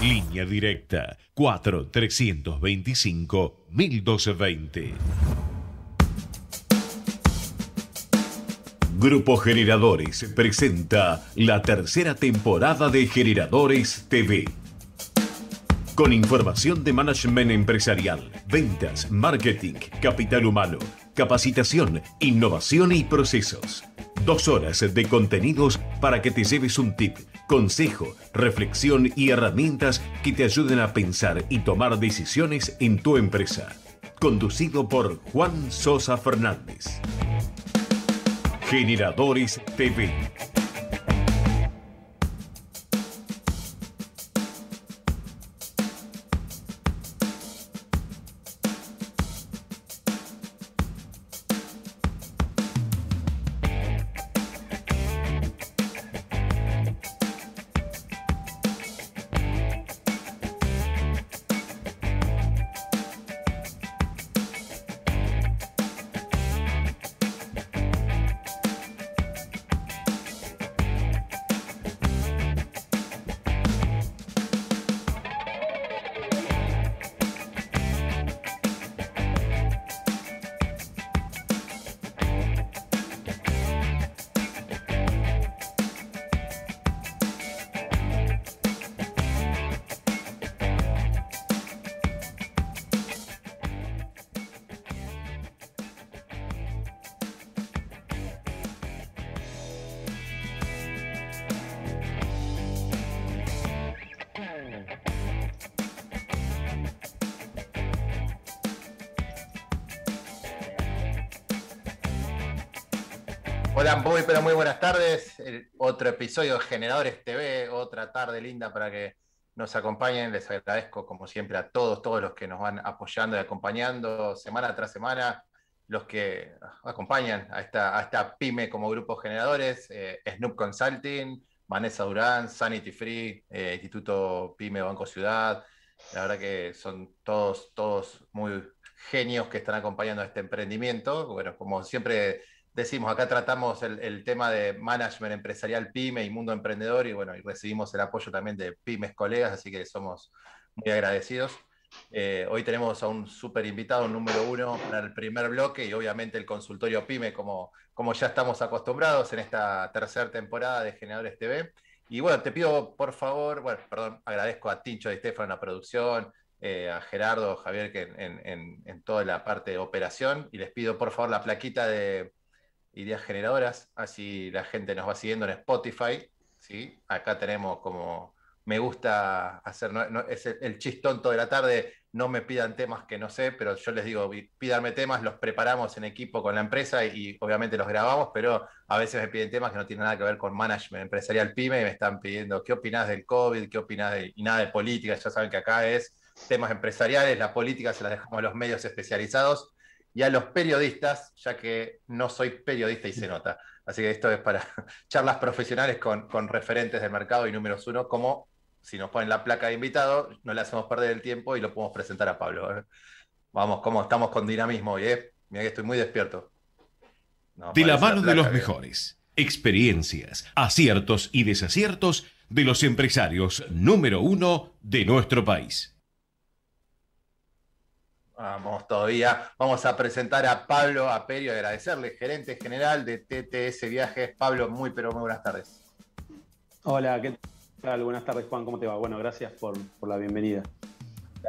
Línea directa 4-325-1220. Grupo Generadores presenta la tercera temporada de Generadores TV. Con información de management empresarial, ventas, marketing, capital humano, capacitación, innovación y procesos. Dos horas de contenidos para que te lleves un tip, consejo, reflexión y herramientas que te ayuden a pensar y tomar decisiones en tu empresa. Conducido por Juan Sosa Fernández. Generadores TV. Otro episodio de Generadores TV, otra tarde linda para que nos acompañen. Les agradezco, como siempre, a todos, todos los que nos van apoyando y acompañando semana tras semana, los que acompañan a esta, esta pyme como grupo generadores, eh, Snoop Consulting, Vanessa Durán, Sanity Free, eh, Instituto Pyme Banco Ciudad. La verdad que son todos, todos muy genios que están acompañando a este emprendimiento. Bueno, como siempre decimos, acá tratamos el, tema de management empresarial pyme y mundo emprendedor y bueno, y recibimos el apoyo también de pymes colegas, así que somos muy agradecidos. Eh, hoy tenemos a un súper invitado, número uno para el primer bloque y obviamente el consultorio pyme como, como ya estamos acostumbrados en esta tercera temporada de Generadores TV. Y bueno, te pido por favor, bueno, perdón, agradezco a Tincho y Estefan en la producción, eh, a Gerardo, Javier, que en, en, toda la parte de operación, y les pido por favor la plaquita de, ideas generadoras, así la gente nos va siguiendo en Spotify. ¿sí? Acá tenemos como me gusta hacer, no, es el, chistonto de la tarde, no me pidan temas que no sé, pero yo les digo, pídanme temas, los preparamos en equipo con la empresa y, obviamente los grabamos, pero a veces me piden temas que no tienen nada que ver con management empresarial pyme y me están pidiendo qué opinas del COVID, qué opinas de, y nada de política, ya saben que acá es temas empresariales, la política se la dejamos a los medios especializados y a los periodistas, ya que no soy periodista y se nota. Así que esto es para charlas profesionales con, referentes del mercado y números uno, como si nos ponen la placa de invitado, no le hacemos perder el tiempo y lo podemos presentar a Pablo. Vamos, como estamos con dinamismo hoy, ¿eh? Mira que estoy muy despierto. de la mano de los mejores. Experiencias, aciertos y desaciertos de los empresarios número uno de nuestro país. Vamos todavía, vamos a presentar a Pablo Aperio, agradecerle, gerente general de TTS Viajes. Pablo, muy pero muy buenas tardes. Hola, ¿qué tal? Buenas tardes, Juan, ¿cómo te va? Bueno, gracias por, por la bienvenida.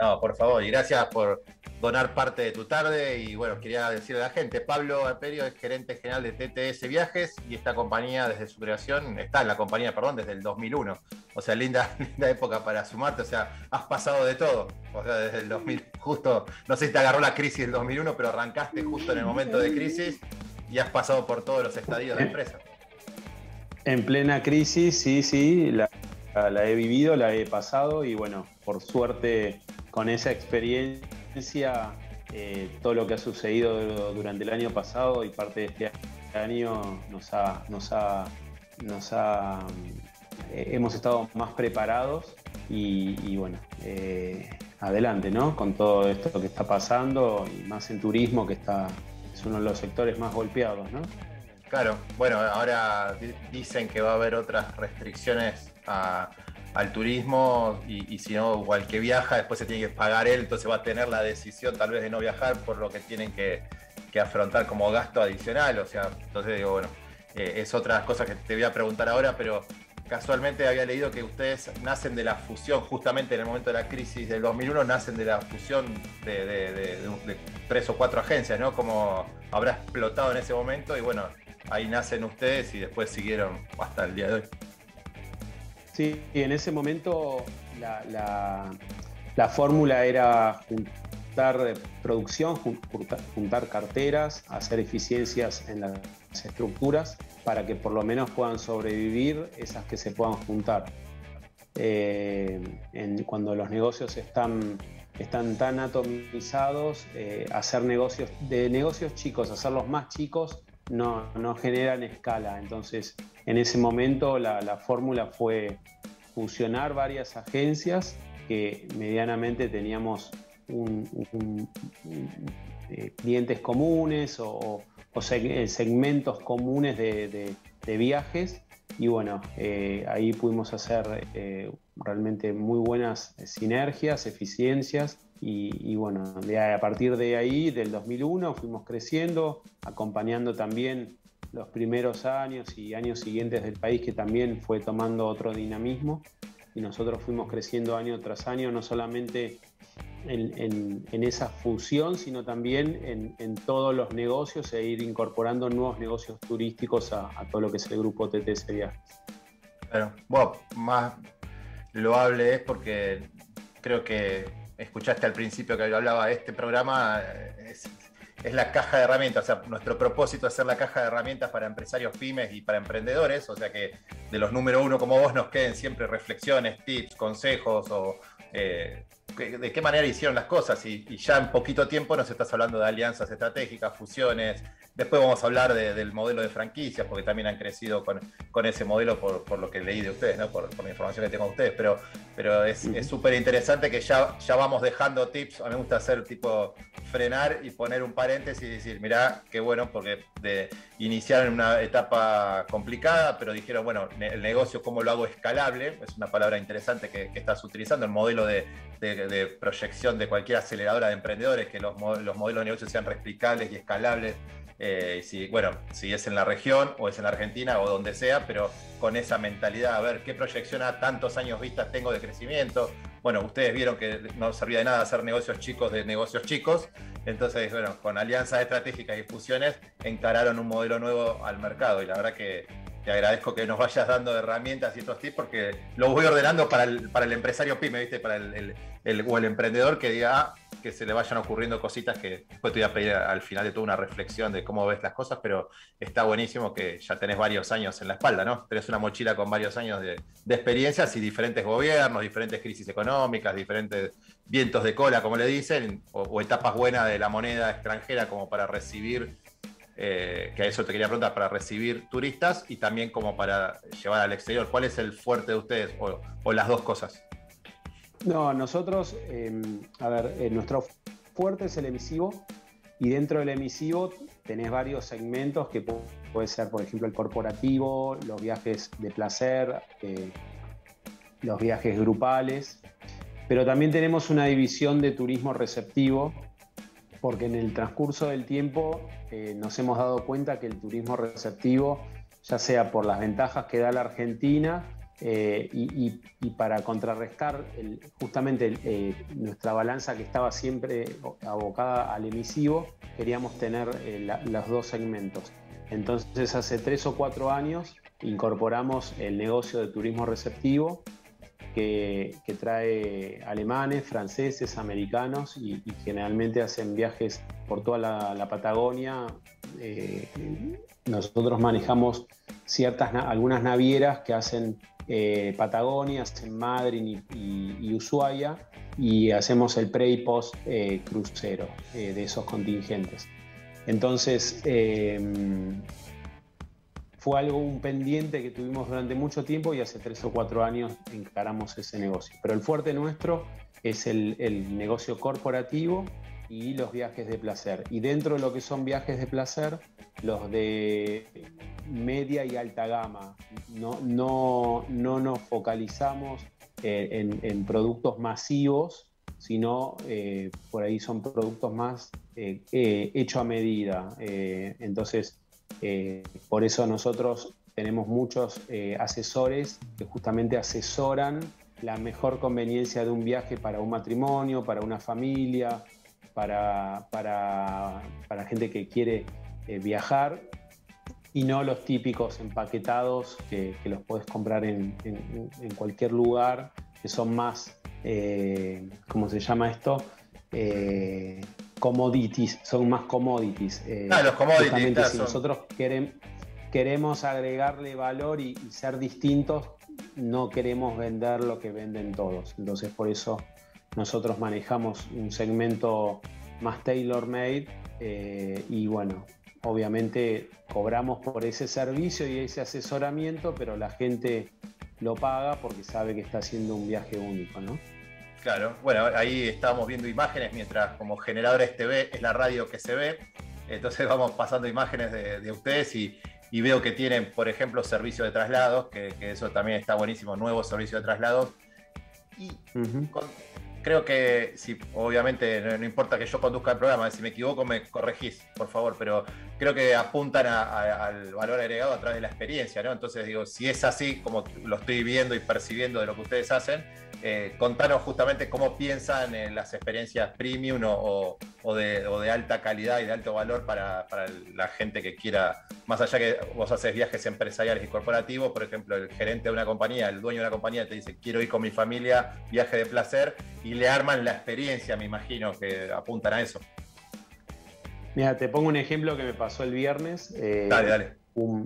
No, por favor, y gracias por donar parte de tu tarde. Y bueno, quería decirle a la gente, Pablo Aperio es gerente general de TTS Viajes y esta compañía desde su creación, está en la compañía, perdón, desde el 2001. O sea, linda, época para sumarte. O sea, has pasado de todo. O sea, desde el 2000, justo, no sé si te agarró la crisis del 2001, pero arrancaste justo en el momento de crisis y has pasado por todos los estadios de empresa. En plena crisis, sí, sí, la he vivido, la he pasado y bueno, por suerte con esa experiencia, eh, todo lo que ha sucedido durante el año pasado y parte de este año nos ha, nos ha, nos ha eh, hemos estado más preparados y, bueno, eh, adelante, ¿no? Con todo esto que está pasando y más en turismo, que está, es uno de los sectores más golpeados, ¿no? Claro, bueno, ahora dicen que va a haber otras restricciones a al turismo y, si no, o al que viaja, después se tiene que pagar él, entonces va a tener la decisión tal vez de no viajar por lo que tienen que, afrontar como gasto adicional. O sea, entonces digo, bueno, eh, es otra cosa que te voy a preguntar ahora, pero casualmente había leído que ustedes nacen de la fusión, justamente en el momento de la crisis del 2001, nacen de la fusión de, tres o cuatro agencias, ¿no? Como habrá explotado en ese momento y bueno, ahí nacen ustedes y después siguieron hasta el día de hoy. Sí, en ese momento la, fórmula era juntar producción, juntar, carteras, hacer eficiencias en las estructuras para que por lo menos puedan sobrevivir esas que se puedan juntar. Eh, cuando los negocios están, están tan atomizados, eh, hacer negocios de negocios chicos, hacerlos más chicos, no, no generan escala. Entonces, en ese momento la, fórmula fue fusionar varias agencias que medianamente teníamos eh, clientes comunes o, eh, segmentos comunes de, viajes. Y bueno, eh, ahí pudimos hacer realmente muy buenas sinergias, eficiencias. Y, bueno, a partir de ahí, del 2001, fuimos creciendo, acompañando también los primeros años y años siguientes del país que también fue tomando otro dinamismo y nosotros fuimos creciendo año tras año, no solamente en, esa fusión, sino también en, todos los negocios e ir incorporando nuevos negocios turísticos a, todo lo que es el grupo TTS Viajes. Bueno, bueno, más loable es porque creo que escuchaste al principio que hablaba de este programa, eh, es, la caja de herramientas. O sea, nuestro propósito es ser la caja de herramientas para empresarios pymes y para emprendedores. O sea, que de los número uno como vos nos queden siempre reflexiones, tips, consejos o eh, de qué manera hicieron las cosas. Y, ya en poquito tiempo nos estás hablando de alianzas estratégicas, fusiones. Después vamos a hablar del modelo de franquicias, porque también han crecido con, ese modelo por, lo que leí de ustedes, ¿no? por, la información que tengo de ustedes. Pero, pero es súper interesante que ya, ya vamos dejando tips. A mí me gusta hacer tipo frenar y poner un paréntesis y decir, mirá, qué bueno, porque de, iniciaron una etapa complicada, pero dijeron, bueno, el negocio, ¿cómo lo hago escalable? Es una palabra interesante que, estás utilizando, el modelo de, proyección de cualquier aceleradora de emprendedores, que los, los modelos de negocio sean replicables y escalables eh, si, bueno, si es en la región o es en la Argentina o donde sea, pero con esa mentalidad, a ver qué proyección a tantos años vistas tengo de crecimiento. Bueno, ustedes vieron que no servía de nada hacer negocios chicos de negocios chicos, entonces, bueno, con alianzas estratégicas y fusiones encararon un modelo nuevo al mercado y la verdad que te agradezco que nos vayas dando herramientas y estos tips porque lo voy ordenando para el, para el empresario pyme, ¿viste? Para el, el, o el emprendedor que diga, ah, que se le vayan ocurriendo cositas que después te voy a pedir al final de toda una reflexión de cómo ves las cosas, pero está buenísimo que ya tenés varios años en la espalda, ¿no? Tenés una mochila con varios años de, experiencias y diferentes gobiernos, diferentes crisis económicas, diferentes vientos de cola, como le dicen, o, etapas buenas de la moneda extranjera como para recibir, eh, que a eso te quería preguntar, para recibir turistas y también como para llevar al exterior. ¿Cuál es el fuerte de ustedes o las dos cosas? No, nosotros, em, a ver, eh, nuestro fuerte es el emisivo y dentro del emisivo tenés varios segmentos que puede ser, por ejemplo, el corporativo, los viajes de placer, eh, los viajes grupales, pero también tenemos una división de turismo receptivo, porque en el transcurso del tiempo eh, nos hemos dado cuenta que el turismo receptivo, ya sea por las ventajas que da la Argentina, eh, y, para contrarrestar justamente eh, nuestra balanza que estaba siempre abocada al emisivo, queríamos tener eh, los dos segmentos. Entonces hace tres o cuatro años incorporamos el negocio de turismo receptivo que, trae alemanes, franceses, americanos y, generalmente hacen viajes por toda la, Patagonia. nosotros manejamos ciertas, algunas navieras que hacen eh, Patagonia, Madrid y, Ushuaia y hacemos el pre y post eh, crucero eh, de esos contingentes. Entonces, fue algo, un pendiente que tuvimos durante mucho tiempo y hace tres o cuatro años encaramos ese negocio. Pero el fuerte nuestro es el negocio corporativo y los viajes de placer. Y dentro de lo que son viajes de placer, los de media y alta gama. No, no, no nos focalizamos en, productos masivos, sino por ahí son productos más hechos a medida. entonces, por eso nosotros tenemos muchos asesores que justamente asesoran la mejor conveniencia de un viaje para un matrimonio, para una familia, para, para, gente que quiere eh, viajar y no los típicos empaquetados que, los puedes comprar en, cualquier lugar, que son más, eh, ¿cómo se llama esto? Eh, commodities, son más commodities. ah, los commodities. si nosotros queremos, queremos agregarle valor y, y ser distintos, no queremos vender lo que venden todos. Entonces por eso nosotros manejamos un segmento más tailor-made eh, y bueno, obviamente cobramos por ese servicio y ese asesoramiento, pero la gente lo paga porque sabe que está haciendo un viaje único, ¿no? Claro, bueno, ahí estábamos viendo imágenes mientras como generadores TV es la radio que se ve, entonces vamos pasando imágenes de ustedes y, y veo que tienen, por ejemplo, servicio de traslados, que, eso también está buenísimo, nuevo servicio de traslados. Y creo que, si obviamente no, importa que yo conduzca el programa, si me equivoco me corregís, por favor, pero creo que apuntan al valor agregado a través de la experiencia, ¿no? Entonces digo, si es así como lo estoy viendo y percibiendo de lo que ustedes hacen, eh, contanos justamente cómo piensan en las experiencias premium o, de, alta calidad y de alto valor para, la gente que quiera, más allá que vos haces viajes empresariales y corporativos, por ejemplo, el gerente de una compañía, el dueño de una compañía te dice, quiero ir con mi familia, viaje de placer, y le arman la experiencia, me imagino, que apuntan a eso. Mira, te pongo un ejemplo que me pasó el viernes. Eh, dale, dale.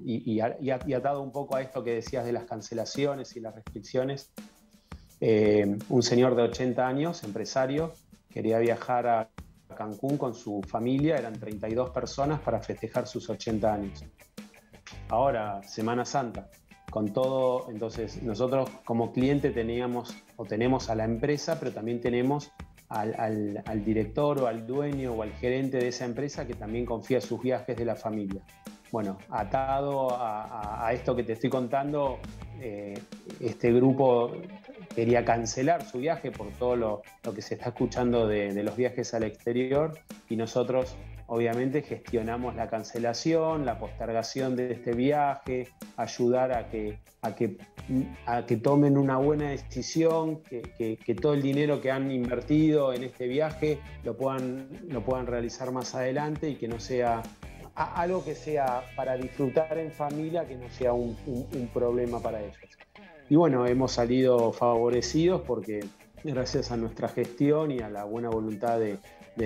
y, y atado un poco a esto que decías de las cancelaciones y las restricciones. Eh, un señor de 80 años, empresario, quería viajar a Cancún con su familia, eran 32 personas para festejar sus 80 años. Ahora, Semana Santa, con todo, entonces nosotros como cliente teníamos o tenemos a la empresa, pero también tenemos al, director o al dueño o al gerente de esa empresa que también confía sus viajes de la familia. Bueno, atado a, esto que te estoy contando, eh, este grupo quería cancelar su viaje por todo lo, que se está escuchando de, los viajes al exterior y nosotros obviamente gestionamos la cancelación, la postergación de este viaje, ayudar a que, a que, a que tomen una buena decisión, que, todo el dinero que han invertido en este viaje lo puedan, lo puedan realizar más adelante y que no sea algo que sea para disfrutar en familia, que no sea un problema para ellos. Y bueno, hemos salido favorecidos porque gracias a nuestra gestión y a la buena voluntad de,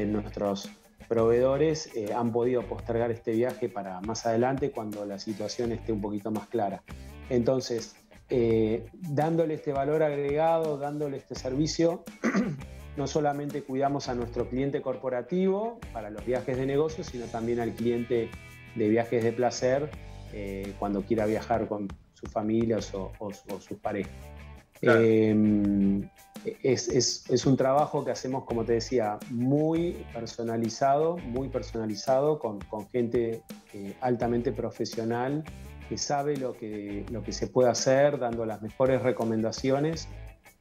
nuestros proveedores eh, han podido postergar este viaje para más adelante cuando la situación esté un poquito más clara. Entonces, eh, dándole este valor agregado, dándole este servicio, no solamente cuidamos a nuestro cliente corporativo para los viajes de negocio, sino también al cliente de viajes de placer eh, cuando quiera viajar con, sus familias o, sus parejas. Em, es, un trabajo que hacemos, como te decía, muy personalizado, muy personalizado, con, gente eh, altamente profesional que sabe lo que, lo que se puede hacer, dando las mejores recomendaciones,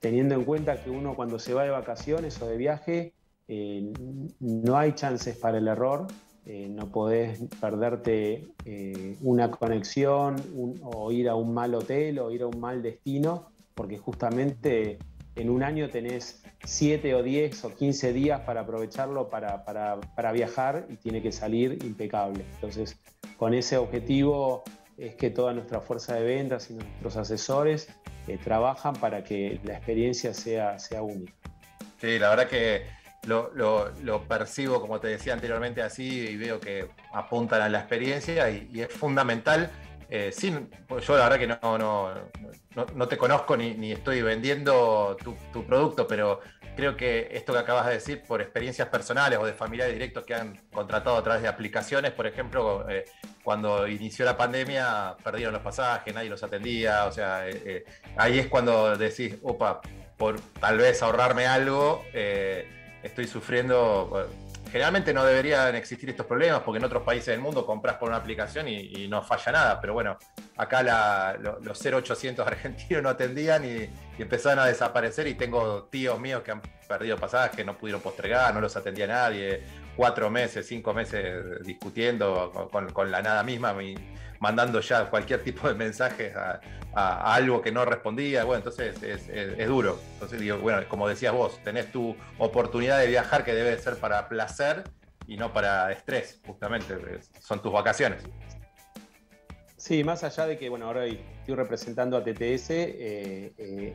teniendo en cuenta que uno cuando se va de vacaciones o de viaje, eh, no hay chances para el error, eh, no podés perderte eh, una conexión o ir a un mal hotel o ir a un mal destino, porque justamente en un año tenés 7 o 10 o 15 días para aprovecharlo para, para, viajar y tiene que salir impecable. Entonces, con ese objetivo es que toda nuestra fuerza de ventas y nuestros asesores eh, trabajan para que la experiencia sea, sea única. Sí, la verdad que lo, percibo, como te decía anteriormente, así y veo que apuntan a la experiencia y, es fundamental. Eh, sin, pues yo la verdad que no, no, no, te conozco ni, estoy vendiendo tu, producto, pero creo que esto que acabas de decir por experiencias personales o de familiares directos que han contratado a través de aplicaciones, por ejemplo, eh, cuando inició la pandemia perdieron los pasajes, nadie los atendía, o sea, eh, ahí es cuando decís, opa, por tal vez ahorrarme algo estoy sufriendo, generalmente no deberían existir estos problemas porque en otros países del mundo compras por una aplicación y, no falla nada, pero bueno, acá los 0800 argentinos no atendían y, empezaron a desaparecer y tengo tíos míos que han perdido pasadas que no pudieron postregar, no los atendía nadie, cuatro meses, cinco meses discutiendo con, la nada misma, mandando ya cualquier tipo de mensajes a, algo que no respondía. Bueno, entonces es, duro. Entonces digo, bueno, como decías vos, tenés tu oportunidad de viajar que debe ser para placer y no para estrés, justamente. Son tus vacaciones. Sí, más allá de que, bueno, ahora estoy representando a TTS, eh, eh,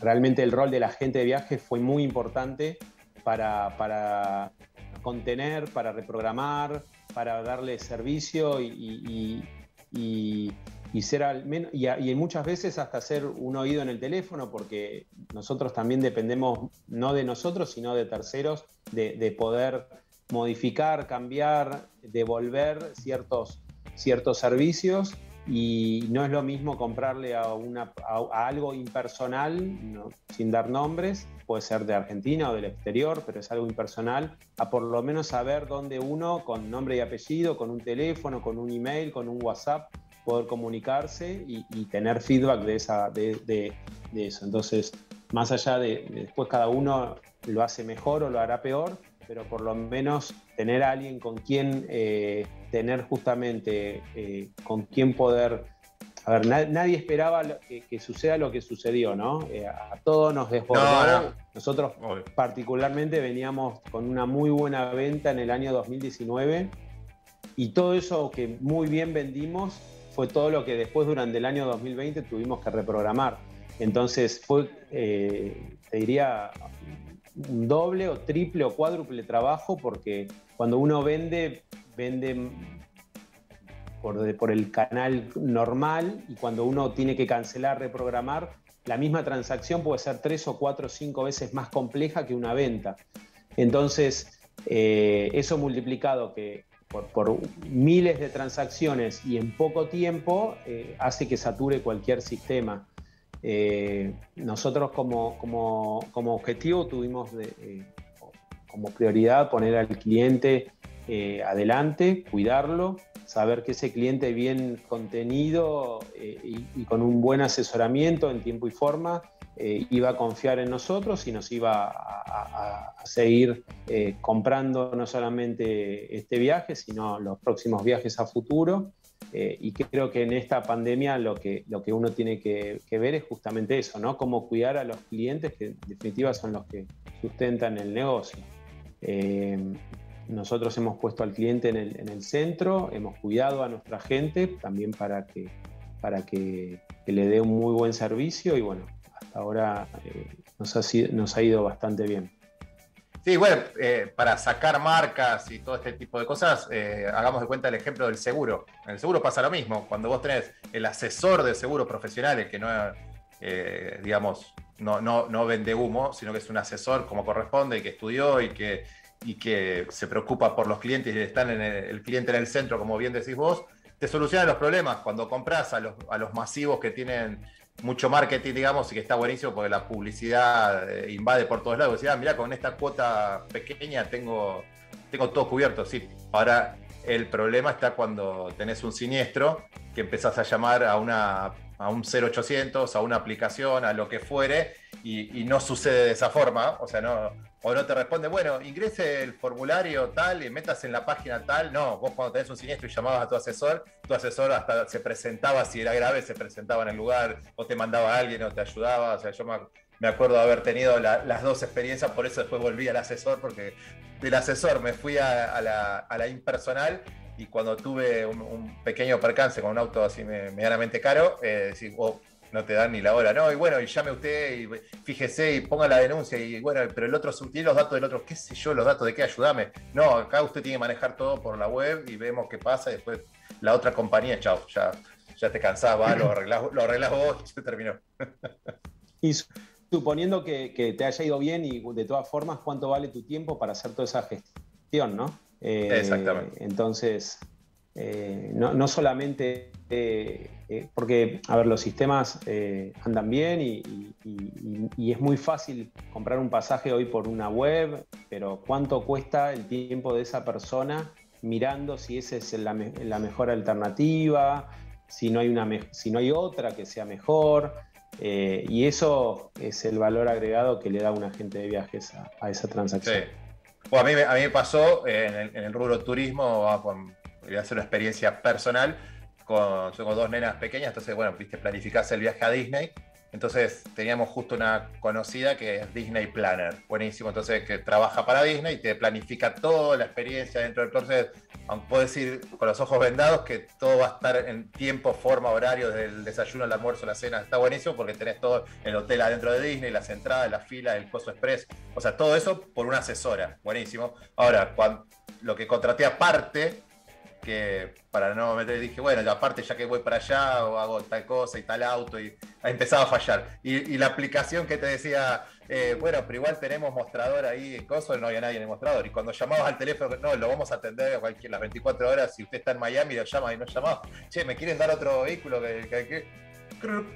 realmente el rol del agente de viaje fue muy importante para, para contener, para reprogramar, para darle servicio y, y, ser al menos, y, muchas veces hasta ser un oído en el teléfono, porque nosotros también dependemos no de nosotros, sino de terceros, de, poder modificar, cambiar, devolver ciertos, ciertos servicios y no es lo mismo comprarle a, una, a, algo impersonal, sin dar nombres, puede ser de Argentina o del exterior, pero es algo impersonal, a por lo menos saber dónde uno, con nombre y apellido, con un teléfono, con un email, con un WhatsApp, poder comunicarse y, tener feedback de, esa, de, eso. Entonces, más allá de, después cada uno lo hace mejor o lo hará peor, pero por lo menos tener a alguien con quien eh, tener justamente, eh, con quien poder... A ver, nadie esperaba que, suceda lo que sucedió, ¿no? Eh, a todos nos desbordó. Nosotros particularmente veníamos con una muy buena venta en el año 2019 y todo eso que muy bien vendimos fue todo lo que después durante el año 2020 tuvimos que reprogramar. Entonces fue, te diría, un doble o triple o cuádruple trabajo porque cuando uno vende, vende por, el canal normal y cuando uno tiene que cancelar, reprogramar, la misma transacción puede ser tres o cuatro o cinco veces más compleja que una venta. Entonces, eh, eso multiplicado que por, miles de transacciones y en poco tiempo eh, hace que sature cualquier sistema. Eh, nosotros como, objetivo tuvimos como prioridad poner al cliente eh, adelante, cuidarlo, saber que ese cliente bien contenido y, con un buen asesoramiento en tiempo y forma iba a confiar en nosotros y nos iba a, seguir comprando no solamente este viaje, sino los próximos viajes a futuro. Eh, y creo que en esta pandemia lo que, lo que uno tiene que, ver es justamente eso, ¿no? Cómo cuidar a los clientes, que en definitiva son los que sustentan el negocio. Eh, nosotros hemos puesto al cliente en el, centro, hemos cuidado a nuestra gente también para que, para que, le dé un muy buen servicio y bueno, hasta ahora eh, nos, ha, nos ha ido bastante bien. Sí, bueno, eh, para sacar marcas y todo este tipo de cosas, eh, hagamos de cuenta el ejemplo del seguro. En el seguro pasa lo mismo. Cuando vos tenés el asesor de seguro profesional, el que no, digamos, no, no, vende humo, sino que es un asesor como corresponde y que estudió y que, y que se preocupa por los clientes y están en el, cliente en el centro, como bien decís vos, te soluciona los problemas. Cuando compras a los, a los masivos que tienen mucho marketing, digamos, y que está buenísimo porque la publicidad eh, invade por todos lados. Decía, ah, mira, con esta cuota pequeña tengo, tengo todo cubierto. Sí, ahora el problema está cuando tenés un siniestro que empezás a llamar a, una, a un 0800, a una aplicación, a lo que fuere, y, no sucede de esa forma. O sea, no, o no te responde, bueno, ingrese el formulario tal y metas en la página tal. No, vos cuando tenés un siniestro y llamabas a tu asesor, tu asesor hasta se presentaba, si era grave, se presentaba en el lugar, o te mandaba a alguien o te ayudaba. O sea, yo me, acuerdo de haber tenido las dos experiencias, por eso después volví al asesor, porque del asesor me fui a, la, impersonal y cuando tuve un, pequeño percance con un auto así medianamente caro, eh, decir, oh, no te dan ni la hora, no, y bueno, y llame usted y fíjese y ponga la denuncia y bueno, pero el otro tiene los datos del otro, qué sé yo, los datos de qué, ayúdame. No, acá usted tiene que manejar todo por la web y vemos qué pasa y después la otra compañía, chao, ya, ya te cansás, va, lo arreglás, lo vos y se terminó. y suponiendo que, te haya ido bien y de todas formas, ¿cuánto vale tu tiempo para hacer toda esa gestión, no? Eh, Exactamente. Entonces, eh, no, solamente eh, eh, porque, a ver, los sistemas eh, andan bien y, es muy fácil comprar un pasaje hoy por una web, pero ¿cuánto cuesta el tiempo de esa persona mirando si esa es la, mejor alternativa, si no, hay una, si no hay otra que sea mejor? Eh, y eso es el valor agregado que le da un agente de viajes a, esa transacción. Sí. A, mí, a mí me pasó en el, rubro turismo, voy a hacer una experiencia personal con, tengo dos nenas pequeñas, entonces, bueno, viste, planificás el viaje a Disney. Entonces teníamos justo una conocida que es Disney Planner, buenísimo, entonces que trabaja para Disney y te planifica toda la experiencia dentro del entonces, aunque puedo decir con los ojos vendados que todo va a estar en tiempo, forma, horario, desde el desayuno, el almuerzo, la cena, está buenísimo porque tenés todo el hotel adentro de Disney, las entradas, la fila, el coso express, o sea, todo eso por una asesora, buenísimo. Ahora, lo que contraté aparte que para no meter, dije, bueno, aparte ya que voy para allá o hago tal cosa y tal auto y empezaba a fallar. Y, la aplicación que te decía, eh, bueno, pero igual tenemos mostrador ahí, coso, no había nadie en el mostrador. Y cuando llamabas al teléfono, no, lo vamos a atender a cualquier, las 24 horas, si usted está en Miami, lo llama y no llamaba. Che, ¿me quieren dar otro vehículo que, que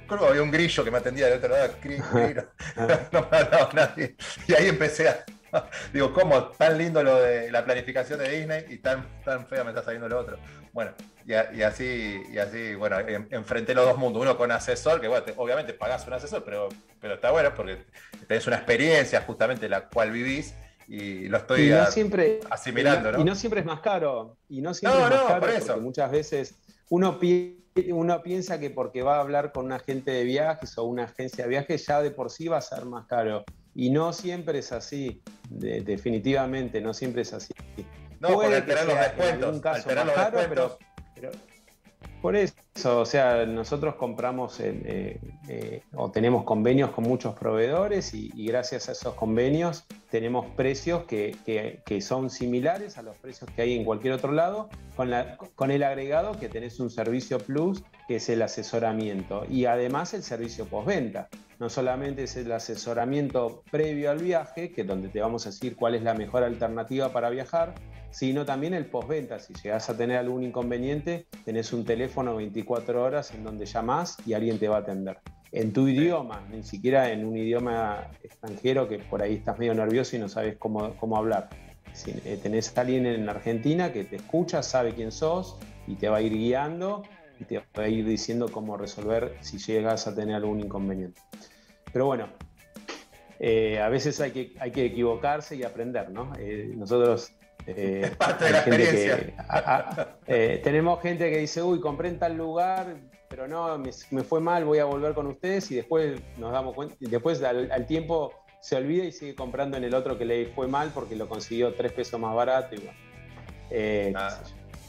había un grillo que me atendía del otro lado, no me hablaba nadie. Y ahí empecé a, Digo, ¿cómo? Tan lindo lo de la planificación de Disney y tan, tan fea me está saliendo lo otro. Bueno, y, así, y así, bueno, enfrenté los dos mundos. Uno con asesor, que bueno, obviamente pagás un asesor, pero, pero está bueno porque tenés una experiencia justamente la cual vivís y lo estoy asimilando, ¿no? Y no siempre es más caro. Y no siempre es más caro porque muchas veces uno, uno piensa que porque va a hablar con un agente de viajes o una agencia de viajes ya de por sí va a ser más caro. Y no siempre es así, definitivamente, no siempre es así. No, Puede alterar los descuentos, alterar los descuentos. pero, por eso, o sea, nosotros compramos eh, eh, o tenemos convenios con muchos proveedores y, gracias a esos convenios tenemos precios que, son similares a los precios que hay en cualquier otro lado, con, la, con el agregado que tenés un servicio plus, que es el asesoramiento, y además el servicio postventa. No solamente es el asesoramiento previo al viaje, que es donde te vamos a decir cuál es la mejor alternativa para viajar, sino también el postventa. Si llegas a tener algún inconveniente, tenés un teléfono 24 horas en donde llamás y alguien te va a atender. En tu idioma, ni siquiera en un idioma extranjero que por ahí estás medio nervioso y no sabes cómo, cómo hablar. Si, eh, tenés a alguien en Argentina que te escucha, sabe quién sos y te va a ir guiando y te va a ir diciendo cómo resolver si llegas a tener algún inconveniente. Pero bueno, eh, a veces hay que, hay que equivocarse y aprender, ¿no? Eh, nosotros eh, es parte de la experiencia. Tenemos gente que dice, uy, compré en tal lugar, pero no, me, fue mal, voy a volver con ustedes y después nos damos cuenta, y después al, tiempo se olvida y sigue comprando en el otro que le fue mal porque lo consiguió tres pesos más barato y eh, ah.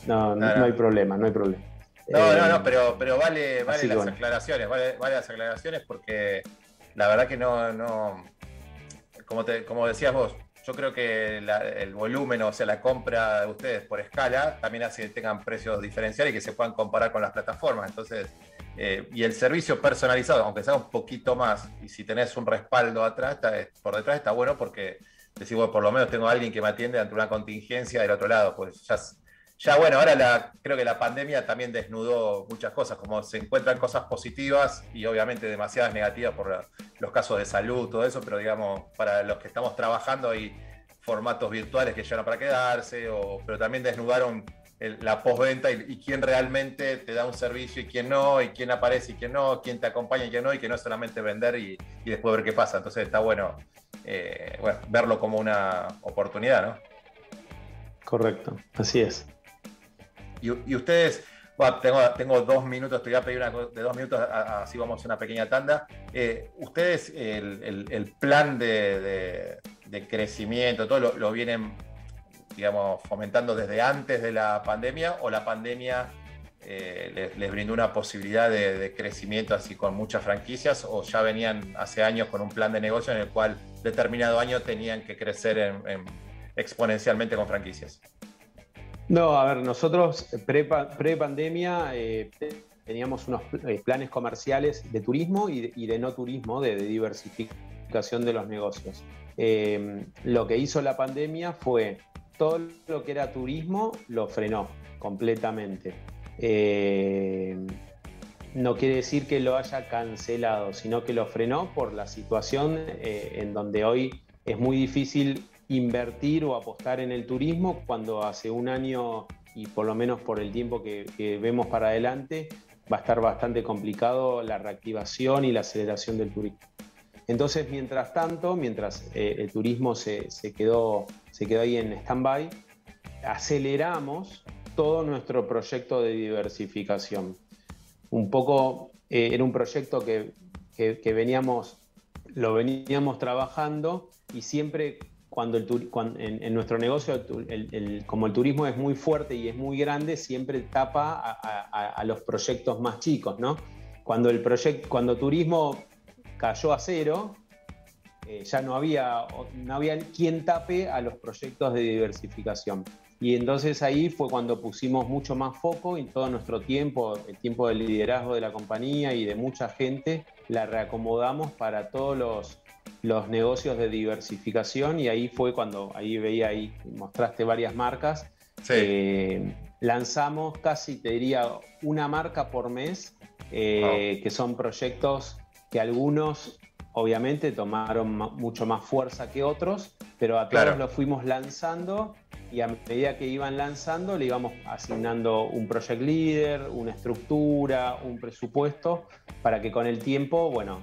no, no, hay problema, no hay problema. No, no, no, pero, pero vale, vale las aclaraciones, vale, vale, las aclaraciones porque la verdad que no, no como, te, como decías vos, yo creo que el volumen, o sea, la compra de ustedes por escala, también hace que tengan precios diferenciales y que se puedan comparar con las plataformas. Entonces, eh, y el servicio personalizado, aunque sea un poquito más, y si tenés un respaldo atrás, por detrás está bueno porque decís, bueno, por lo menos tengo a alguien que me atiende ante una contingencia del otro lado, pues ya ya bueno, ahora creo que la pandemia también desnudó muchas cosas, como se encuentran cosas positivas y obviamente demasiadas negativas por los casos de salud, todo eso, pero digamos, para los que estamos trabajando hay formatos virtuales que llegan para quedarse, o, pero también desnudaron la postventa y, quién realmente te da un servicio y quién no, y quién aparece y quién no, quién te acompaña y quién no, y que no es solamente vender y, después ver qué pasa. Entonces está eh, bueno verlo como una oportunidad, ¿no? Correcto, así es. Y, ustedes, tengo, dos minutos, te voy a pedir una, de dos minutos, así vamos a una pequeña tanda. Eh, ustedes, el, plan de, crecimiento, todo lo, vienen, digamos, fomentando desde antes de la pandemia o la pandemia eh, les, brindó una posibilidad de, crecimiento así con muchas franquicias o ya venían hace años con un plan de negocio en el cual determinado año tenían que crecer exponencialmente con franquicias? No, a ver, nosotros pre-pandemia eh, teníamos unos eh, planes comerciales de turismo y de, no turismo, de, diversificación de los negocios. Em, lo que hizo la pandemia fue todo lo que era turismo lo frenó completamente. Em, no quiere decir que lo haya cancelado, sino que lo frenó por la situación eh, en donde hoy es muy difícil invertir o apostar en el turismo cuando hace un año y por lo menos por el tiempo que, vemos para adelante va a estar bastante complicado la reactivación y la aceleración del turismo. Entonces, mientras tanto, mientras eh, el turismo se, quedó, se quedó ahí en stand-by, aceleramos todo nuestro proyecto de diversificación. Un poco eh, era un proyecto que, veníamos, lo veníamos trabajando y siempre cuando, el, en, nuestro negocio, como el turismo es muy fuerte y es muy grande, siempre tapa a, los proyectos más chicos, ¿no? Cuando el proyecto, cuando turismo cayó a cero, eh, ya no había, no había quien tape a los proyectos de diversificación. Y entonces ahí fue cuando pusimos mucho más foco y todo nuestro tiempo, el tiempo del liderazgo de la compañía y de mucha gente, la reacomodamos para todos los, los negocios de diversificación y ahí fue cuando, ahí veía, ahí mostraste varias marcas. Eh, lanzamos casi, te diría, una marca por mes, eh, que son proyectos que algunos obviamente tomaron mucho más fuerza que otros, pero a todos los fuimos lanzando y a medida que iban lanzando le íbamos asignando un project leader, una estructura, un presupuesto, para que con el tiempo, bueno,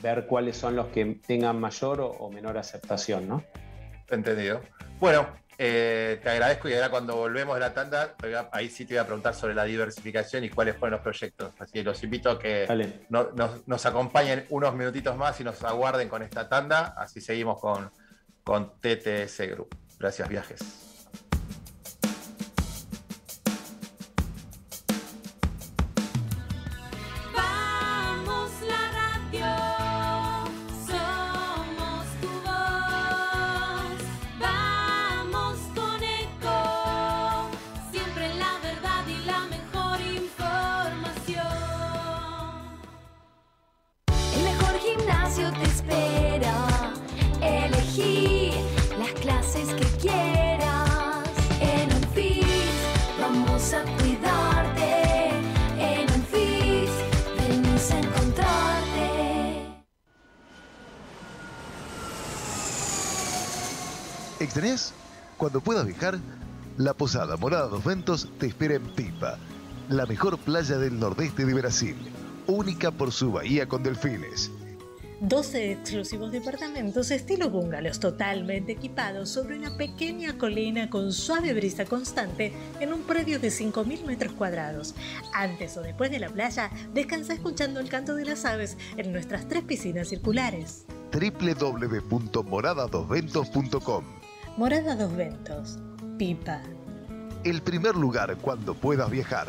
ver cuáles son los que tengan mayor o, menor aceptación, ¿no? Entendido. Bueno, eh, te agradezco y ahora cuando volvemos de la tanda, ahí sí te voy a preguntar sobre la diversificación y cuáles fueron los proyectos. Así que los invito a que nos, acompañen unos minutitos más y nos aguarden con esta tanda. Así seguimos con, con TTS Group. Gracias, viajes. Cuando puedas viajar, la Posada Morada dos Ventos te espera en Pipa, la mejor playa del nordeste de Brasil, única por su bahía con delfines. 12 exclusivos departamentos estilo bungalows totalmente equipados sobre una pequeña colina con suave brisa constante en un predio de 5.000 metros cuadrados. Antes o después de la playa, descansa escuchando el canto de las aves en nuestras tres piscinas circulares. www.moradadosventos.com Morada Dos Ventos, Pipa. El primer lugar cuando puedas viajar.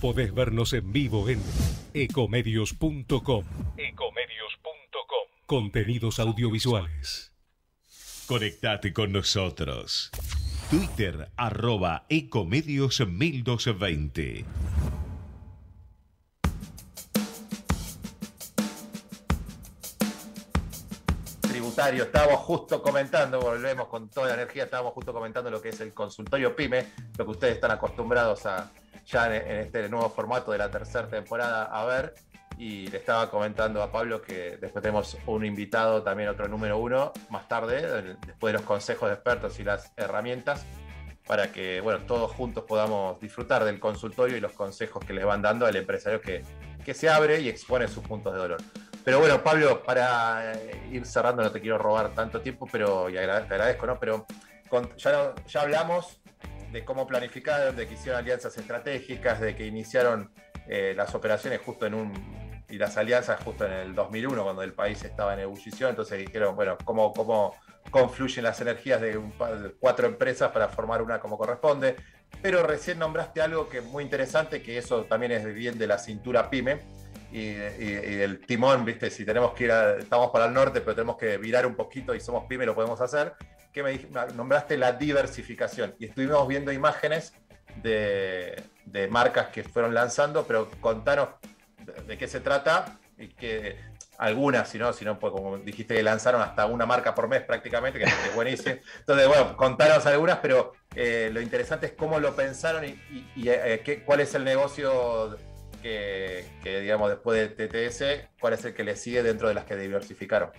Podés vernos en vivo en ecomedios.com. Ecomedios.com. Contenidos audiovisuales. Conectate con nosotros. Twitter arroba Ecomedios 1220. Tributario, estábamos justo comentando, volvemos con toda la energía, estábamos justo comentando lo que es el consultorio PYME, lo que ustedes están acostumbrados a, ya en, este nuevo formato de la tercera temporada a ver. Y le estaba comentando a Pablo que después tenemos un invitado, también otro número uno, más tarde, después de los consejos de expertos y las herramientas, para que bueno, todos juntos podamos disfrutar del consultorio y los consejos que les van dando al empresario que, que se abre y expone sus puntos de dolor. Pero bueno, Pablo, para ir cerrando, no te quiero robar tanto tiempo, pero y te agradezco, ¿no? Pero ya, ya hablamos de cómo planificaron, de que hicieron alianzas estratégicas, de que iniciaron eh, las operaciones justo en un y las alianzas justo en el 2001 cuando el país estaba en ebullición, entonces dijeron, bueno, cómo, cómo confluyen las energías de, cuatro empresas para formar una como corresponde. pero recién nombraste algo que es muy interesante, que eso también es bien de la cintura pyme y, el timón, ¿viste? Si tenemos que ir, estamos para el norte, pero tenemos que virar un poquito y somos pyme, lo podemos hacer. Que me nombraste la diversificación y estuvimos viendo imágenes de, marcas que fueron lanzando, pero contanos de, qué se trata y que algunas, si no, si no, pues como dijiste que lanzaron hasta una marca por mes prácticamente, que es buenísimo. Entonces, bueno, contanos algunas, pero eh, lo interesante es cómo lo pensaron y, eh, qué, cuál es el negocio que, digamos, después de TTS, cuál es el que le sigue dentro de las que diversificaron.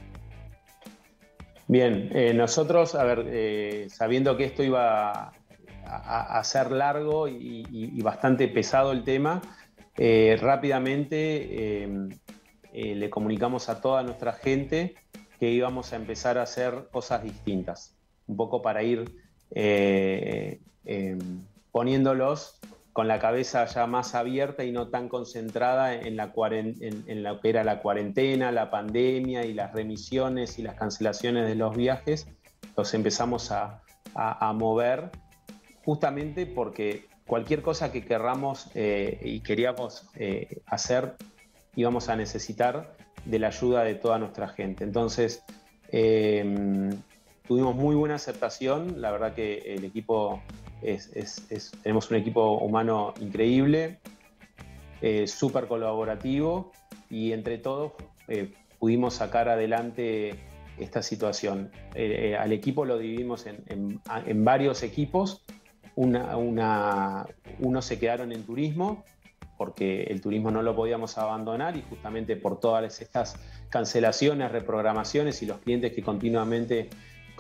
Bien, eh, nosotros, a ver, sabiendo que esto iba a, ser largo y, bastante pesado el tema, rápidamente eh, le comunicamos a toda nuestra gente que íbamos a empezar a hacer cosas distintas, un poco para ir eh, poniéndolos con la cabeza ya más abierta y no tan concentrada en, la en, lo que era la cuarentena, la pandemia y las remisiones y las cancelaciones de los viajes, los empezamos a, mover justamente porque cualquier cosa que querramos eh, y queríamos hacer íbamos a necesitar de la ayuda de toda nuestra gente. Entonces, eh, tuvimos muy buena aceptación, la verdad que el equipo tenemos un equipo humano increíble, eh, súper colaborativo y entre todos eh, pudimos sacar adelante esta situación. al equipo lo dividimos en, varios equipos, una, unos se quedaron en turismo, porque el turismo no lo podíamos abandonar y justamente por todas estas cancelaciones, reprogramaciones y los clientes que continuamente eh,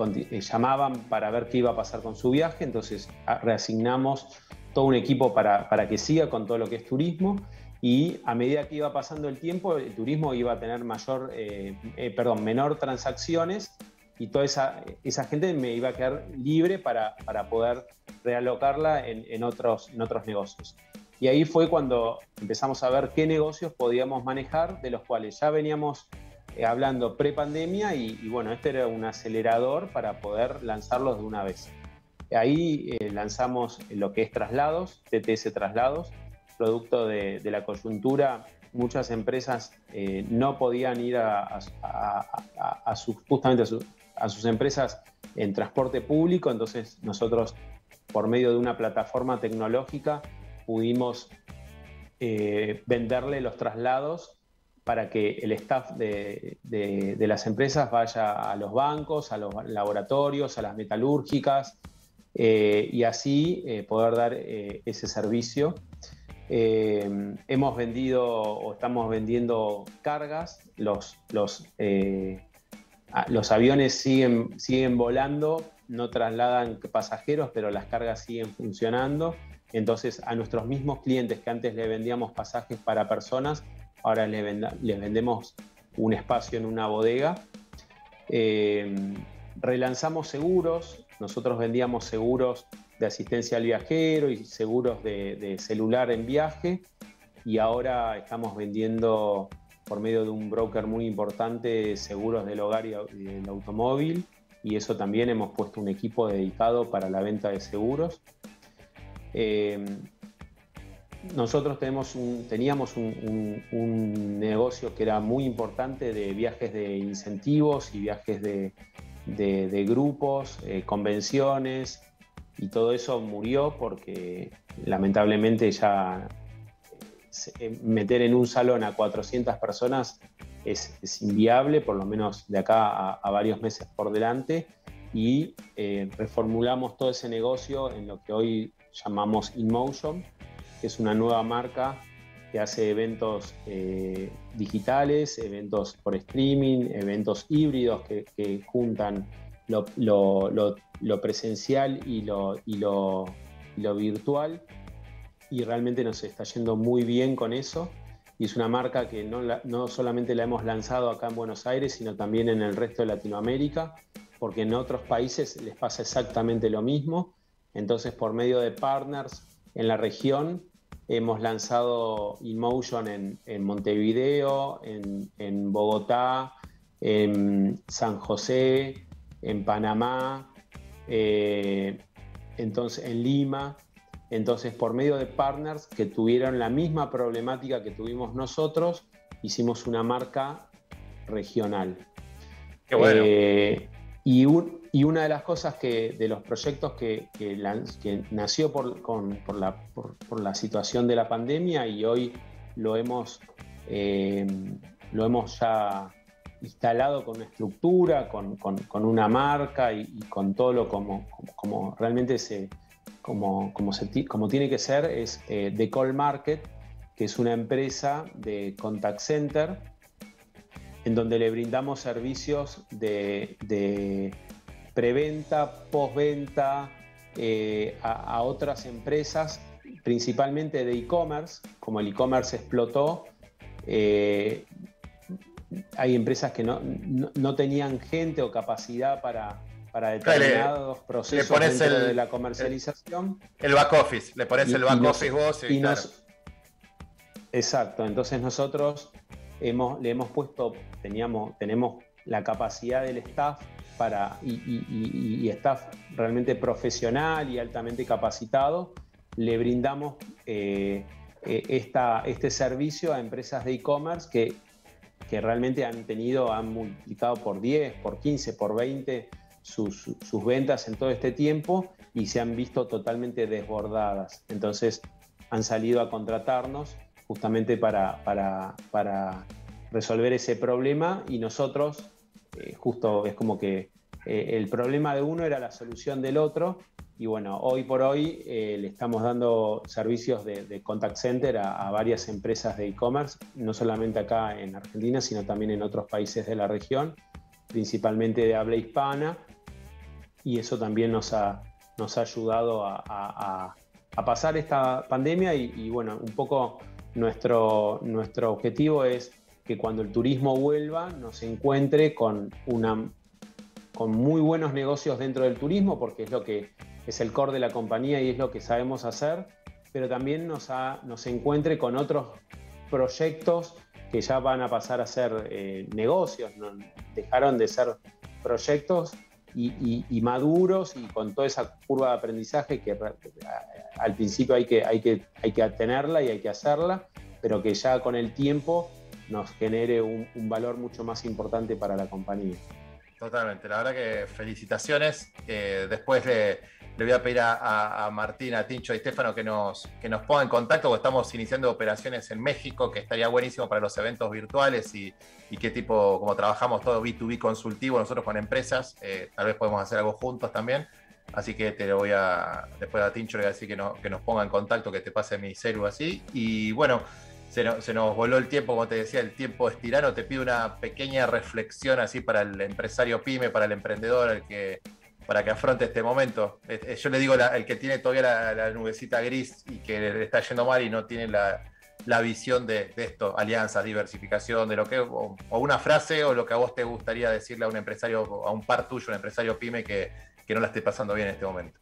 llamaban para ver qué iba a pasar con su viaje, entonces ah, reasignamos todo un equipo para, que siga con todo lo que es turismo y a medida que iba pasando el tiempo, el turismo iba a tener mayor, eh, eh, perdón, menor transacciones y toda esa, esa gente me iba a quedar libre para, poder realocarla en, otros, en otros negocios. Y ahí fue cuando empezamos a ver qué negocios podíamos manejar, de los cuales ya veníamos eh, hablando pre-pandemia y, bueno, este era un acelerador para poder lanzarlos de una vez. Ahí eh, lanzamos lo que es traslados, TTS Traslados, producto de, la coyuntura. Muchas empresas eh, no podían ir a, justamente a sus empresas en transporte público, entonces nosotros por medio de una plataforma tecnológica pudimos venderle los traslados para que el staff de, las empresas vaya a los bancos, a los laboratorios, a las metalúrgicas eh, y así eh, poder dar ese servicio. hemos vendido o estamos vendiendo cargas, los, los, los aviones siguen, siguen volando, no trasladan pasajeros, pero las cargas siguen funcionando. Entonces, a nuestros mismos clientes que antes le vendíamos pasajes para personas, ahora les, vendemos un espacio en una bodega. Eh, relanzamos seguros, nosotros vendíamos seguros de asistencia al viajero y seguros de, celular en viaje y ahora estamos vendiendo por medio de un broker muy importante seguros del hogar y del automóvil y eso también hemos puesto un equipo dedicado para la venta de seguros. Eh, nosotros teníamos un, negocio que era muy importante de viajes de incentivos y viajes de, grupos, eh, convenciones, y todo eso murió porque lamentablemente ya eh, meter en un salón a 400 personas es, inviable, por lo menos de acá a varios meses por delante y eh, reformulamos todo ese negocio en lo que hoy llamamos InMotion, que es una nueva marca que hace eventos eh, digitales, eventos por streaming, eventos híbridos que, juntan lo, presencial y, lo, virtual. Y realmente nos está yendo muy bien con eso. Y es una marca que no, no solamente la hemos lanzado acá en Buenos Aires, sino también en el resto de Latinoamérica porque en otros países les pasa exactamente lo mismo. Entonces, por medio de partners en la región, hemos lanzado InMotion en, Montevideo, en, Bogotá, en San José, en Panamá, eh, entonces en Lima. Entonces, por medio de partners que tuvieron la misma problemática que tuvimos nosotros, hicimos una marca regional. Qué bueno. Eh, y, y, una de las cosas que, de los proyectos que, que, nació por, con, por, la, por, la, situación de la pandemia y hoy lo hemos, eh, lo hemos ya instalado con una estructura, con, con, una marca y, con todo lo como, como, realmente se, como, como, se, como tiene que ser, es eh, The Call Market, que es una empresa de contact center en donde le brindamos servicios de, preventa, postventa eh, a, otras empresas, principalmente de e-commerce. Como el e-commerce explotó, eh, hay empresas que no, tenían gente o capacidad para, para determinados procesos dentro de la comercialización. El, back office, le pones el back office vos y, Exacto, entonces nosotros hemos, le hemos puesto, teníamos, tenemos la capacidad del staff para, y, staff realmente profesional y altamente capacitado, le brindamos eh, eh, esta, este servicio a empresas de e-commerce que, que realmente han tenido, han multiplicado por 10, por 15, por 20 sus, sus, ventas en todo este tiempo y se han visto totalmente desbordadas. Entonces han salido a contratarnos justamente para, para, resolver ese problema y nosotros, eh, justo es como que eh, el problema de uno era la solución del otro y bueno, hoy por hoy eh, le estamos dando servicios de, contact center a, varias empresas de e-commerce, no solamente acá en Argentina, sino también en otros países de la región, principalmente de habla hispana, y eso también nos ha, nos ha ayudado a, pasar esta pandemia y, y, bueno, un poco nuestro, nuestro objetivo es que cuando el turismo vuelva nos encuentre con, una, con muy buenos negocios dentro del turismo, porque es lo que es el core de la compañía y es lo que sabemos hacer, pero también nos, nos encuentre con otros proyectos que ya van a pasar a ser eh, negocios, dejaron de ser proyectos y, maduros y con toda esa curva de aprendizaje que al principio hay que, hay, que, hay que tenerla y hay que hacerla, pero que ya con el tiempo nos genere un, valor mucho más importante para la compañía. Totalmente, la verdad que felicitaciones. Eh, después le, le, voy a pedir a, Martín, a Tincho y Estefano que nos, que nos pongan en contacto, porque estamos iniciando operaciones en México, que estaría buenísimo para los eventos virtuales y, y qué tipo, como trabajamos todo B2B consultivo nosotros con empresas, eh, tal vez podemos hacer algo juntos también. Así que te lo voy a, después a Tincho le voy a decir que, no, que nos ponga en contacto, que te pase mi celu así. Y bueno, se, nos voló el tiempo, como te decía, el tiempo es tirano. Te pido una pequeña reflexión así para el empresario pyme, para el emprendedor, que, para que afronte este momento. Yo le digo, el que tiene todavía la, nubecita gris y que le está yendo mal y no tiene la, visión de, esto, alianzas, diversificación, de lo que, o, una frase o lo que a vos te gustaría decirle a un empresario, a un par tuyo, un empresario pyme que, que no la esté pasando bien en este momento.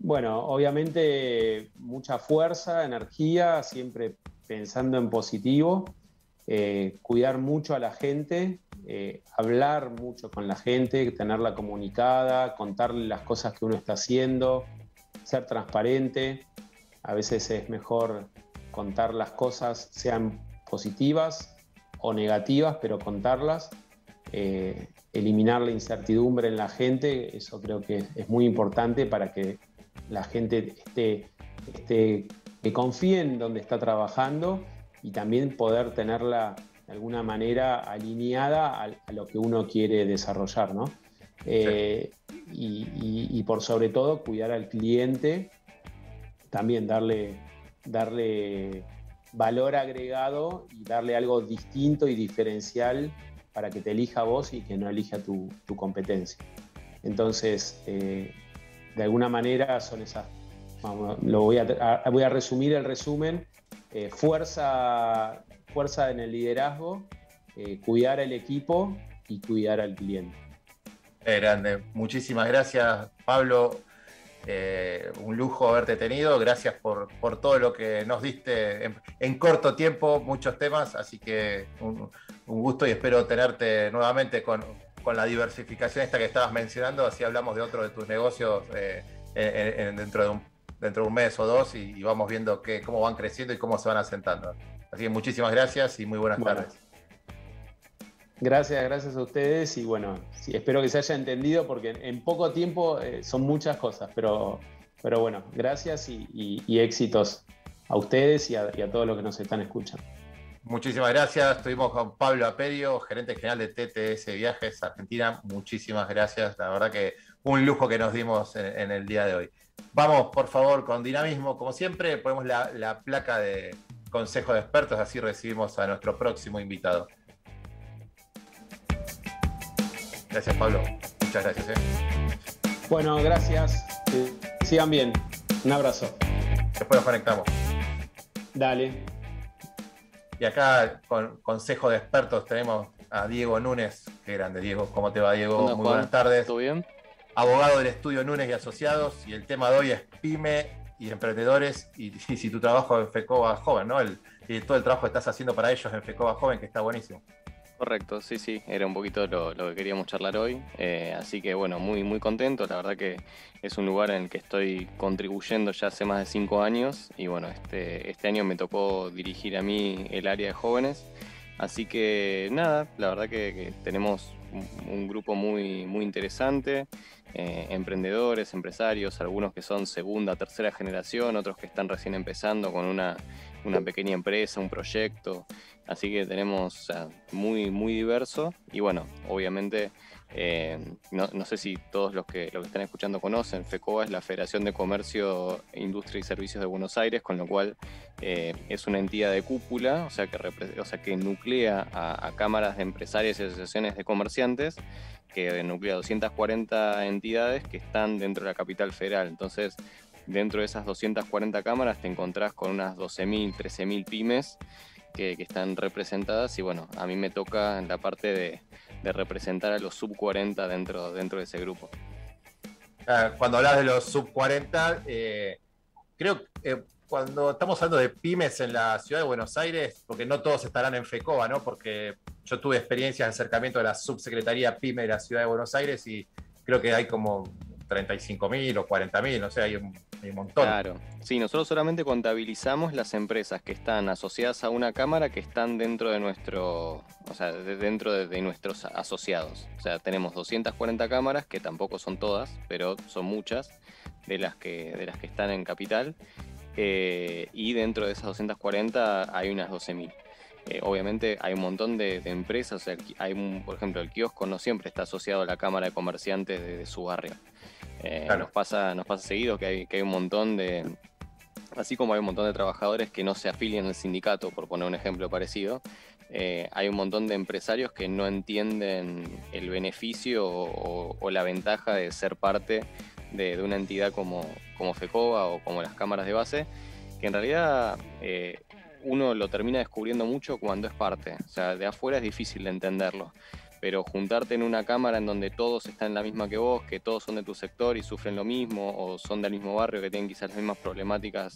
Bueno, obviamente mucha fuerza, energía, siempre pensando en positivo, eh, cuidar mucho a la gente, eh, hablar mucho con la gente, tenerla comunicada, contarle las cosas que uno está haciendo, ser transparente. A veces es mejor contar las cosas, sean positivas o negativas, pero contarlas. Eh, eliminar la incertidumbre en la gente, eso creo que es muy importante para que la gente esté, que confíe en donde está trabajando y también poder tenerla de alguna manera alineada a, lo que uno quiere desarrollar, ¿no? Eh, y, por sobre todo cuidar al cliente, también darle, darle valor agregado y darle algo distinto y diferencial para que te elija vos y que no elija tu, competencia. Entonces, eh, de alguna manera son esas, lo voy a, voy a resumir el resumen, eh, fuerza, fuerza en el liderazgo, eh, cuidar al equipo y cuidar al cliente. grande, muchísimas gracias Pablo, eh, un lujo haberte tenido, gracias por, todo lo que nos diste en, corto tiempo, muchos temas, así que un, un gusto y espero tenerte nuevamente con, con la diversificación esta que estabas mencionando, así hablamos de otro de tus negocios eh, dentro, de un, dentro de un mes o dos y, vamos viendo que, cómo van creciendo y cómo se van asentando. Así que muchísimas gracias y muy buenas tardes. Gracias, gracias a ustedes y bueno, espero que se haya entendido porque en, poco tiempo eh, son muchas cosas, pero, pero bueno, gracias y, éxitos a ustedes y a, todos los que nos están escuchando. Muchísimas gracias. Estuvimos con Pablo Apedio, gerente general de TTS Viajes Argentina. Muchísimas gracias. La verdad que un lujo que nos dimos en, el día de hoy. Vamos, por favor, con dinamismo. Como siempre, ponemos la placa de Consejo de Expertos, así recibimos a nuestro próximo invitado. Gracias, Pablo. Muchas gracias. ¿eh? Bueno, gracias. sigan bien. Un abrazo. Después nos conectamos. Dale. Y acá con Consejo de Expertos tenemos a Diego Núñez. Qué grande, Diego. ¿Cómo te va, Diego? Muy buenas tardes. ¿Todo bien? Abogado del estudio Núñez y Asociados. Y el tema de hoy es PyME y emprendedores. Y, si tu trabajo en FECOBA Joven, ¿no? El, y todo el trabajo que estás haciendo para ellos en FECOBA Joven, que está buenísimo. Correcto, sí, sí, era un poquito lo, que queríamos charlar hoy. Eh, así que bueno, muy, muy contento. La verdad que es un lugar en el que estoy contribuyendo ya hace más de cinco años. Y bueno, este, este año me tocó dirigir a mí el área de jóvenes. Así que nada, la verdad que, tenemos un, grupo muy, muy interesante. Eh, emprendedores, empresarios, algunos que son segunda, tercera generación, otros que están recién empezando con una, una pequeña empresa, un proyecto. Así que tenemos muy, muy diverso y bueno, obviamente eh, no, sé si todos los que, lo que están escuchando conocen, FECOA es la Federación de Comercio, Industria y Servicios de Buenos Aires, con lo cual eh, es una entidad de cúpula, o sea que, o sea, que nuclea a, cámaras de empresarios y asociaciones de comerciantes, que nuclea 240 entidades que están dentro de la capital federal. Entonces, dentro de esas 240 cámaras te encontrás con unas 12.000, 13.000 pymes que, están representadas y bueno, a mí me toca la parte de, representar a los sub 40 dentro, dentro de ese grupo. Ah, cuando hablas de los sub 40, eh, creo que eh, cuando estamos hablando de pymes en la ciudad de Buenos Aires, porque no todos estarán en FECOA, ¿no? Porque yo tuve experiencia de acercamiento a la subsecretaría PYME de la ciudad de Buenos Aires y creo que hay como 35.000 o 40.000, no sé, hay un, montón. Claro, sí, nosotros solamente contabilizamos las empresas que están asociadas a una cámara que están dentro de nuestro, o sea, dentro de, nuestros asociados. O sea, tenemos 240 cámaras, que tampoco son todas, pero son muchas de las que, de las que están en capital. Eh, y dentro de esas 240 hay unas 12.000. Eh, obviamente hay un montón de, empresas, hay por ejemplo, el kiosco no siempre está asociado a la Cámara de Comerciantes de su barrio. Eh, nos, pasa, nos pasa seguido que hay, que hay un montón de, así como hay un montón de trabajadores que no se afilian al sindicato, por poner un ejemplo parecido, eh, hay un montón de empresarios que no entienden el beneficio o, la ventaja de ser parte de, una entidad como, como FECOBA o como las cámaras de base, que en realidad eh, uno lo termina descubriendo mucho cuando es parte. O sea, de afuera es difícil de entenderlo pero juntarte en una cámara en donde todos están en la misma que vos, que todos son de tu sector y sufren lo mismo, o son del mismo barrio que tienen quizás las mismas problemáticas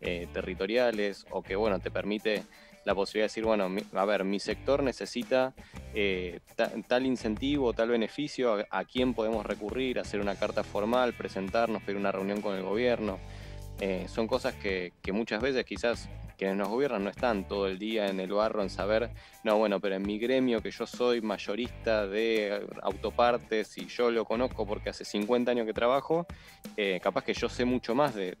eh, territoriales, o que bueno, te permite la posibilidad de decir, bueno, a ver, mi sector necesita eh, tal incentivo, tal beneficio, a, quién podemos recurrir, hacer una carta formal, presentarnos, pedir una reunión con el gobierno. Eh, son cosas que, que muchas veces quizás quienes nos gobiernan no están todo el día en el barro en saber, no, bueno, pero en mi gremio que yo soy mayorista de autopartes y yo lo conozco porque hace 50 años que trabajo, eh, capaz que yo sé mucho más de,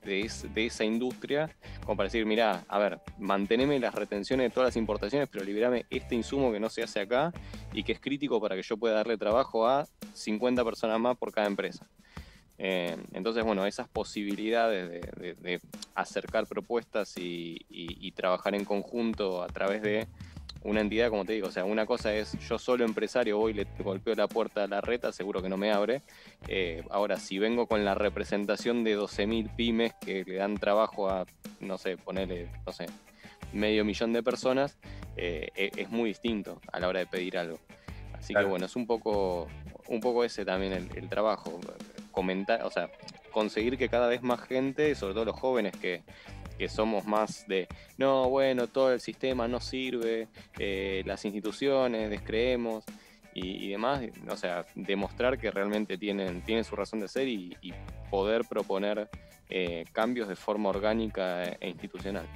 esa industria, como para decir, mira, a ver, manteneme las retenciones de todas las importaciones, pero liberame este insumo que no se hace acá y que es crítico para que yo pueda darle trabajo a 50 personas más por cada empresa. Eh, entonces, bueno, esas posibilidades de, acercar propuestas y, trabajar en conjunto a través de una entidad, como te digo, o sea, una cosa es yo solo empresario voy y le golpeo la puerta a la reta, seguro que no me abre. Eh, ahora, si vengo con la representación de 12.000 pymes que le dan trabajo a, no sé, ponerle, no sé, medio millón de personas, eh, e, es muy distinto a la hora de pedir algo. Así que bueno, es un poco, un poco ese también el trabajo comentar, o sea, conseguir que cada vez más gente, sobre todo los jóvenes que, somos más de, no, bueno, todo el sistema no sirve, eh, las instituciones, descreemos y, demás, o sea, demostrar que realmente tienen, tienen su razón de ser y, poder proponer eh, cambios de forma orgánica e institucional.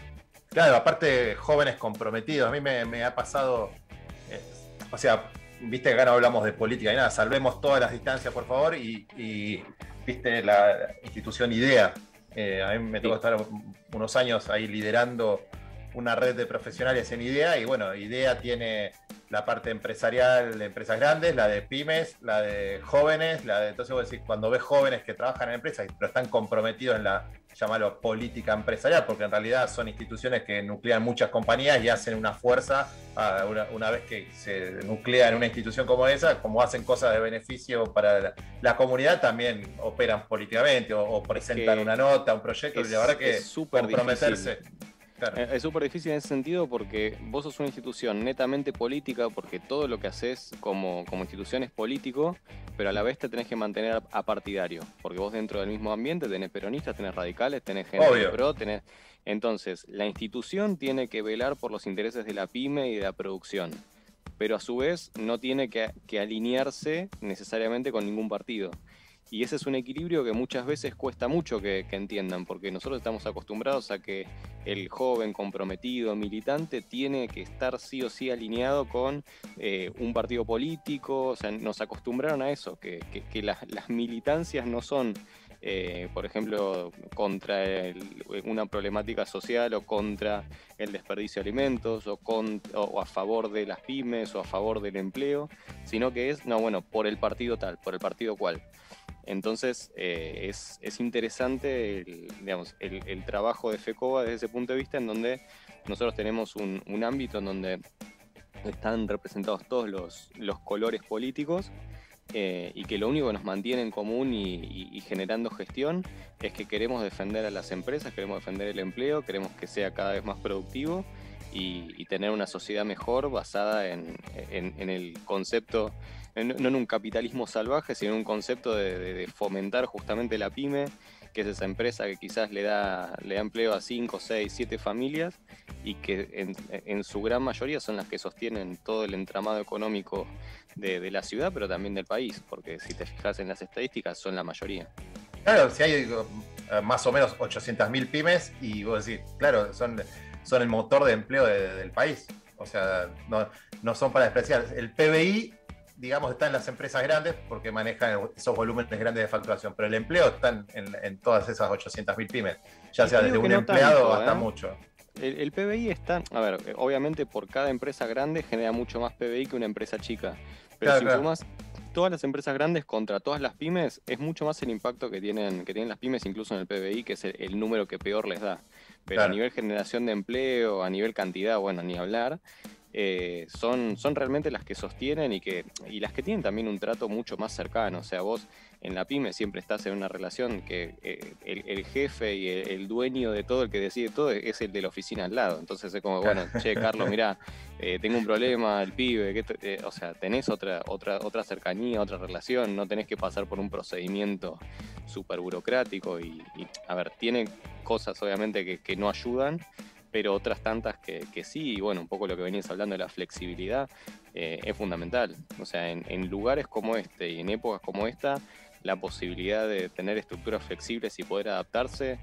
Claro, aparte jóvenes comprometidos. A mí me, ha pasado, eh, o sea, viste que acá no hablamos de política y nada, salvemos todas las distancias, por favor, y, viste la institución IDEA. Eh, a mí me tocó estar unos años ahí liderando una red de profesionales en IDEA y bueno, IDEA tiene la parte empresarial de empresas grandes, la de pymes, la de jóvenes, la de, entonces vos decís, cuando ves jóvenes que trabajan en empresas, pero están comprometidos en la, llamarlo política empresarial, porque en realidad son instituciones que nuclean muchas compañías y hacen una fuerza ah, una, vez que se nuclea en una institución como esa, como hacen cosas de beneficio para la, comunidad, también operan políticamente o, presentan una nota, un proyecto, y la verdad que comprometerse. Eh, es súper difícil en ese sentido porque vos sos una institución netamente política, porque todo lo que haces como, como institución es político, pero a la vez te tenés que mantener apartidario, porque vos dentro del mismo ambiente tenés peronistas, tenés radicales, tenés gente de pro, tenés... Entonces, la institución tiene que velar por los intereses de la pyme y de la producción, pero a su vez no tiene que, que alinearse necesariamente con ningún partido. Y ese es un equilibrio que muchas veces cuesta mucho que, entiendan, porque nosotros estamos acostumbrados a que el joven comprometido, militante, tiene que estar sí o sí alineado con eh, un partido político, o sea, nos acostumbraron a eso, que, las, militancias no son, eh, por ejemplo, contra una problemática social o contra el desperdicio de alimentos o a favor de las pymes o a favor del empleo, sino que es, no, bueno, por el partido tal, por el partido cual. Entonces eh, es, interesante el, digamos, el, trabajo de FECOBA desde ese punto de vista en donde nosotros tenemos un, ámbito en donde están representados todos los, colores políticos eh, y que lo único que nos mantiene en común y, generando gestión es que queremos defender a las empresas, queremos defender el empleo, queremos que sea cada vez más productivo y, tener una sociedad mejor basada en, en el concepto no en un capitalismo salvaje, sino en un concepto de, fomentar justamente la pyme, que es esa empresa que quizás le da, le da empleo a 5, 6, 7 familias y que en, su gran mayoría son las que sostienen todo el entramado económico de, la ciudad, pero también del país, porque si te fijas en las estadísticas son la mayoría. Claro, si hay eh, más o menos 800.000 pymes y vos decís, claro, son, son el motor de empleo del país. O sea, no, no son para despreciar. El PBI digamos, está en las empresas grandes porque manejan esos volúmenes grandes de facturación, pero el empleo está en, todas esas 800.000 pymes, ya sea desde un empleado hasta ¿eh? mucho. El, PBI está, a ver, obviamente por cada empresa grande genera mucho más PBI que una empresa chica, pero si sumas todas las empresas grandes contra todas las pymes, es mucho más el impacto que tienen, que tienen las pymes incluso en el PBI, que es el, número que peor les da. Pero a nivel generación de empleo, a nivel cantidad, bueno, ni hablar. Eh, son, son realmente las que sostienen y, que, y las que tienen también un trato mucho más cercano. O sea, vos en la pyme siempre estás en una relación que eh, el, jefe y el, dueño de todo, el que decide todo, es el de la oficina al lado. Entonces es como, bueno, che, Carlos, mirá, eh, tengo un problema, el pibe, o sea, tenés otra, otra, otra cercanía, otra relación, no tenés que pasar por un procedimiento súper burocrático y, a ver, tiene cosas obviamente que, que no ayudan, pero otras tantas que, sí, y bueno, un poco lo que venías hablando de la flexibilidad eh, es fundamental. O sea, en, lugares como este y en épocas como esta, la posibilidad de tener estructuras flexibles y poder adaptarse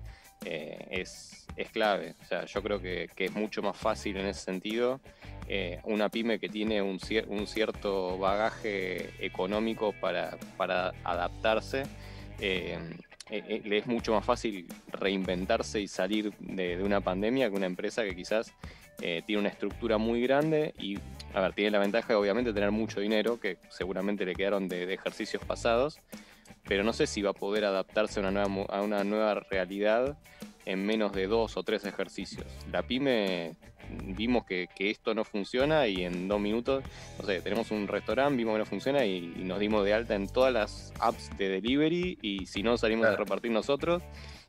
eh, es, clave. O sea, yo creo que, es mucho más fácil en ese sentido eh, una pyme que tiene un, un cierto bagaje económico para, para adaptarse eh, le es mucho más fácil reinventarse y salir de, una pandemia que una empresa que quizás eh, tiene una estructura muy grande y, a ver, tiene la ventaja de obviamente tener mucho dinero, que seguramente le quedaron de, ejercicios pasados, pero no sé si va a poder adaptarse a una nueva realidad en menos de dos o tres ejercicios. La pyme vimos que, esto no funciona y en dos minutos, no sé, tenemos un restaurante, vimos que no funciona y, nos dimos de alta en todas las apps de delivery y si no salimos a repartir nosotros.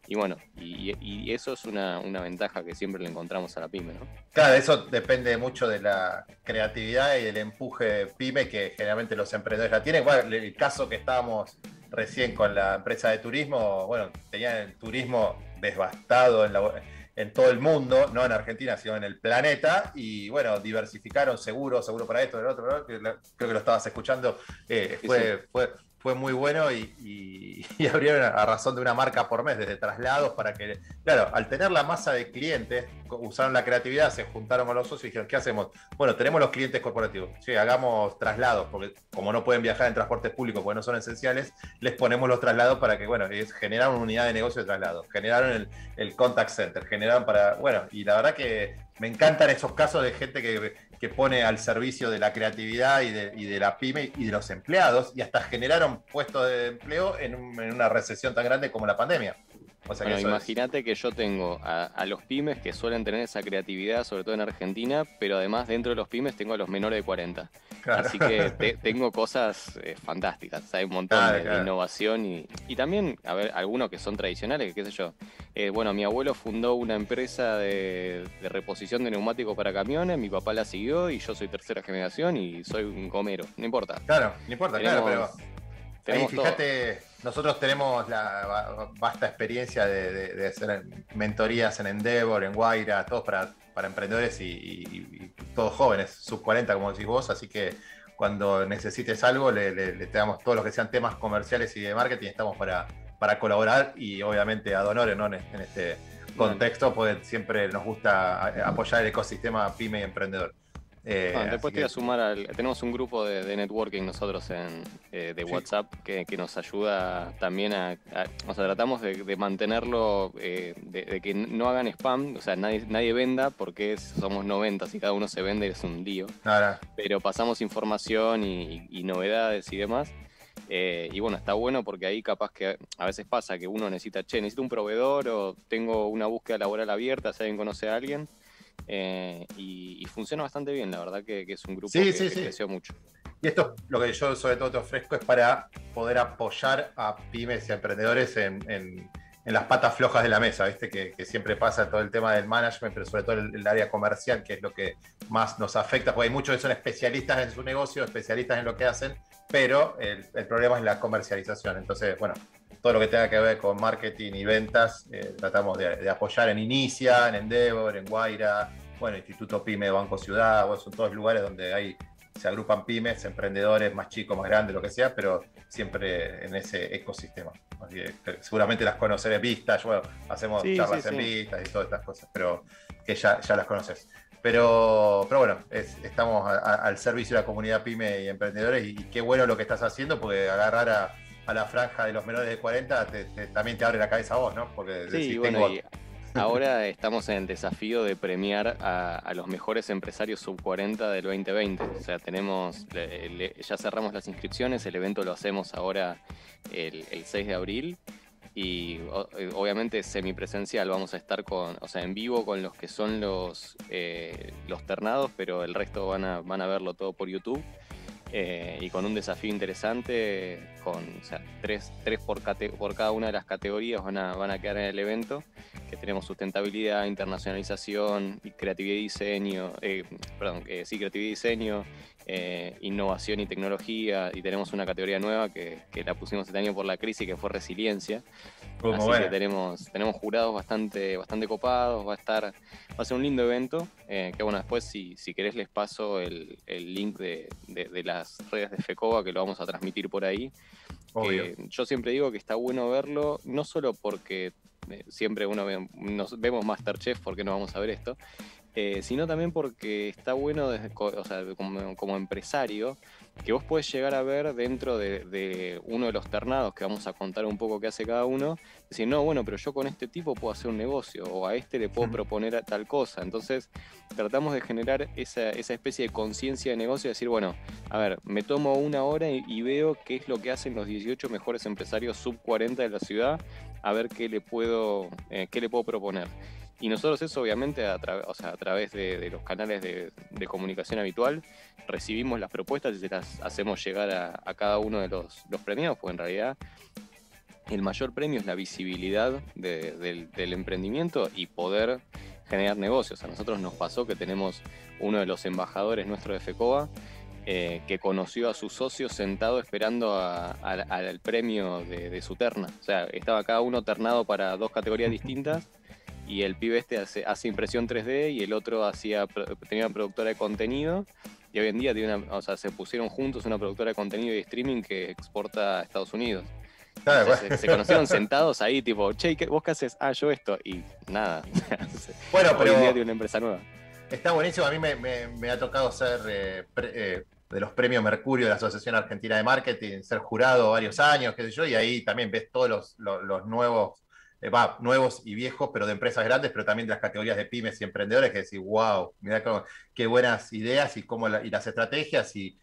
Y bueno, y, eso es una, ventaja que siempre le encontramos a la pyme, ¿no? Claro, eso depende mucho de la creatividad y del empuje pyme que generalmente los emprendedores la tienen. Bueno, el caso que estábamos recién con la empresa de turismo, bueno, tenían el turismo devastado en la en todo el mundo, no en Argentina, sino en el planeta, y bueno, diversificaron seguro, seguro para esto, del otro, creo que lo estabas escuchando, eh, fue, fue muy bueno y, abrieron a razón de una marca por mes, desde traslados para que, claro, al tener la masa de clientes, usaron la creatividad, se juntaron con los socios y dijeron, ¿qué hacemos? Bueno, tenemos los clientes corporativos, sí, hagamos traslados, porque como no pueden viajar en transportes públicos porque no son esenciales, les ponemos los traslados para que, bueno, generaron una unidad de negocio de traslados, generaron el, el contact center, generaron para, bueno, y la verdad que me encantan esos casos de gente que, pone al servicio de la creatividad y de, la pyme y de los empleados y hasta generaron puestos de empleo en, en una recesión tan grande como la pandemia bueno, imagínate que yo tengo a, los pymes que suelen tener esa creatividad, sobre todo en Argentina, pero además dentro de los pymes tengo a los menores de 40. Así que tengo cosas eh, fantásticas, hay un montón de, innovación y, también, a ver, algunos que son tradicionales, qué sé yo. Eh, bueno, mi abuelo fundó una empresa de, reposición de neumáticos para camiones, mi papá la siguió y yo soy tercera generación y soy un comero, no importa. Claro, no importa, claro, pero Ahí, fíjate, nosotros tenemos la vasta experiencia de, hacer mentorías en Endeavor, en Guaira, todos para, para emprendedores y, todos jóvenes, sub 40 como decís vos, así que cuando necesites algo le, le, damos todos los que sean temas comerciales y de marketing, estamos para, para colaborar y obviamente a Donore ¿no? en, este contexto, pues siempre nos gusta apoyar el ecosistema pyme y emprendedor. Eh, después te voy a sumar al. Tenemos un grupo de, networking nosotros en, eh, de WhatsApp que, nos ayuda también a. o sea, tratamos de, mantenerlo, eh, de, que no hagan spam, o sea, nadie, nadie venda porque somos 90, si cada uno se vende es un lío. Pero pasamos información y, novedades y demás. y bueno, está bueno porque ahí capaz que a veces pasa que uno necesita, che, necesito un proveedor o tengo una búsqueda laboral abierta, si alguien conoce a alguien eh, y, funciona bastante bien, la verdad que, es un grupo que, creció mucho. Y esto lo que yo sobre todo te ofrezco es para poder apoyar a pymes y emprendedores en, las patas flojas de la mesa, ¿viste? Que, siempre pasa todo el tema del management, pero sobre todo el, área comercial, que es lo que más nos afecta, porque hay muchos que son especialistas en su negocio, especialistas en lo que hacen, pero el, problema es la comercialización. Entonces, bueno, todo lo que tenga que ver con marketing y ventas, eh, tratamos de, apoyar en Inicia, en Endeavor, en Guaira, bueno, Instituto Pyme de Banco Ciudad, son todos lugares donde hay, se agrupan pymes, emprendedores más chicos, más grandes, lo que sea, pero siempre en ese ecosistema. seguramente las conoceré vistas, bueno, hacemos charlas en vistas y todas estas cosas, pero que ya, ya las conoces. Pero, pero bueno, estamos al servicio de la comunidad pyme y emprendedores y, qué bueno lo que estás haciendo, porque agarrar a, la franja de los menores de 40 también te abre la cabeza a vos, ¿no? Porque sí, bueno, Ahora estamos en el desafío de premiar a, los mejores empresarios sub 40 del 2020. O sea, tenemos, ya cerramos las inscripciones, el evento lo hacemos ahora el, 6 de abril y obviamente semipresencial. Vamos a estar con, o sea, en vivo con los que son los, eh, los ternados, pero el resto van a, van a verlo todo por YouTube. Eh, y con un desafío interesante, con tres, tres por, por, cada una de las categorías van a, van a quedar en el evento, que tenemos sustentabilidad, internacionalización, creatividad y diseño, eh, perdón, eh, sí, creatividad y diseño, eh, innovación y tecnología, y tenemos una categoría nueva que, la pusimos este año por la crisis, que fue resiliencia. Así que tenemos, tenemos jurados bastante, bastante copados, va a estar, va a ser un lindo evento, eh, que bueno, después si, si querés les paso el, link de, las redes de FECOBA, que lo vamos a transmitir por ahí. yo siempre digo que está bueno verlo, no solo porque eh, siempre uno nos vemos Masterchef, porque no vamos a ver esto, eh, sino también porque está bueno como, empresario que vos puedes llegar a ver dentro de, uno de los ternados que vamos a contar un poco qué hace cada uno, decir, no, bueno, pero yo con este tipo puedo hacer un negocio o a este le puedo proponer tal cosa. Entonces tratamos de generar esa, especie de conciencia de negocio y decir, bueno, a ver, me tomo una hora y, veo qué es lo que hacen los 18 mejores empresarios sub 40 de la ciudad, a ver qué le puedo, eh, qué le puedo proponer. Y nosotros eso obviamente a, sea, a través de, los canales de, comunicación habitual recibimos las propuestas y se las hacemos llegar a, cada uno de los, premiados, porque en realidad el mayor premio es la visibilidad del, emprendimiento y poder generar negocios. A nosotros nos pasó que tenemos uno de los embajadores nuestro de FECOA eh, que conoció a su socio sentado esperando al premio de, de, su terna. O sea, estaba cada uno ternado para dos categorías distintas y el pibe este hace, hace impresión 3D y el otro hacía, tenía una productora de contenido y hoy en día tiene una, o sea, se pusieron juntos una productora de contenido y streaming que exporta a Estados Unidos. se, conocieron sentados ahí, tipo, che, ¿vos qué haces? Ah, yo esto. Y nada. bueno, pero. Hoy en día tiene una empresa nueva. Está buenísimo. A mí me, ha tocado ser eh, eh, de los premios Mercurio de la Asociación Argentina de Marketing, ser jurado varios años, qué sé yo, y ahí también ves todos los, nuevos, eh, va, nuevos y viejos, pero de empresas grandes, pero también de las categorías de pymes y emprendedores, que decís, wow, mira qué buenas ideas y, cómo y las estrategias y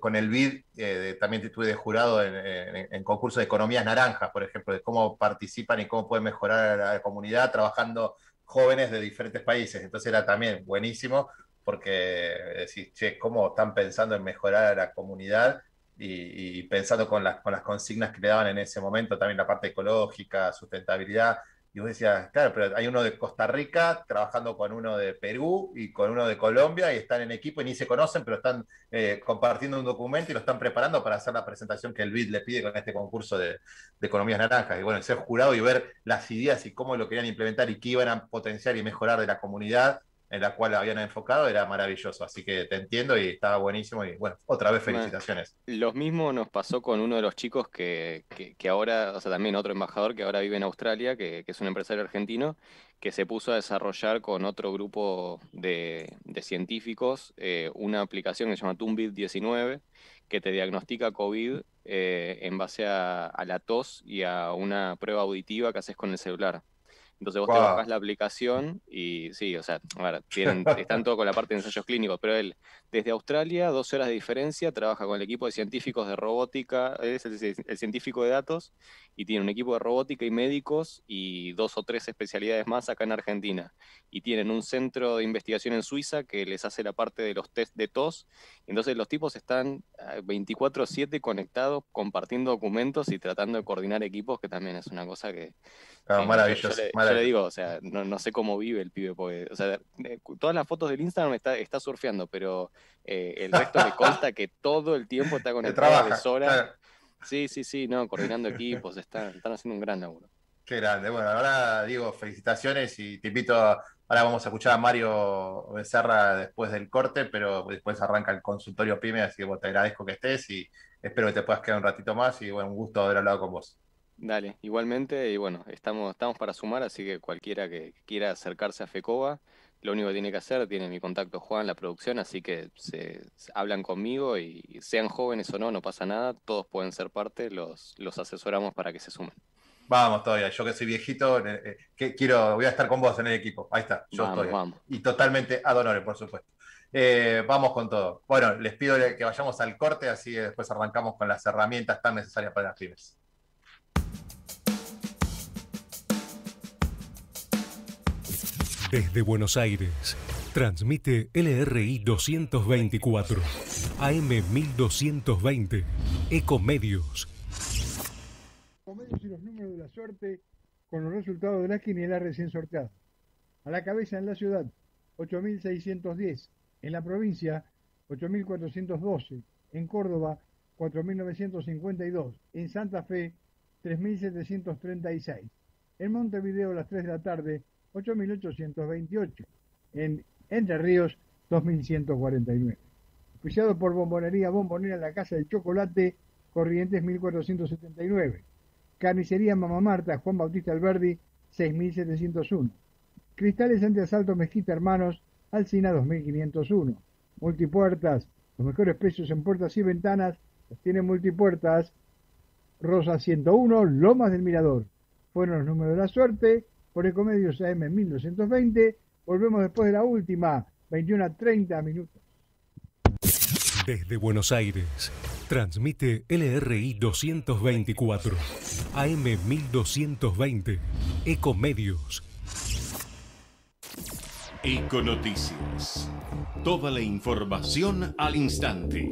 con el BID eh, también estuve de jurado en, en, concursos de economías naranjas, por ejemplo, de cómo participan y cómo pueden mejorar a la comunidad trabajando jóvenes de diferentes países. Entonces era también buenísimo porque decís, che, cómo están pensando en mejorar a la comunidad y, y pensando con las, con las consignas que le daban en ese momento, también la parte ecológica, sustentabilidad. Y vos decías, claro, pero hay uno de Costa Rica trabajando con uno de Perú y con uno de Colombia y están en equipo y ni se conocen, pero están eh, compartiendo un documento y lo están preparando para hacer la presentación que el BID le pide con este concurso de, de economías naranjas. Y bueno, ser jurado y ver las ideas y cómo lo querían implementar y qué iban a potenciar y mejorar de la comunidad en la cual habían enfocado era maravilloso. Así que te entiendo y estaba buenísimo. Y bueno, otra vez felicitaciones. lo mismo nos pasó con uno de los chicos que, que, ahora, o sea, también otro embajador que ahora vive en Australia, que, que, es un empresario argentino, que se puso a desarrollar con otro grupo de, de científicos eh, una aplicación que se llama Tumbit 19 que te diagnostica COVID eh, en base a, a la tos y a una prueba auditiva que haces con el celular. Entonces vos te bajás la aplicación y sí, o sea, tienen, están todo con la parte de ensayos clínicos, pero él desde Australia, 12 horas de diferencia, trabaja con el equipo de científicos de robótica, es el, científico de datos, y tiene un equipo de robótica y médicos y dos o tres especialidades más acá en Argentina. Y tienen un centro de investigación en Suiza que les hace la parte de los test de tos. Entonces los tipos están 24/7 conectados, compartiendo documentos y tratando de coordinar equipos, que también es una cosa que maravilloso. Yo, le, digo, o sea, no, sé cómo vive el pibe, porque, o sea, todas las fotos del Instagram está, está surfeando, pero eh, el resto me consta que todo el tiempo está conectado de sola. Sí, sí, sí, no, coordinando equipos, están, están haciendo un gran laburo. Qué grande. Bueno, ahora digo, felicitaciones y te invito a, Ahora vamos a escuchar a Mario Becerra después del corte, pero después arranca el consultorio PYME, así que te agradezco que estés y espero que te puedas quedar un ratito más y bueno, un gusto haber hablado con vos. Dale, igualmente, y bueno, estamos, estamos para sumar, así que cualquiera que quiera acercarse a FECOBA, lo único que tiene que hacer, tiene mi contacto Juan, la producción, así que se, hablan conmigo y sean jóvenes o no, no pasa nada, todos pueden ser parte, los, los asesoramos para que se sumen. Vamos todavía, yo que soy viejito, eh, que quiero, voy a estar con vos en el equipo. Ahí está, yo estoy. Y totalmente ad honores, por supuesto. Eh, vamos con todo. Bueno, les pido que vayamos al corte, así después arrancamos con las herramientas tan necesarias para las pymes. Desde Buenos Aires, transmite LRI 224, AM 1220, Ecomedios. Ecomedios y los números de la suerte con los resultados de la quiniela recién sorteada. A la cabeza en la ciudad, 8.610. En la provincia, 8.412. En Córdoba, 4.952. En Santa Fe, 3.736. En Montevideo, a las 3 de la tarde, 8.828. En Entre Ríos, 2.149. Oficiado por Bombonería Bombonera La Casa del Chocolate, Corrientes 1479. Carnicería Mamá Marta, Juan Bautista Alberdi, 6701. Cristales Antiasalto Mezquita Hermanos, Alcina 2501. Multipuertas, los mejores precios en puertas y ventanas, los tiene multipuertas. Rosa 101, Lomas del Mirador. Fueron los números de la suerte por Ecomedios AM 1220. Volvemos después de la última, 21 a 30 minutos. Desde Buenos Aires, transmite LRI 224, AM 1220, Ecomedios. Econoticias. Toda la información al instante.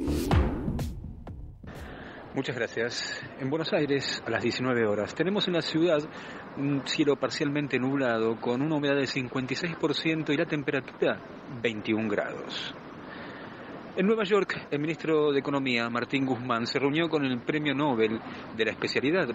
Muchas gracias. En Buenos Aires, a las 19 horas, tenemos en la ciudad un cielo parcialmente nublado con una humedad del 56% y la temperatura 21 grados. En Nueva York, el ministro de Economía, Martín Guzmán, se reunió con el premio Nobel de la especialidad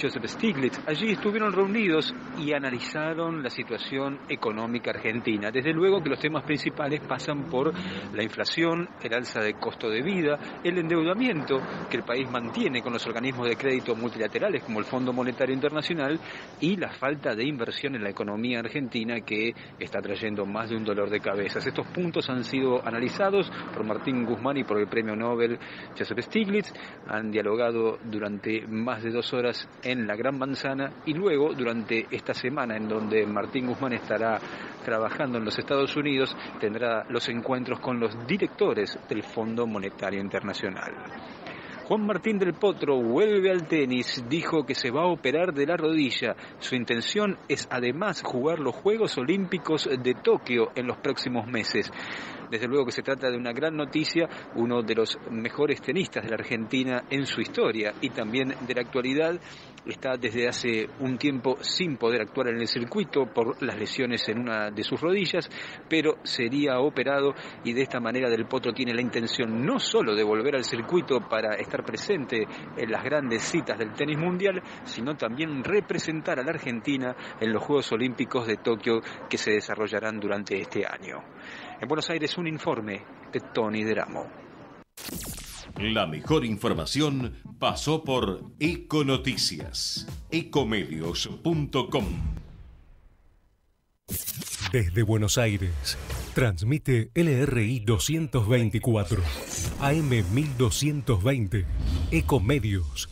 Joseph Stiglitz. Allí estuvieron reunidos y analizaron la situación económica argentina. Desde luego que los temas principales pasan por la inflación, el alza de costo de vida, el endeudamiento que el país mantiene con los organismos de crédito multilaterales como el Fondo Monetario Internacional y la falta de inversión en la economía argentina que está trayendo más de un dolor de cabezas. Estos puntos han sido analizados por Martín Guzmán y por el premio Nobel Joseph Stiglitz. Han dialogado durante más de dos horas en la Gran Manzana y luego durante esta semana en donde Martín Guzmán estará trabajando en los Estados Unidos tendrá los encuentros con los directores del Fondo Monetario Internacional. Juan Martín del Potro vuelve al tenis, dijo que se va a operar de la rodilla. Su intención es además jugar los Juegos Olímpicos de Tokio en los próximos meses. Desde luego que se trata de una gran noticia, uno de los mejores tenistas de la Argentina en su historia y también de la actualidad. Está desde hace un tiempo sin poder actuar en el circuito por las lesiones en una de sus rodillas, pero sería operado y de esta manera Del Potro tiene la intención no solo de volver al circuito para estar presente en las grandes citas del tenis mundial, sino también representar a la Argentina en los Juegos Olímpicos de Tokio que se desarrollarán durante este año. En Buenos Aires, un informe de Tony Deramo. La mejor información pasó por Econoticias, ecomedios.com. Desde Buenos Aires, transmite LRI 224, AM 1220, Ecomedios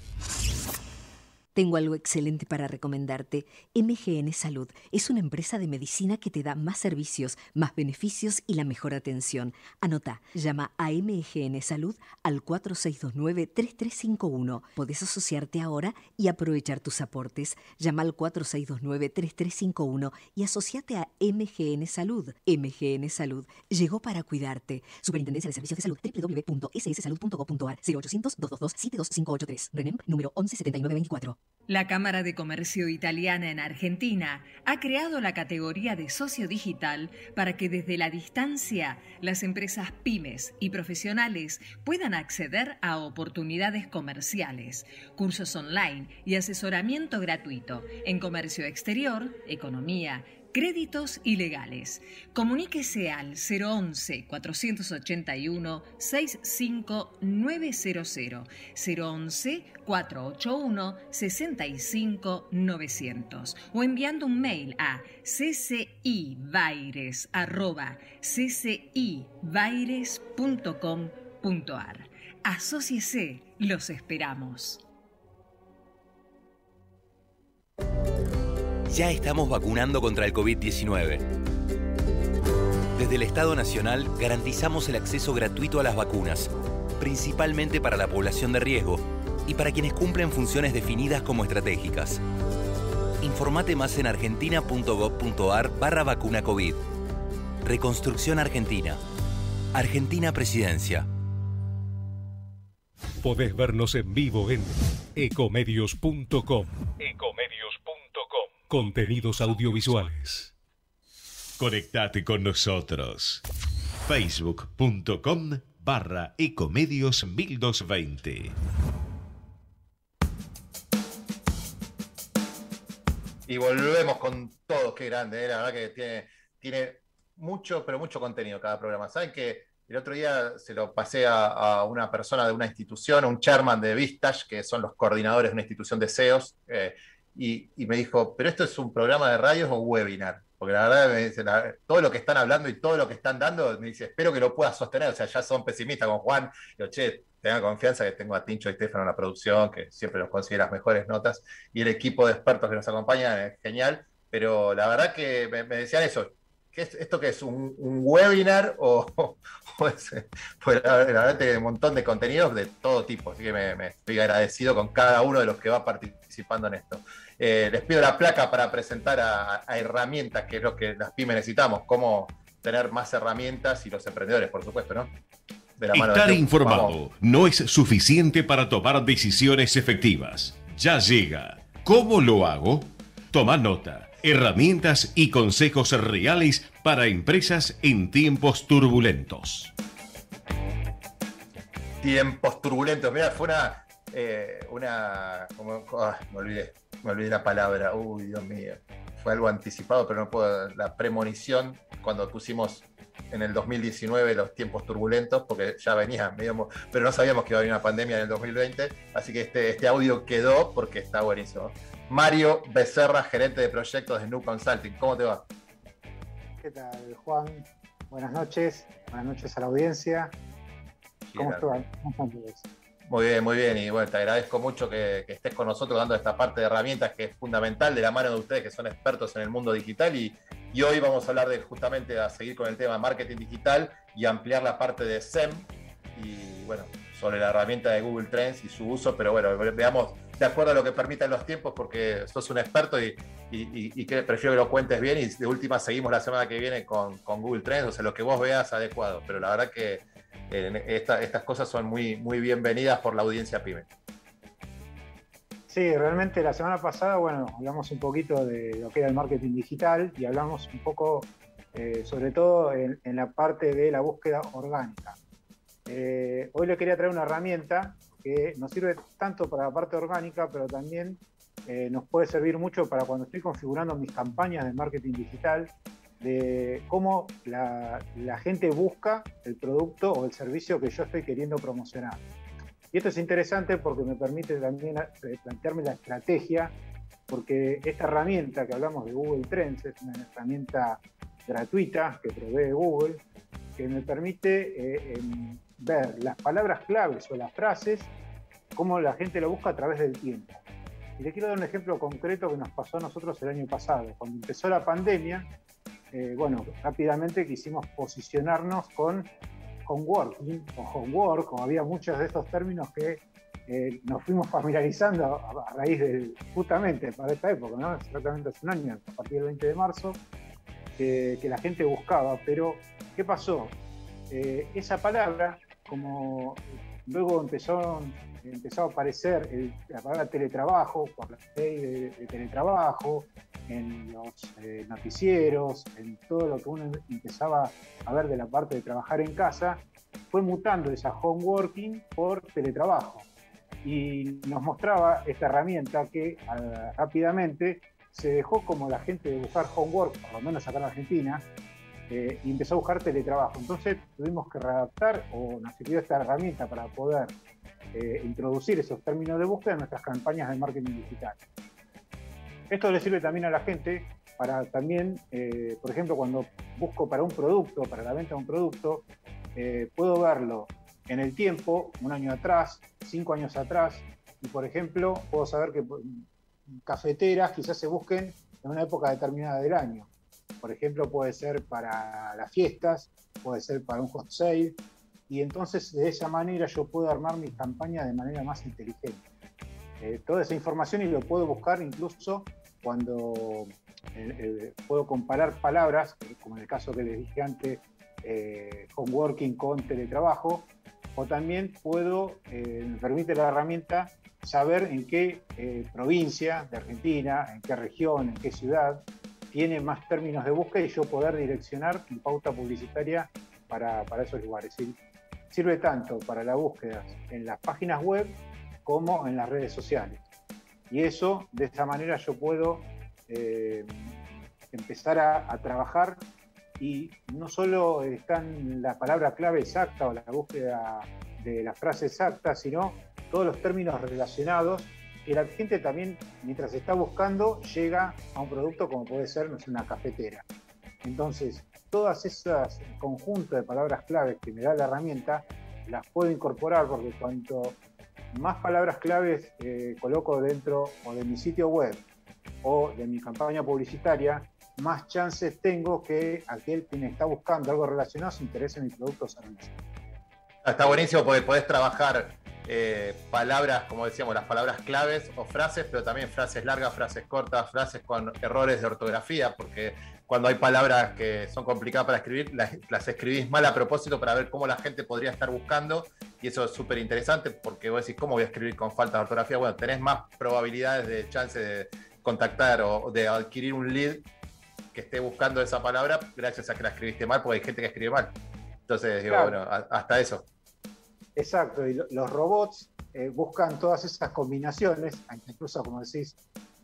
tengo algo excelente para recomendarte. MGN Salud es una empresa de medicina que te da más servicios, más beneficios y la mejor atención. Anota, llama a MGN Salud al 4629-3351. Podés asociarte ahora y aprovechar tus aportes. Llama al 4629-3351 y asociate a MGN Salud. MGN Salud llegó para cuidarte. Superintendencia de Servicios de Salud www.sssalud.gov.ar 0800 222 72583. RENEM número 117924. La Cámara de Comercio Italiana en Argentina ha creado la categoría de socio digital para que desde la distancia las empresas pymes y profesionales puedan acceder a oportunidades comerciales, cursos online y asesoramiento gratuito en comercio exterior, economía, Créditos ilegales. Comuníquese al 011-481-65900, 011-481-65900 o enviando un mail a ccibaires.ccibaires.com.ar. Asociese, los esperamos. Ya estamos vacunando contra el COVID-19. Desde el Estado Nacional garantizamos el acceso gratuito a las vacunas, principalmente para la población de riesgo y para quienes cumplen funciones definidas como estratégicas. Informate más en argentina.gov.ar barra vacuna COVID. Reconstrucción Argentina. Argentina Presidencia. Podés vernos en vivo en ecomedios.com. Contenidos audiovisuales. Conectate con nosotros. Facebook.com barra Ecomedios 1220. Y volvemos con todo, qué grande, eh, la verdad que tiene, tiene mucho, pero mucho contenido cada programa. ¿Saben que el otro día se lo pasé a, una persona de una institución, un chairman de Vistage, que son los coordinadores de una institución de SEOs, eh, y, me dijo, pero esto es un programa de radio o un webinar. Porque la verdad me dice, todo lo que están hablando y todo lo que están dando, me dice, espero que lo puedas sostener. O sea, ya son pesimistas con Juan. Yo, che, tengan confianza que tengo a Tincho y Stefano en la producción, que siempre nos consigue las mejores notas. Y el equipo de expertos que nos acompaña es genial. Pero la verdad que me, decían eso. ¿qué es, ¿Esto qué es? ¿Un, webinar? O, pues, la, verdad que un montón de contenidos de todo tipo. Así que me estoy agradecido con cada uno de los que va participando en esto. Eh, les pido la placa para presentar a, herramientas, que es lo que las pymes necesitamos, cómo tener más herramientas y los emprendedores, por supuesto, ¿no? Estar informado no es suficiente para tomar decisiones efectivas. Ya llega. ¿Cómo lo hago? Toma nota. Herramientas y consejos reales para empresas en tiempos turbulentos. Tiempos turbulentos. Mira, fue una eh, una. Como, ah, me olvidé, me olvidé la palabra. Uy, Dios mío. Fue algo anticipado, pero no puedo. La premonición cuando pusimos en el 2019 los tiempos turbulentos, porque ya venía medio, pero no sabíamos que iba a haber una pandemia en el 2020, así que este, este audio quedó porque está buenísimo. Mario Becerra, gerente de proyectos de New Consulting, ¿cómo te va? ¿Qué tal, Juan? Buenas noches, buenas noches a la audiencia. ¿Cómo están? Muy bien, muy bien. Y bueno, te agradezco mucho que, estés con nosotros dando esta parte de herramientas que es fundamental de la mano de ustedes que son expertos en el mundo digital. Y, y hoy vamos a hablar de justamente a seguir con el tema marketing digital y ampliar la parte de SEM y bueno, sobre la herramienta de Google Trends y su uso, pero bueno, veamos de acuerdo a lo que permitan los tiempos porque sos un experto y, que prefiero que lo cuentes bien. Y de última seguimos la semana que viene con, Google Trends, o sea, lo que vos veas adecuado, pero la verdad que estas cosas son muy, muy bienvenidas por la audiencia PyME. Sí, realmente la semana pasada, bueno, hablamos un poquito de lo que era el marketing digital y hablamos un poco, eh, sobre todo en, la parte de la búsqueda orgánica. Eh, hoy le quería traer una herramienta que nos sirve tanto para la parte orgánica, pero también eh, nos puede servir mucho para cuando estoy configurando mis campañas de marketing digital, de cómo la gente busca el producto o el servicio que yo estoy queriendo promocionar. Y esto es interesante porque me permite también eh, plantearme la estrategia, porque esta herramienta que hablamos de Google Trends es una herramienta gratuita que provee Google, que me permite eh, em, ver las palabras claves o las frases, cómo la gente lo busca a través del tiempo. Y le quiero dar un ejemplo concreto que nos pasó a nosotros el año pasado. Cuando empezó la pandemia, eh, bueno, rápidamente quisimos posicionarnos con homeworking o homework, como había muchos de estos términos que eh, nos fuimos familiarizando a, raíz de, justamente para esta época, ¿no? exactamente hace un año, a partir del 20 de marzo, que la gente buscaba. Pero, ¿qué pasó? Eh, esa palabra, como luego empezó, empezó a aparecer la palabra teletrabajo, por la ley de teletrabajo, en los eh, noticieros, en todo lo que uno empezaba a ver de la parte de trabajar en casa, fue mutando esa home working por teletrabajo. Y nos mostraba esta herramienta que ah, rápidamente se dejó como la gente de buscar homework, por lo menos acá en Argentina, eh, y empezó a buscar teletrabajo. Entonces tuvimos que readaptar o nos sirvió esta herramienta para poder eh, introducir esos términos de búsqueda en nuestras campañas de marketing digital. Esto le sirve también a la gente para también, eh, por ejemplo, cuando busco para un producto, para la venta de un producto, eh, puedo verlo en el tiempo, un año atrás, cinco años atrás, y por ejemplo, puedo saber que cafeteras quizás se busquen en una época determinada del año. Por ejemplo, puede ser para las fiestas, puede ser para un hot sale, y entonces de esa manera yo puedo armar mis campañas de manera más inteligente. Eh, toda esa información y lo puedo buscar incluso cuando eh, eh, puedo comparar palabras, como en el caso que les dije antes, homeworking con teletrabajo, o también puedo, me permite la herramienta saber en qué provincia de Argentina, en qué región, en qué ciudad tiene más términos de búsqueda y yo poder direccionar mi pauta publicitaria para, para esos lugares. Sirve tanto para la búsqueda en las páginas web como en las redes sociales. Y eso, de esta manera yo puedo eh, empezar a, trabajar y no solo está en la palabra clave exacta o la búsqueda de la frase exacta, sino todos los términos relacionados que la gente también, mientras está buscando, llega a un producto como puede ser no una cafetera. Entonces, todas esas conjuntos de palabras claves que me da la herramienta, las puedo incorporar porque cuanto más palabras claves eh, coloco dentro o de mi sitio web o de mi campaña publicitaria, más chances tengo que aquel quien está buscando algo relacionado se interese en mi producto o servicio. Ah, está buenísimo porque podés trabajar eh, palabras, como decíamos, las palabras claves o frases, pero también frases largas, frases cortas, frases con errores de ortografía, porque cuando hay palabras que son complicadas para escribir, las, escribís mal a propósito para ver cómo la gente podría estar buscando. Y eso es súper interesante porque vos decís, ¿cómo voy a escribir con falta de ortografía? Bueno, tenés más probabilidades de chance de contactar o de adquirir un lead que esté buscando esa palabra gracias a que la escribiste mal, porque hay gente que escribe mal. Entonces, digo, bueno, hasta eso. Exacto, y los robots eh, buscan todas esas combinaciones, incluso como decís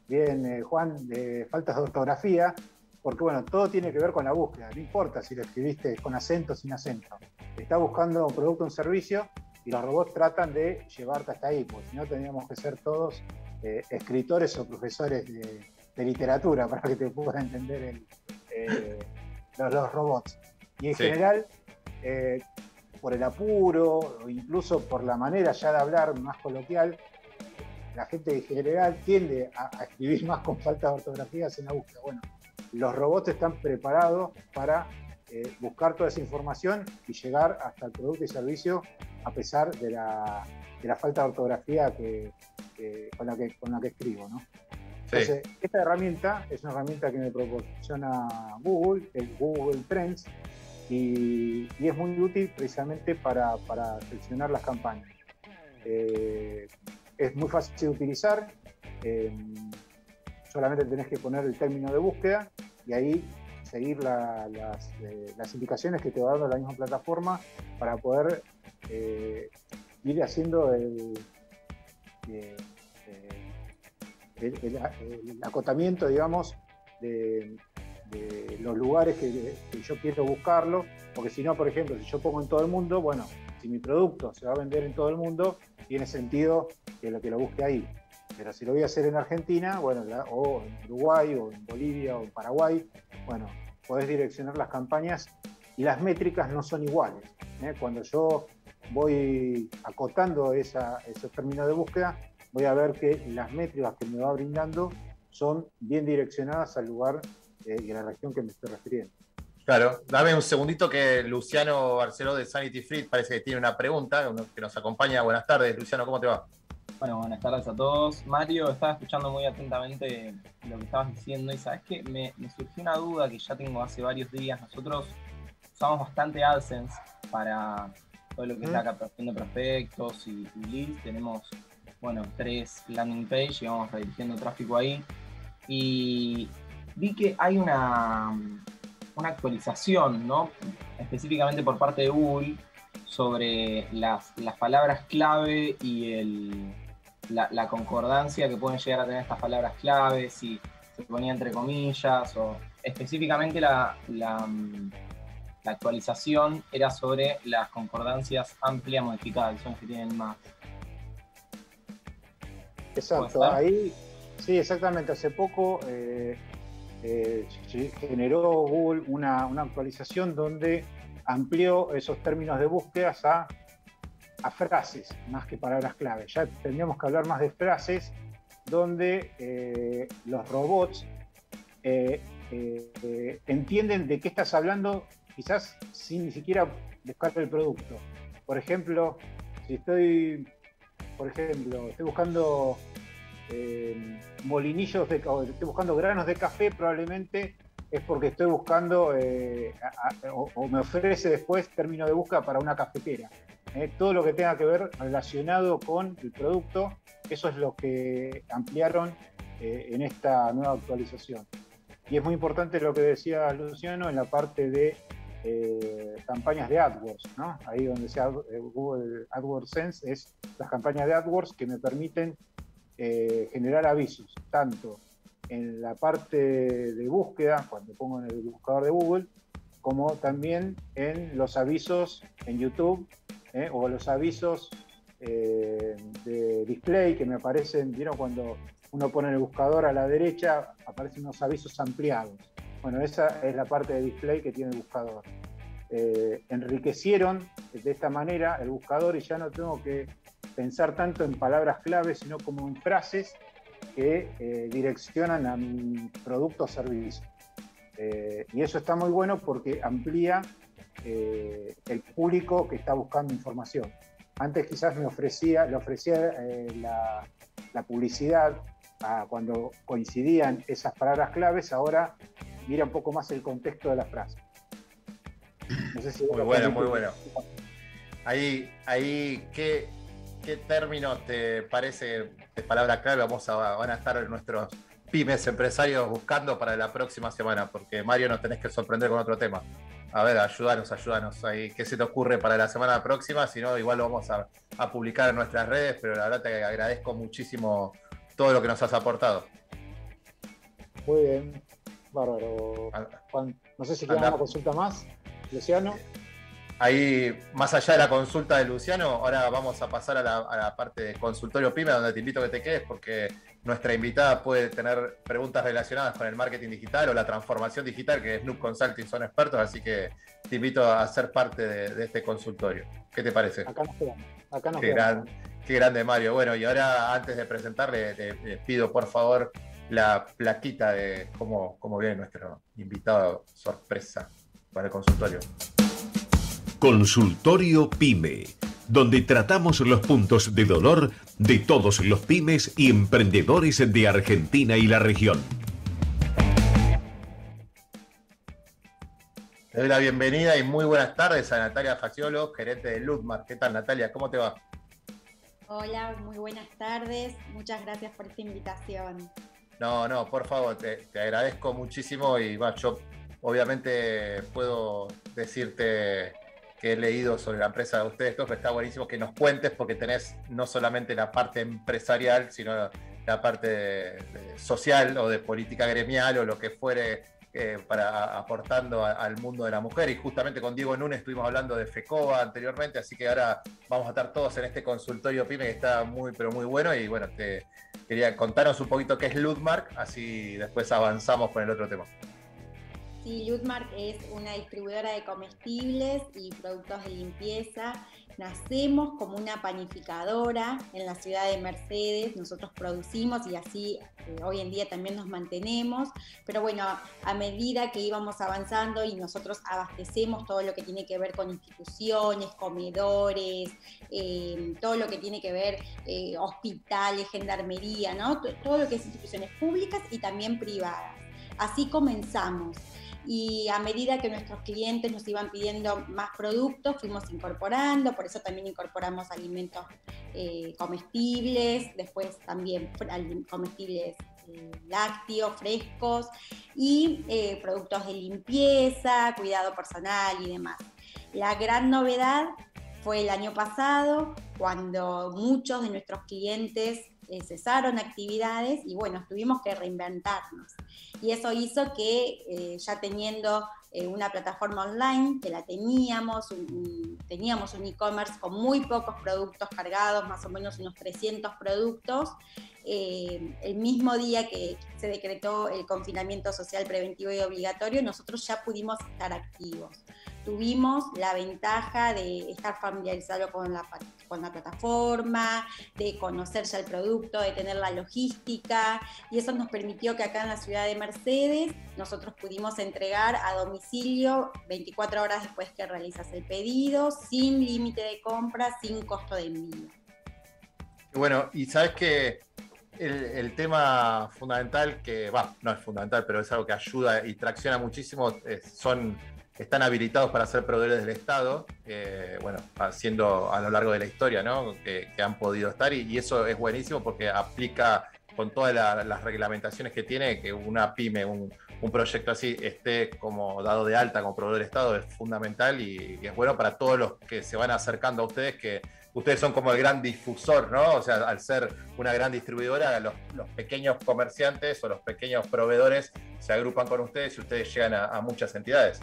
bien eh, Juan, de faltas de ortografía, porque bueno, todo tiene que ver con la búsqueda, no importa si lo escribiste con acento o sin acento. Está buscando un producto o un servicio y los robots tratan de llevarte hasta ahí, porque si no tendríamos que ser todos eh, escritores o profesores de, literatura para que te puedan entender los, robots. Y en general, por el apuro o incluso por la manera ya de hablar más coloquial, la gente en general tiende a, escribir más con falta de ortografía en la búsqueda. Bueno, los robots están preparados para eh, buscar toda esa información y llegar hasta el producto y servicio a pesar de la, falta de ortografía que, con, la que, con la que escribo. ¿no? Entonces, esta herramienta es una herramienta que me proporciona Google, el Google Trends, y, es muy útil precisamente para, seleccionar las campañas. Eh, es muy fácil de utilizar, eh, solamente tenés que poner el término de búsqueda y ahí seguir eh, las, indicaciones que te va dando la misma plataforma para poder ir haciendo el, el, acotamiento, digamos, de, los lugares que, yo quiero buscarlo, porque si no, por ejemplo, si yo pongo en todo el mundo, bueno, si mi producto se va a vender en todo el mundo, tiene sentido que lo que lo busque ahí. Pero si lo voy a hacer en Argentina, bueno, o en Uruguay, o en Bolivia, o en Paraguay, bueno, podés direccionar las campañas y las métricas no son iguales. ¿eh? Cuando yo voy acotando esa, esos términos de búsqueda, voy a ver que las métricas que me va brindando son bien direccionadas al lugar eh, y a la región que me estoy refiriendo. Claro, dame un segundito que Luciano Barceló de Sanity Free parece que tiene una pregunta que nos acompaña. Buenas tardes, Luciano, ¿cómo te va? Bueno, buenas tardes a todos. Mario, estaba escuchando muy atentamente lo que estabas diciendo y sabes que me, surgió una duda que ya tengo hace varios días. Nosotros usamos bastante AdSense para todo lo que es la captación de prospectos y, leads. Tenemos, bueno, tres landing page y vamos redirigiendo tráfico ahí. Y vi que hay una, una actualización, ¿no? específicamente por parte de Google, sobre las, palabras clave y el, la, concordancia que pueden llegar a tener estas palabras clave, si se ponía entre comillas, o específicamente la, la, actualización era sobre las concordancias amplia modificadas, son las que tienen más. Exacto, ahí, sí, exactamente, hace poco eh, eh, generó Google una, actualización donde amplió esos términos de búsqueda a, a, frases más que palabras clave. Ya tendríamos que hablar más de frases donde eh, los robots eh, entienden de qué estás hablando quizás sin ni siquiera buscar el producto. Por ejemplo, si estoy, por ejemplo, estoy buscando eh, molinillos de estoy buscando granos de café, probablemente es porque estoy buscando eh, o, me ofrece después término de búsqueda para una cafetera. Eh, todo lo que tenga que ver relacionado con el producto, eso es lo que ampliaron en esta nueva actualización. Y es muy importante lo que decía Luciano en la parte de campañas de AdWords, ahí donde sea Google AdWords Sense es las campañas de AdWords que me permiten eh, generar avisos, tanto en la parte de búsqueda, cuando pongo en el buscador de Google, como también en los avisos en YouTube eh, o los avisos eh, de display que me aparecen, ¿vieron? Cuando uno pone el buscador a la derecha, aparecen unos avisos ampliados. Bueno, esa es la parte de display que tiene el buscador. enriquecieron de esta manera el buscador y ya no tengo que pensar tanto en palabras claves, sino como en frases que eh, direccionan a mi producto o servicio. Eh, y eso está muy bueno porque amplía eh, el público que está buscando información. Antes quizás me ofrecía, le ofrecía la, publicidad cuando coincidían esas palabras claves, ahora mira un poco más el contexto de la frase. muy bueno, muy bueno. Ahí, ahí, ¿qué, ¿Qué término te parece de palabra clave vamos a, van a estar nuestros pymes empresarios buscando para la próxima semana? Porque Mario nos tenés que sorprender con otro tema. A ver, ayúdanos, ayúdanos. Ahí, ¿Qué se te ocurre para la semana próxima? Si no, igual lo vamos a, publicar en nuestras redes, pero la verdad te agradezco muchísimo todo lo que nos has aportado. Muy bien, bárbaro. Juan, no sé si queda una consulta más, Luciano. Ahí, más allá de la consulta de Luciano, ahora vamos a pasar a la, parte de consultorio PYME, donde te invito a que te quedes, porque nuestra invitada puede tener preguntas relacionadas con el marketing digital o la transformación digital, que Snoop Consulting son expertos, así que te invito a ser parte de, este consultorio. ¿Qué te parece? Acá nos quedamos. Acá nos qué, qué grande, Mario. Bueno, y ahora antes de presentarle, te, pido por favor la plaquita de cómo, cómo viene nuestro invitado sorpresa para el consultorio. Consultorio Pyme, donde tratamos los puntos de dolor de todos los pymes y emprendedores de Argentina y la región. Le doy la bienvenida y muy buenas tardes a Natalia Faciolo, gerente de Ludmar. ¿Qué tal, Natalia? ¿Cómo te va? Hola, muy buenas tardes. Muchas gracias por esta invitación. No, no, por favor, te, agradezco muchísimo y yo obviamente puedo decirte que he leído sobre la empresa de ustedes, que está buenísimo que nos cuentes porque tenés no solamente la parte empresarial, sino la parte social o de política gremial o lo que fuere eh, para aportando al mundo de la mujer. Y justamente con Diego Núñez estuvimos hablando de FECOA anteriormente, así que ahora vamos a estar todos en este consultorio PYME que está muy, pero muy bueno. Y bueno, te quería contarnos un poquito qué es Ludmark, así después avanzamos con el otro tema. Sí, Ludmark es una distribuidora de comestibles y productos de limpieza. Nacemos como una panificadora en la ciudad de Mercedes, nosotros producimos y así eh, hoy en día también nos mantenemos, pero bueno, a medida que íbamos avanzando y nosotros abastecemos todo lo que tiene que ver con instituciones, comedores, eh, todo lo que tiene que ver eh, hospitales, gendarmería, ¿no? todo lo que es instituciones públicas y también privadas. Así comenzamos y a medida que nuestros clientes nos iban pidiendo más productos, fuimos incorporando, por eso también incorporamos alimentos eh, comestibles, después también comestibles eh, lácteos, frescos y eh, productos de limpieza, cuidado personal y demás. La gran novedad fue el año pasado, cuando muchos de nuestros clientes cesaron actividades y bueno, tuvimos que reinventarnos. Y eso hizo que eh, ya teniendo eh, una plataforma online, que la teníamos, teníamos un e-commerce con muy pocos productos cargados, más o menos unos 300 productos, eh, el mismo día que se decretó el confinamiento social preventivo y obligatorio, nosotros ya pudimos estar activos tuvimos la ventaja de estar familiarizado con la, con la plataforma, de conocer ya el producto, de tener la logística, y eso nos permitió que acá en la ciudad de Mercedes nosotros pudimos entregar a domicilio 24 horas después que realizas el pedido, sin límite de compra, sin costo de envío. Bueno, y sabes que el, tema fundamental que, va, no es fundamental, pero es algo que ayuda y tracciona muchísimo, son están habilitados para ser proveedores del Estado, eh, bueno, haciendo a lo largo de la historia, ¿no? Que, han podido estar y, eso es buenísimo porque aplica con todas las reglamentaciones que tiene, que una pyme, un, proyecto así esté como dado de alta como proveedor del Estado es fundamental y, es bueno para todos los que se van acercando a ustedes, que ustedes son como el gran difusor, ¿no? O sea, al ser una gran distribuidora, los, pequeños comerciantes o los pequeños proveedores se agrupan con ustedes y ustedes llegan a muchas entidades.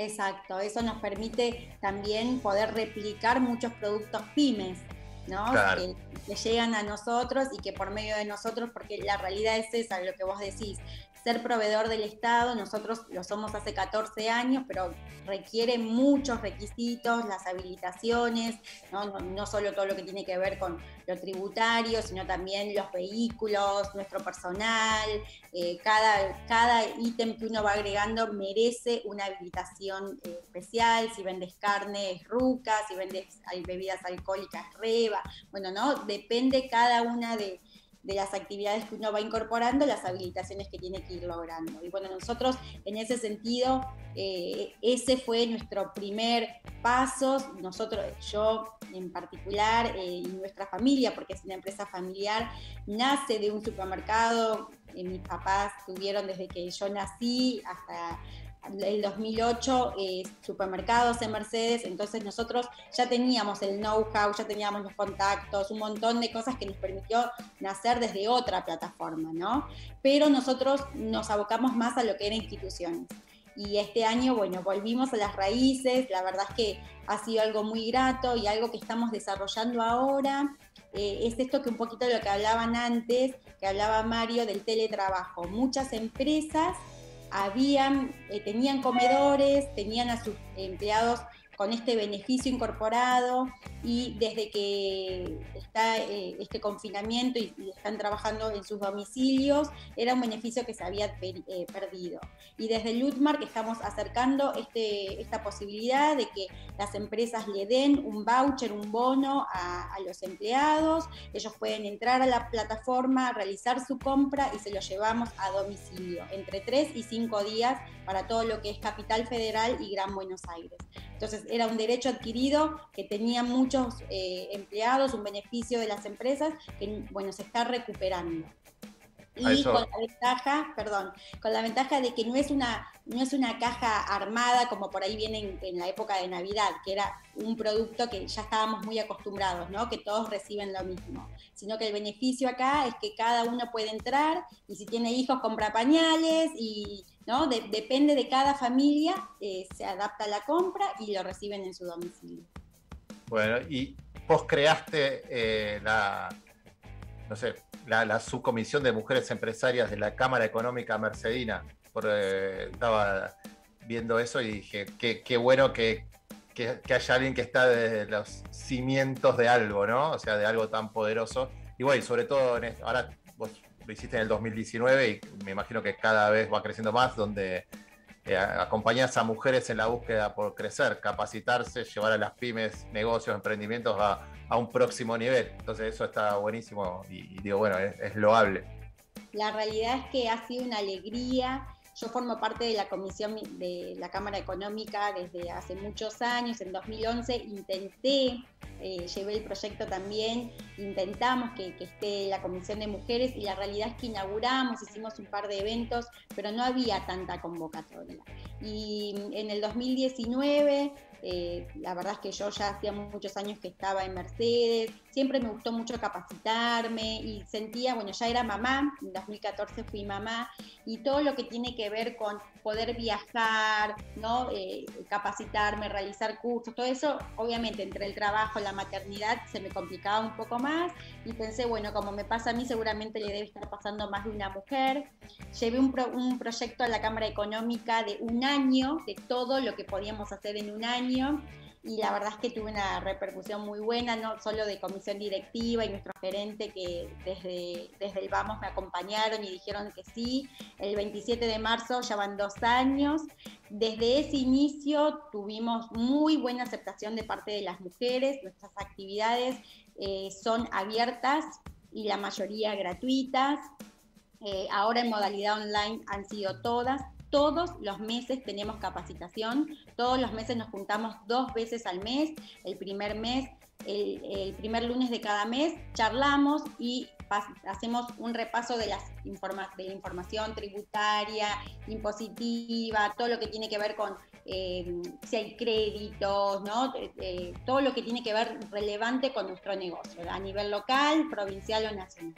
Exacto, eso nos permite también poder replicar muchos productos pymes, ¿no? Que, que, llegan a nosotros y que por medio de nosotros, porque la realidad es esa, lo que vos decís, ser proveedor del Estado, nosotros lo somos hace 14 años, pero requiere muchos requisitos, las habilitaciones, no, solo todo lo que tiene que ver con lo tributario, sino también los vehículos, nuestro personal, eh, cada, cada ítem que uno va agregando merece una habilitación eh, especial, si vendes carne es ruca, si vendes bebidas alcohólicas reba, bueno, ¿no? Depende cada una de de las actividades que uno va incorporando, las habilitaciones que tiene que ir logrando. Y bueno, nosotros en ese sentido, eh, ese fue nuestro primer paso, nosotros, yo en particular eh, y nuestra familia, porque es una empresa familiar, nace de un supermercado, eh, mis papás tuvieron desde que yo nací hasta el 2008 eh, supermercados en Mercedes, entonces nosotros ya teníamos el know-how, ya teníamos los contactos, un montón de cosas que nos permitió nacer desde otra plataforma, ¿no? Pero nosotros nos abocamos más a lo que eran instituciones. Y este año, bueno, volvimos a las raíces, la verdad es que ha sido algo muy grato y algo que estamos desarrollando ahora. Eh, es esto que un poquito de lo que hablaban antes, que hablaba Mario del teletrabajo. Muchas empresas habían, eh, tenían comedores, tenían a sus empleados con este beneficio incorporado y desde que está eh, este confinamiento y, están trabajando en sus domicilios, era un beneficio que se había eh, perdido. Y desde Lutmark estamos acercando este, esta posibilidad de que las empresas le den un voucher, un bono a, a los empleados, ellos pueden entrar a la plataforma, realizar su compra y se lo llevamos a domicilio, entre 3 y 5 días para todo lo que es Capital Federal y Gran Buenos Aires. Entonces era un derecho adquirido que tenían muchos eh, empleados, un beneficio de las empresas que bueno, se está recuperando. Y con la ventaja, perdón, con la ventaja de que no es una, no es una caja armada como por ahí viene en, la época de Navidad, que era un producto que ya estábamos muy acostumbrados, ¿no? Que todos reciben lo mismo. Sino que el beneficio acá es que cada uno puede entrar y si tiene hijos compra pañales y ¿no? depende de cada familia, eh, se adapta a la compra y lo reciben en su domicilio. Bueno, y vos creaste eh, la, no sé, la, subcomisión de mujeres empresarias de la Cámara Económica Mercedina. Eh, estaba viendo eso y dije, qué, bueno que, haya alguien que está desde los cimientos de algo, ¿no? O sea, de algo tan poderoso. Y bueno, sobre todo en ahora vos lo hiciste en el 2019 y me imagino que cada vez va creciendo más, donde eh, acompañas a mujeres en la búsqueda por crecer, capacitarse, llevar a las pymes, negocios, emprendimientos a, un próximo nivel. Entonces eso está buenísimo y, digo, bueno, es, loable. La realidad es que ha sido una alegría. Yo formo parte de la comisión de la Cámara Económica desde hace muchos años. En 2011 intenté eh, llevé el proyecto también, intentamos que, esté la Comisión de Mujeres y la realidad es que inauguramos, hicimos un par de eventos, pero no había tanta convocatoria. Y en el 2019 eh, la verdad es que yo ya hacía muchos años que estaba en Mercedes, siempre me gustó mucho capacitarme y sentía, bueno, ya era mamá, en 2014 fui mamá, y todo lo que tiene que ver con poder viajar, ¿no? Eh, capacitarme, realizar cursos, todo eso, obviamente entre el trabajo, la maternidad, se me complicaba un poco más y pensé, bueno, como me pasa a mí, seguramente le debe estar pasando más de una mujer. Llevé un, un proyecto a la Cámara Económica de un año, de todo lo que podíamos hacer en un año y la verdad es que tuve una repercusión muy buena, no solo de comisión directiva y nuestro gerente que desde, desde el Vamos me acompañaron y dijeron que sí. El 27 de marzo ya van dos años. Desde ese inicio tuvimos muy buena aceptación de parte de las mujeres. Nuestras actividades eh, son abiertas y la mayoría gratuitas. Eh, ahora en modalidad online han sido todas todos los meses tenemos capacitación, todos los meses nos juntamos dos veces al mes, el primer mes, el, primer lunes de cada mes, charlamos y hacemos un repaso de, las de la información tributaria, impositiva, todo lo que tiene que ver con eh, si hay créditos, ¿no? todo lo que tiene que ver relevante con nuestro negocio, a nivel local, provincial o nacional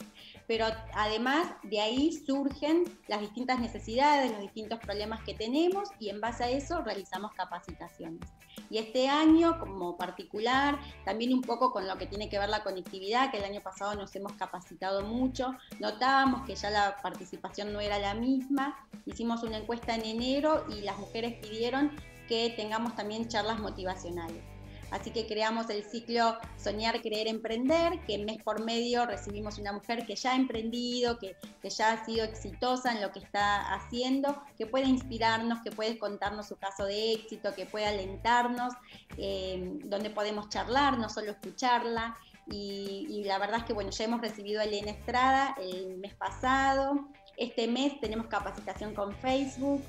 pero además de ahí surgen las distintas necesidades, los distintos problemas que tenemos y en base a eso realizamos capacitaciones. Y este año, como particular, también un poco con lo que tiene que ver la conectividad, que el año pasado nos hemos capacitado mucho, notábamos que ya la participación no era la misma, hicimos una encuesta en enero y las mujeres pidieron que tengamos también charlas motivacionales. Así que creamos el ciclo Soñar, Creer, Emprender, que mes por medio recibimos una mujer que ya ha emprendido, que, ya ha sido exitosa en lo que está haciendo, que puede inspirarnos, que puede contarnos su caso de éxito, que puede alentarnos, eh, donde podemos charlar, no solo escucharla. Y, y, la verdad es que bueno, ya hemos recibido a Elena Estrada el mes pasado. Este mes tenemos capacitación con Facebook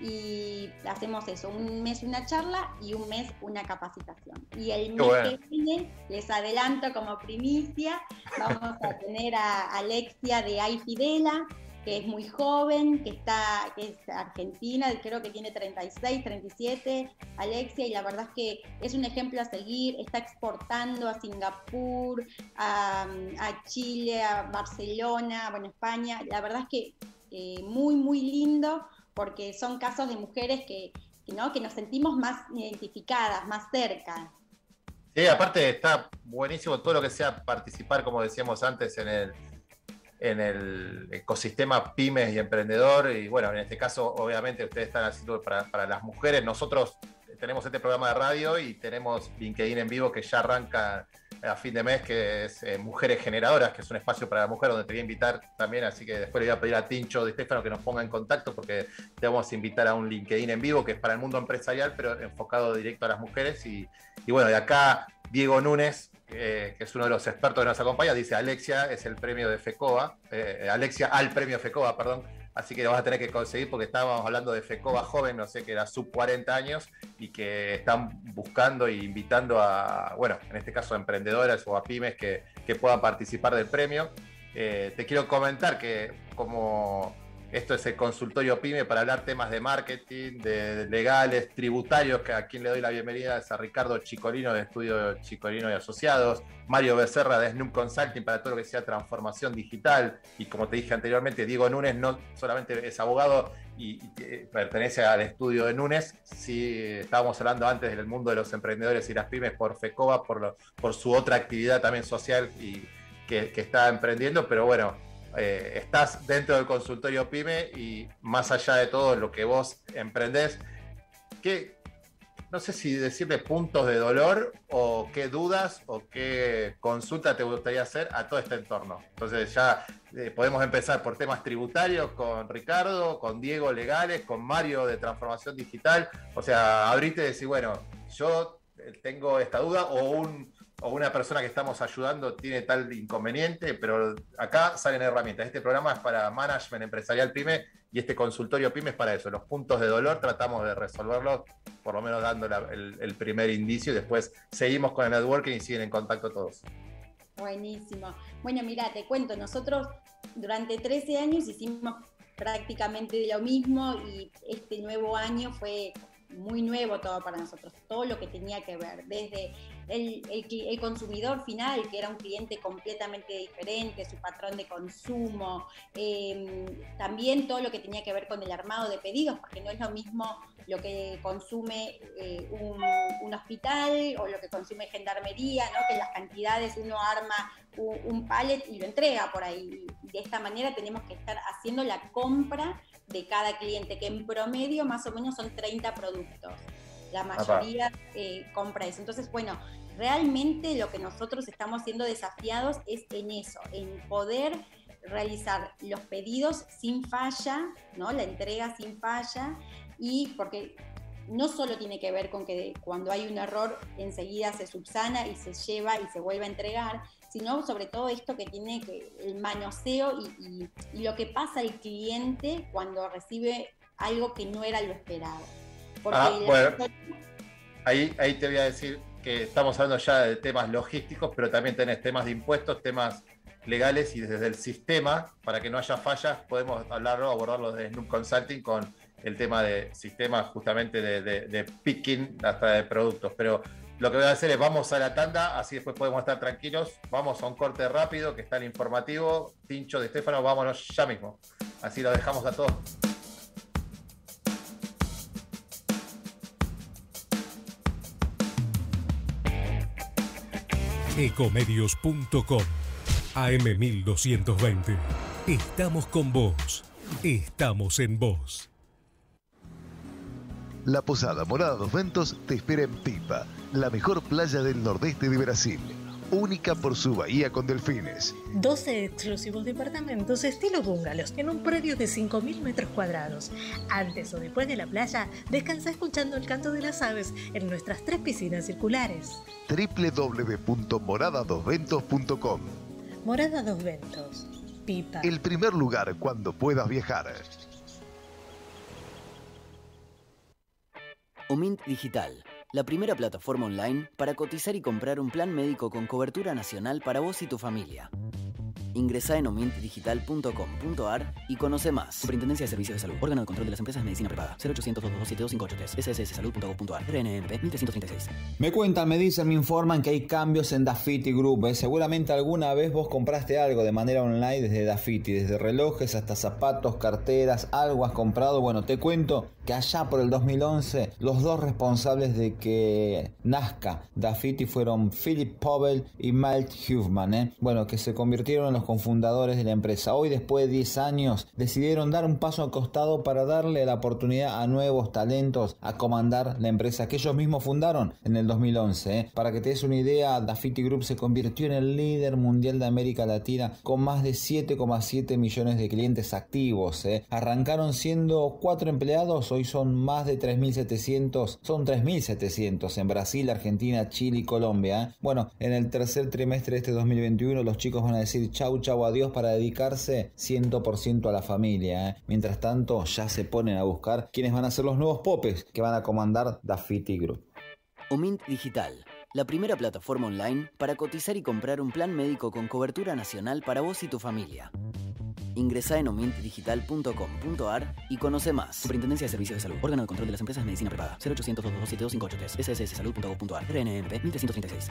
y hacemos eso, un mes una charla y un mes una capacitación. Y el mes que viene, les adelanto como primicia, vamos a tener a Alexia de iFidela, que es muy joven, que está, que es argentina, creo que tiene 36, 37, Alexia, y la verdad es que es un ejemplo a seguir, está exportando a Singapur, a, Chile, a Barcelona, bueno, España, la verdad es que eh, muy, muy lindo, porque son casos de mujeres que, ¿no? que nos sentimos más identificadas, más cerca. Sí, aparte está buenísimo todo lo que sea participar, como decíamos antes, en el, en el ecosistema pymes y emprendedor. Y bueno, en este caso, obviamente, ustedes están haciendo para, para las mujeres. Nosotros tenemos este programa de radio y tenemos LinkedIn en vivo que ya arranca a fin de mes, que es eh, Mujeres Generadoras, que es un espacio para la mujer donde te voy a invitar también, así que después le voy a pedir a Tincho de Estefano que nos ponga en contacto porque te vamos a invitar a un LinkedIn en vivo que es para el mundo empresarial, pero enfocado directo a las mujeres. Y, bueno, de acá Diego Núñez, que es uno de los expertos que nos acompaña, dice Alexia es el premio de FECOA, eh, Alexia al premio FECOA, perdón, así que lo vas a tener que conseguir porque estábamos hablando de FECOA joven, no sé, que era sub 40 años y que están buscando e invitando a, bueno, en este caso a emprendedoras o a pymes que, puedan participar del premio. Eh, te quiero comentar que como esto es el consultorio PYME para hablar temas de marketing, de legales, tributarios, que a quien le doy la bienvenida es a Ricardo Chicolino de Estudio Chicolino y Asociados, Mario Becerra de Snoop Consulting para todo lo que sea transformación digital. Y como te dije anteriormente, Diego Núñez no solamente es abogado y, pertenece al estudio de Núñez, sí estábamos hablando antes del mundo de los emprendedores y las pymes por FECOBA, por, por su otra actividad también social y que, que está emprendiendo, pero bueno, eh, estás dentro del consultorio PyME y más allá de todo lo que vos emprendés, ¿qué, no sé si decirle puntos de dolor o qué dudas o qué consulta te gustaría hacer a todo este entorno? Entonces ya eh, podemos empezar por temas tributarios con Ricardo, con Diego Legales, con Mario de Transformación Digital. O sea, abrite y decir, bueno, yo tengo esta duda o un o una persona que estamos ayudando tiene tal inconveniente, pero acá salen herramientas. Este programa es para management empresarial PYME y este consultorio PYME es para eso. Los puntos de dolor tratamos de resolverlos, por lo menos dando el, primer indicio y después seguimos con el networking y siguen en contacto todos. Buenísimo. Bueno, mira, te cuento, nosotros durante 13 años hicimos prácticamente lo mismo y este nuevo año fue muy nuevo todo para nosotros, todo lo que tenía que ver, desde el, el, consumidor final, que era un cliente completamente diferente, su patrón de consumo, em, también todo lo que tenía que ver con el armado de pedidos, porque no es lo mismo lo que consume eh, un, hospital o lo que consume gendarmería, ¿no? que las cantidades uno arma un, un pallet y lo entrega por ahí. De esta manera tenemos que estar haciendo la compra de cada cliente, que en promedio más o menos son 30 productos. La mayoría eh, compra eso. Entonces, bueno, realmente lo que nosotros estamos siendo desafiados es en eso, en poder realizar los pedidos sin falla, ¿no? La entrega sin falla y porque no solo tiene que ver con que cuando hay un error enseguida se subsana y se lleva y se vuelve a entregar, sino sobre todo esto que tiene que el manoseo y, lo que pasa al cliente cuando recibe algo que no era lo esperado. Ah, bueno, ahí, ahí te voy a decir que estamos hablando ya de temas logísticos, pero también tenés temas de impuestos, temas legales y desde el sistema, para que no haya fallas, podemos hablarlo, abordarlo desde Snoop Consulting con el tema de sistemas justamente de, de picking hasta de productos. Pero lo que voy a hacer es vamos a la tanda, así después podemos estar tranquilos. Vamos a un corte rápido que está el informativo. Pincho de Estefano, vámonos ya mismo. Así lo dejamos a todos. Ecomedios.com AM1220. Estamos con vos. Estamos en vos. La Posada Morada dos Ventos te espera en Pipa, la mejor playa del nordeste de Brasil, única por su bahía con delfines. 12 exclusivos departamentos estilo bungalows en un predio de 5.000 metros cuadrados. Antes o después de la playa, descansa escuchando el canto de las aves en nuestras tres piscinas circulares. www.moradadosventos.com Morada Dos Ventos, Pipa. El primer lugar cuando puedas viajar. Omint Digital, la primera plataforma online para cotizar y comprar un plan médico con cobertura nacional para vos y tu familia. Ingresá en omintdigital.com.ar y conoce más. Superintendencia de Servicios de Salud. Órgano de control de las empresas de medicina privada. 0800 227 sssalud.gov.ar. RNMP 1336. Me cuentan, me dicen, me informan que hay cambios en Dafiti Group. ¿eh? Seguramente alguna vez vos compraste algo de manera online desde Dafiti, desde relojes hasta zapatos, carteras, algo has comprado. Bueno, te cuento que allá por el 2011 los dos responsables de que nazca Dafiti fueron Philip Povell y Malt Huffman. ¿eh? Bueno, que se convirtieron en los confundadores de la empresa. Hoy, después de 10 años, decidieron dar un paso al costado para darle la oportunidad a nuevos talentos a comandar la empresa que ellos mismos fundaron en el 2011. ¿eh? Para que te des una idea, Dafiti Group se convirtió en el líder mundial de América Latina con más de 7,7 millones de clientes activos. ¿eh? Arrancaron siendo cuatro empleados, hoy son más de 3.700, son 3.700 en Brasil, Argentina, Chile y Colombia. ¿eh? Bueno, en el tercer trimestre de este 2021 los chicos van a decir chau chau adiós para dedicarse 100% a la familia. ¿eh? Mientras tanto, ya se ponen a buscar quiénes van a ser los nuevos popes que van a comandar Dafiti Group. Omint Digital, la primera plataforma online para cotizar y comprar un plan médico con cobertura nacional para vos y tu familia. Ingresá en omintdigital.com.ar y conoce más. Superintendencia de Servicios de Salud. Órgano de control de las empresas de medicina privada. 0800 227 sssalud.gov.ar. RNMP 1336.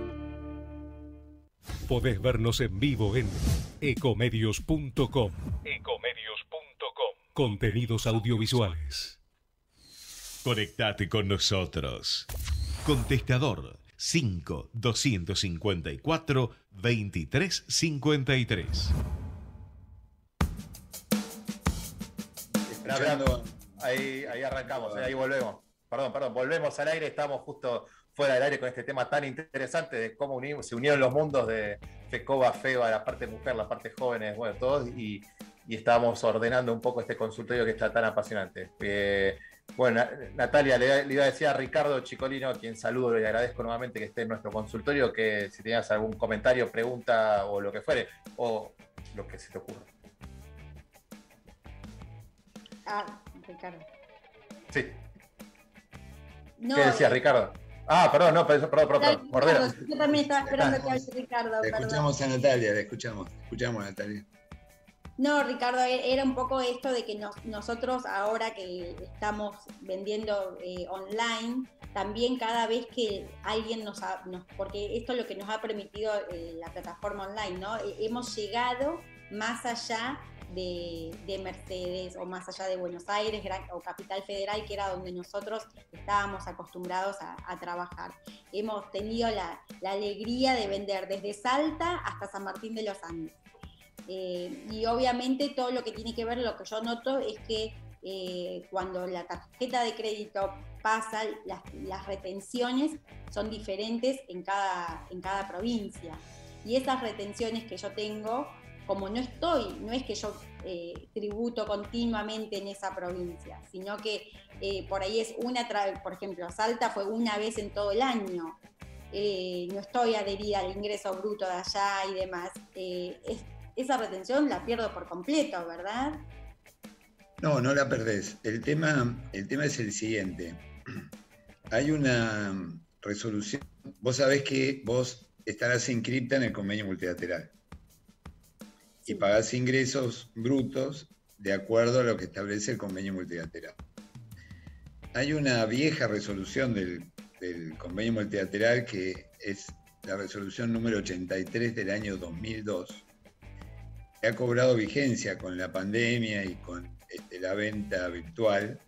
Podés vernos en vivo en ecomedios.com. Ecomedios.com. Contenidos audiovisuales. Conectate con nosotros. Contestador 5 254 2353. Esperando. Ahí, ahí arrancamos, ahí volvemos. Perdón, perdón, volvemos al aire, estamos justo fuera del aire con este tema tan interesante de cómo unimos, se unieron los mundos de FECOBA, FEBA, la parte mujer, la parte jóvenes, bueno, todos, y, y estábamos ordenando un poco este consultorio que está tan apasionante. Eh, bueno, Natalia, le, le, iba a decir a Ricardo Chicolino, a quien saludo y agradezco nuevamente que esté en nuestro consultorio, que si tenías algún comentario, pregunta o lo que fuere, o lo que se te ocurra. Ah, Ricardo. Sí. No, ¿Qué decía eh, Ricardo? Ah, perdón, no, perdón, perdón, perdón. Mordera. Yo también estaba esperando que hable Ricardo. Le perdón. escuchamos a Natalia, le escuchamos. Escuchamos a Natalia. No, Ricardo, e- era un poco esto de que nos- nosotros ahora que estamos vendiendo eh, online, también cada vez que alguien nos ha, nos- porque esto es lo que nos ha permitido eh, la plataforma online, ¿no? Eh, hemos llegado más allá de, de Mercedes o más allá de Buenos Aires o Capital Federal, que era donde nosotros estábamos acostumbrados a, trabajar. Hemos tenido la, la alegría de vender desde Salta hasta San Martín de los Andes. Eh, y obviamente todo lo que tiene que ver, lo que yo noto es que eh, cuando la tarjeta de crédito pasa, las, las retenciones son diferentes en cada, en cada provincia. Y esas retenciones que yo tengo, como no estoy, no es que yo eh, tributo continuamente en esa provincia, sino que eh, por ahí es una, por ejemplo, Salta fue una vez en todo el año. Eh, no estoy adherida al ingreso bruto de allá y demás. Es- esa retención la pierdo por completo, ¿verdad? No, no la perdés. El tema, el tema es el siguiente. Hay una resolución. Vos sabés que vos estarás inscripta en el convenio multilateral y pagás ingresos brutos de acuerdo a lo que establece el convenio multilateral. Hay una vieja resolución del, convenio multilateral que es la resolución número 83 del año 2002 que ha cobrado vigencia con la pandemia y con este, la venta virtual,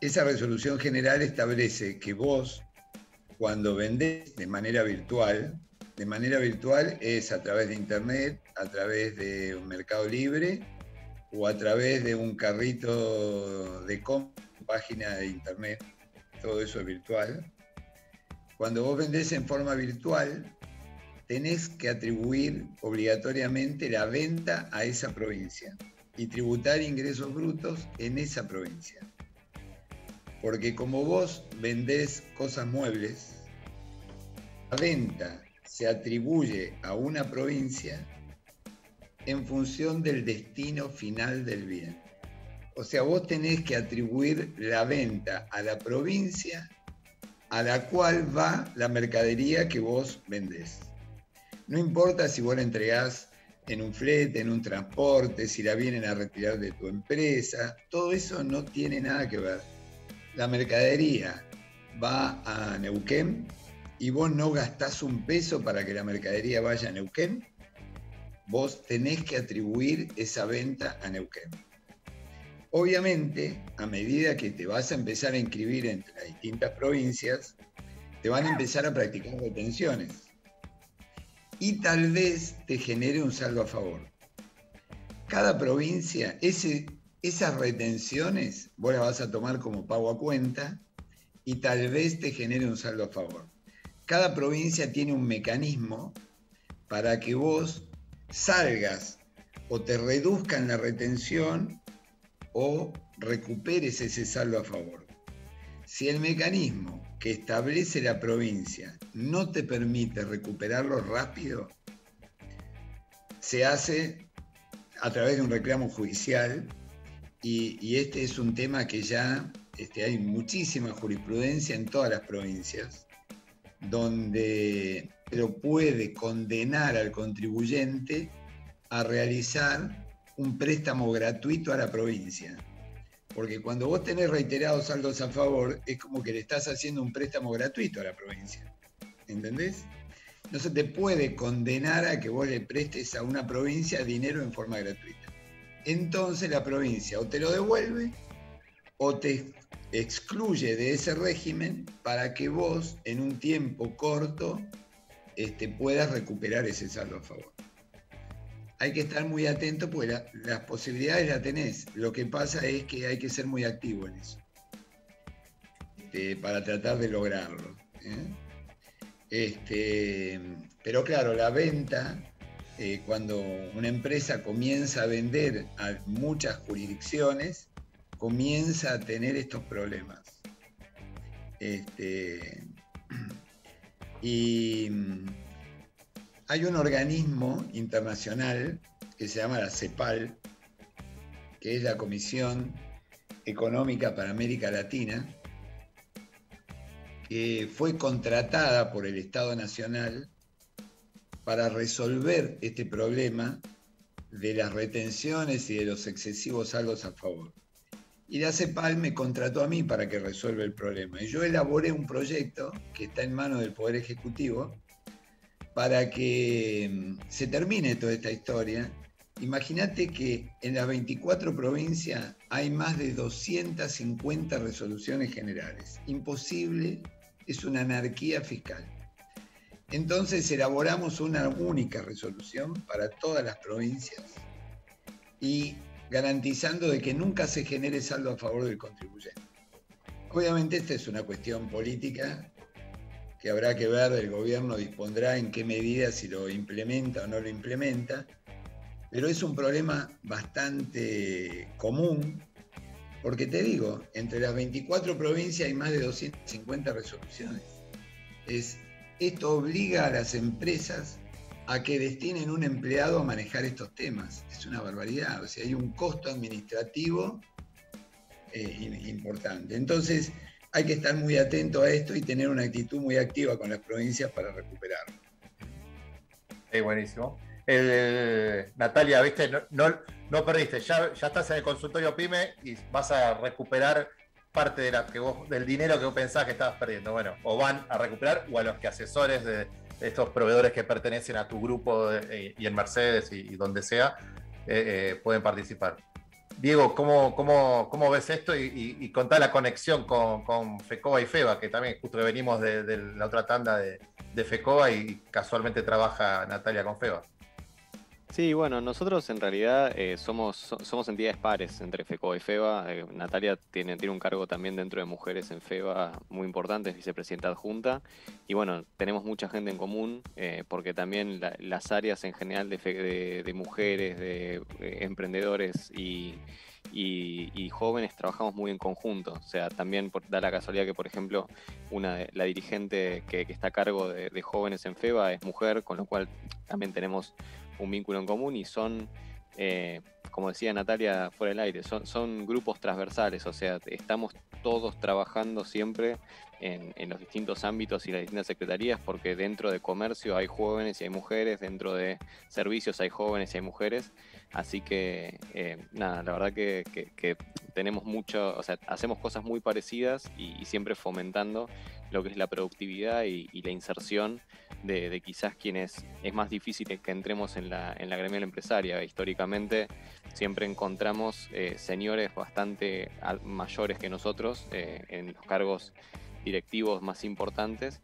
esa resolución general establece que vos, cuando vendés de manera virtual, de manera virtual es a través de Internet, a través de un mercado libre o a través de un carrito de compra, página de Internet, todo eso es virtual. Cuando vos vendés en forma virtual, tenés que atribuir obligatoriamente la venta a esa provincia. y tributar ingresos brutos en esa provincia. Porque como vos vendés cosas muebles, la venta se atribuye a una provincia en función del destino final del bien. O sea, vos tenés que atribuir la venta a la provincia a la cual va la mercadería que vos vendés. No importa si vos la entregás en un flete, en un transporte, si la vienen a retirar de tu empresa, todo eso no tiene nada que ver. La mercadería va a Neuquén y vos no gastás un peso para que la mercadería vaya a Neuquén, vos tenés que atribuir esa venta a Neuquén. Obviamente, a medida que te vas a empezar a inscribir entre las distintas provincias, te van a empezar a practicar retenciones. Y tal vez te genere un saldo a favor. Cada provincia, esas retenciones, vos las vas a tomar como pago a cuenta y tal vez te genere un saldo a favor. Cada provincia tiene un mecanismo para que vos salgas o te reduzcan la retención o recuperes ese saldo a favor. Si el mecanismo que establece la provincia no te permite recuperarlo rápido, se hace a través de un reclamo judicial y, este es un tema que ya este, hay muchísima jurisprudencia en todas las provincias, donde lo puede condenar al contribuyente a realizar un préstamo gratuito a la provincia. Porque cuando vos tenés reiterados saldos a favor, es como que le estás haciendo un préstamo gratuito a la provincia. ¿Entendés? No se te puede condenar a que vos le prestes a una provincia dinero en forma gratuita. Entonces la provincia o te lo devuelve o te excluye de ese régimen para que vos en un tiempo corto este, puedas recuperar ese saldo a favor hay que estar muy atento porque las posibilidades las tenés. Lo que pasa es que hay que ser muy activo en eso este, para tratar de lograrlo. ¿eh? Este, pero claro, la venta, eh, cuando una empresa comienza a vender a muchas jurisdicciones, comienza a tener estos problemas. Este, y hay un organismo internacional que se llama la CEPAL, que es la Comisión Económica para América Latina, que fue contratada por el Estado Nacional para resolver este problema de las retenciones y de los excesivos saldos a favor. Y la CEPAL me contrató a mí para que resuelva el problema. Y yo elaboré un proyecto que está en manos del Poder Ejecutivo, para que mm, se termine toda esta historia, imagínate que en las 24 provincias hay más de 250 resoluciones generales. Imposible, es una anarquía fiscal. Entonces elaboramos una única resolución para todas las provincias y garantizando de que nunca se genere saldo a favor del contribuyente. Obviamente esta es una cuestión política que habrá que ver, el gobierno dispondrá en qué medida si lo implementa o no lo implementa, pero es un problema bastante común, porque te digo, entre las 24 provincias hay más de 250 resoluciones. Es, esto obliga a las empresas a que destinen un empleado a manejar estos temas. Es una barbaridad, o sea, hay un costo administrativo eh, importante. Entonces, hay que estar muy atento a esto y tener una actitud muy activa con las provincias para recuperarlo. Sí, buenísimo. Natalia, viste, no, no, perdiste, ya, ya, estás en el consultorio PYME y vas a recuperar parte de la del dinero que vos pensabas que estabas perdiendo. Bueno, o van a recuperar o a los que asesores de, estos proveedores que pertenecen a tu grupo eh, y en Mercedes y, donde sea eh, eh, pueden participar. Diego, ¿cómo, cómo, ves esto? Y, y, contá la conexión con, con, y FEBA, que también justo venimos de, la otra tanda de, de, y casualmente trabaja Natalia con FEBA. Sí, bueno, nosotros en realidad eh, somos, somos entidades pares entre FECO y FEBA. Eh, Natalia tiene, tiene un cargo también dentro de mujeres en FEBA muy importante, es vicepresidenta adjunta. Y bueno, tenemos mucha gente en común eh, porque también las áreas en general de, de mujeres, de emprendedores y, y, jóvenes trabajamos muy en conjunto. O sea, también da la casualidad que, por ejemplo, una la dirigente que, está a cargo de, jóvenes en FEBA es mujer, con lo cual también tenemos un vínculo en común y son, eh, como decía Natalia fuera del aire, son, son grupos transversales, o sea, estamos todos trabajando siempre en, en, los distintos ámbitos y las distintas secretarías, porque dentro de comercio hay jóvenes y hay mujeres, dentro de servicios hay jóvenes y hay mujeres, Así que, eh, nada, la verdad que, tenemos mucho, o sea, hacemos cosas muy parecidas y, siempre fomentando lo que es la productividad y, la inserción de, quizás quienes es más difícil que entremos en la, en la gremial empresaria. Históricamente siempre encontramos eh, señores bastante mayores que nosotros eh, en los cargos directivos más importantes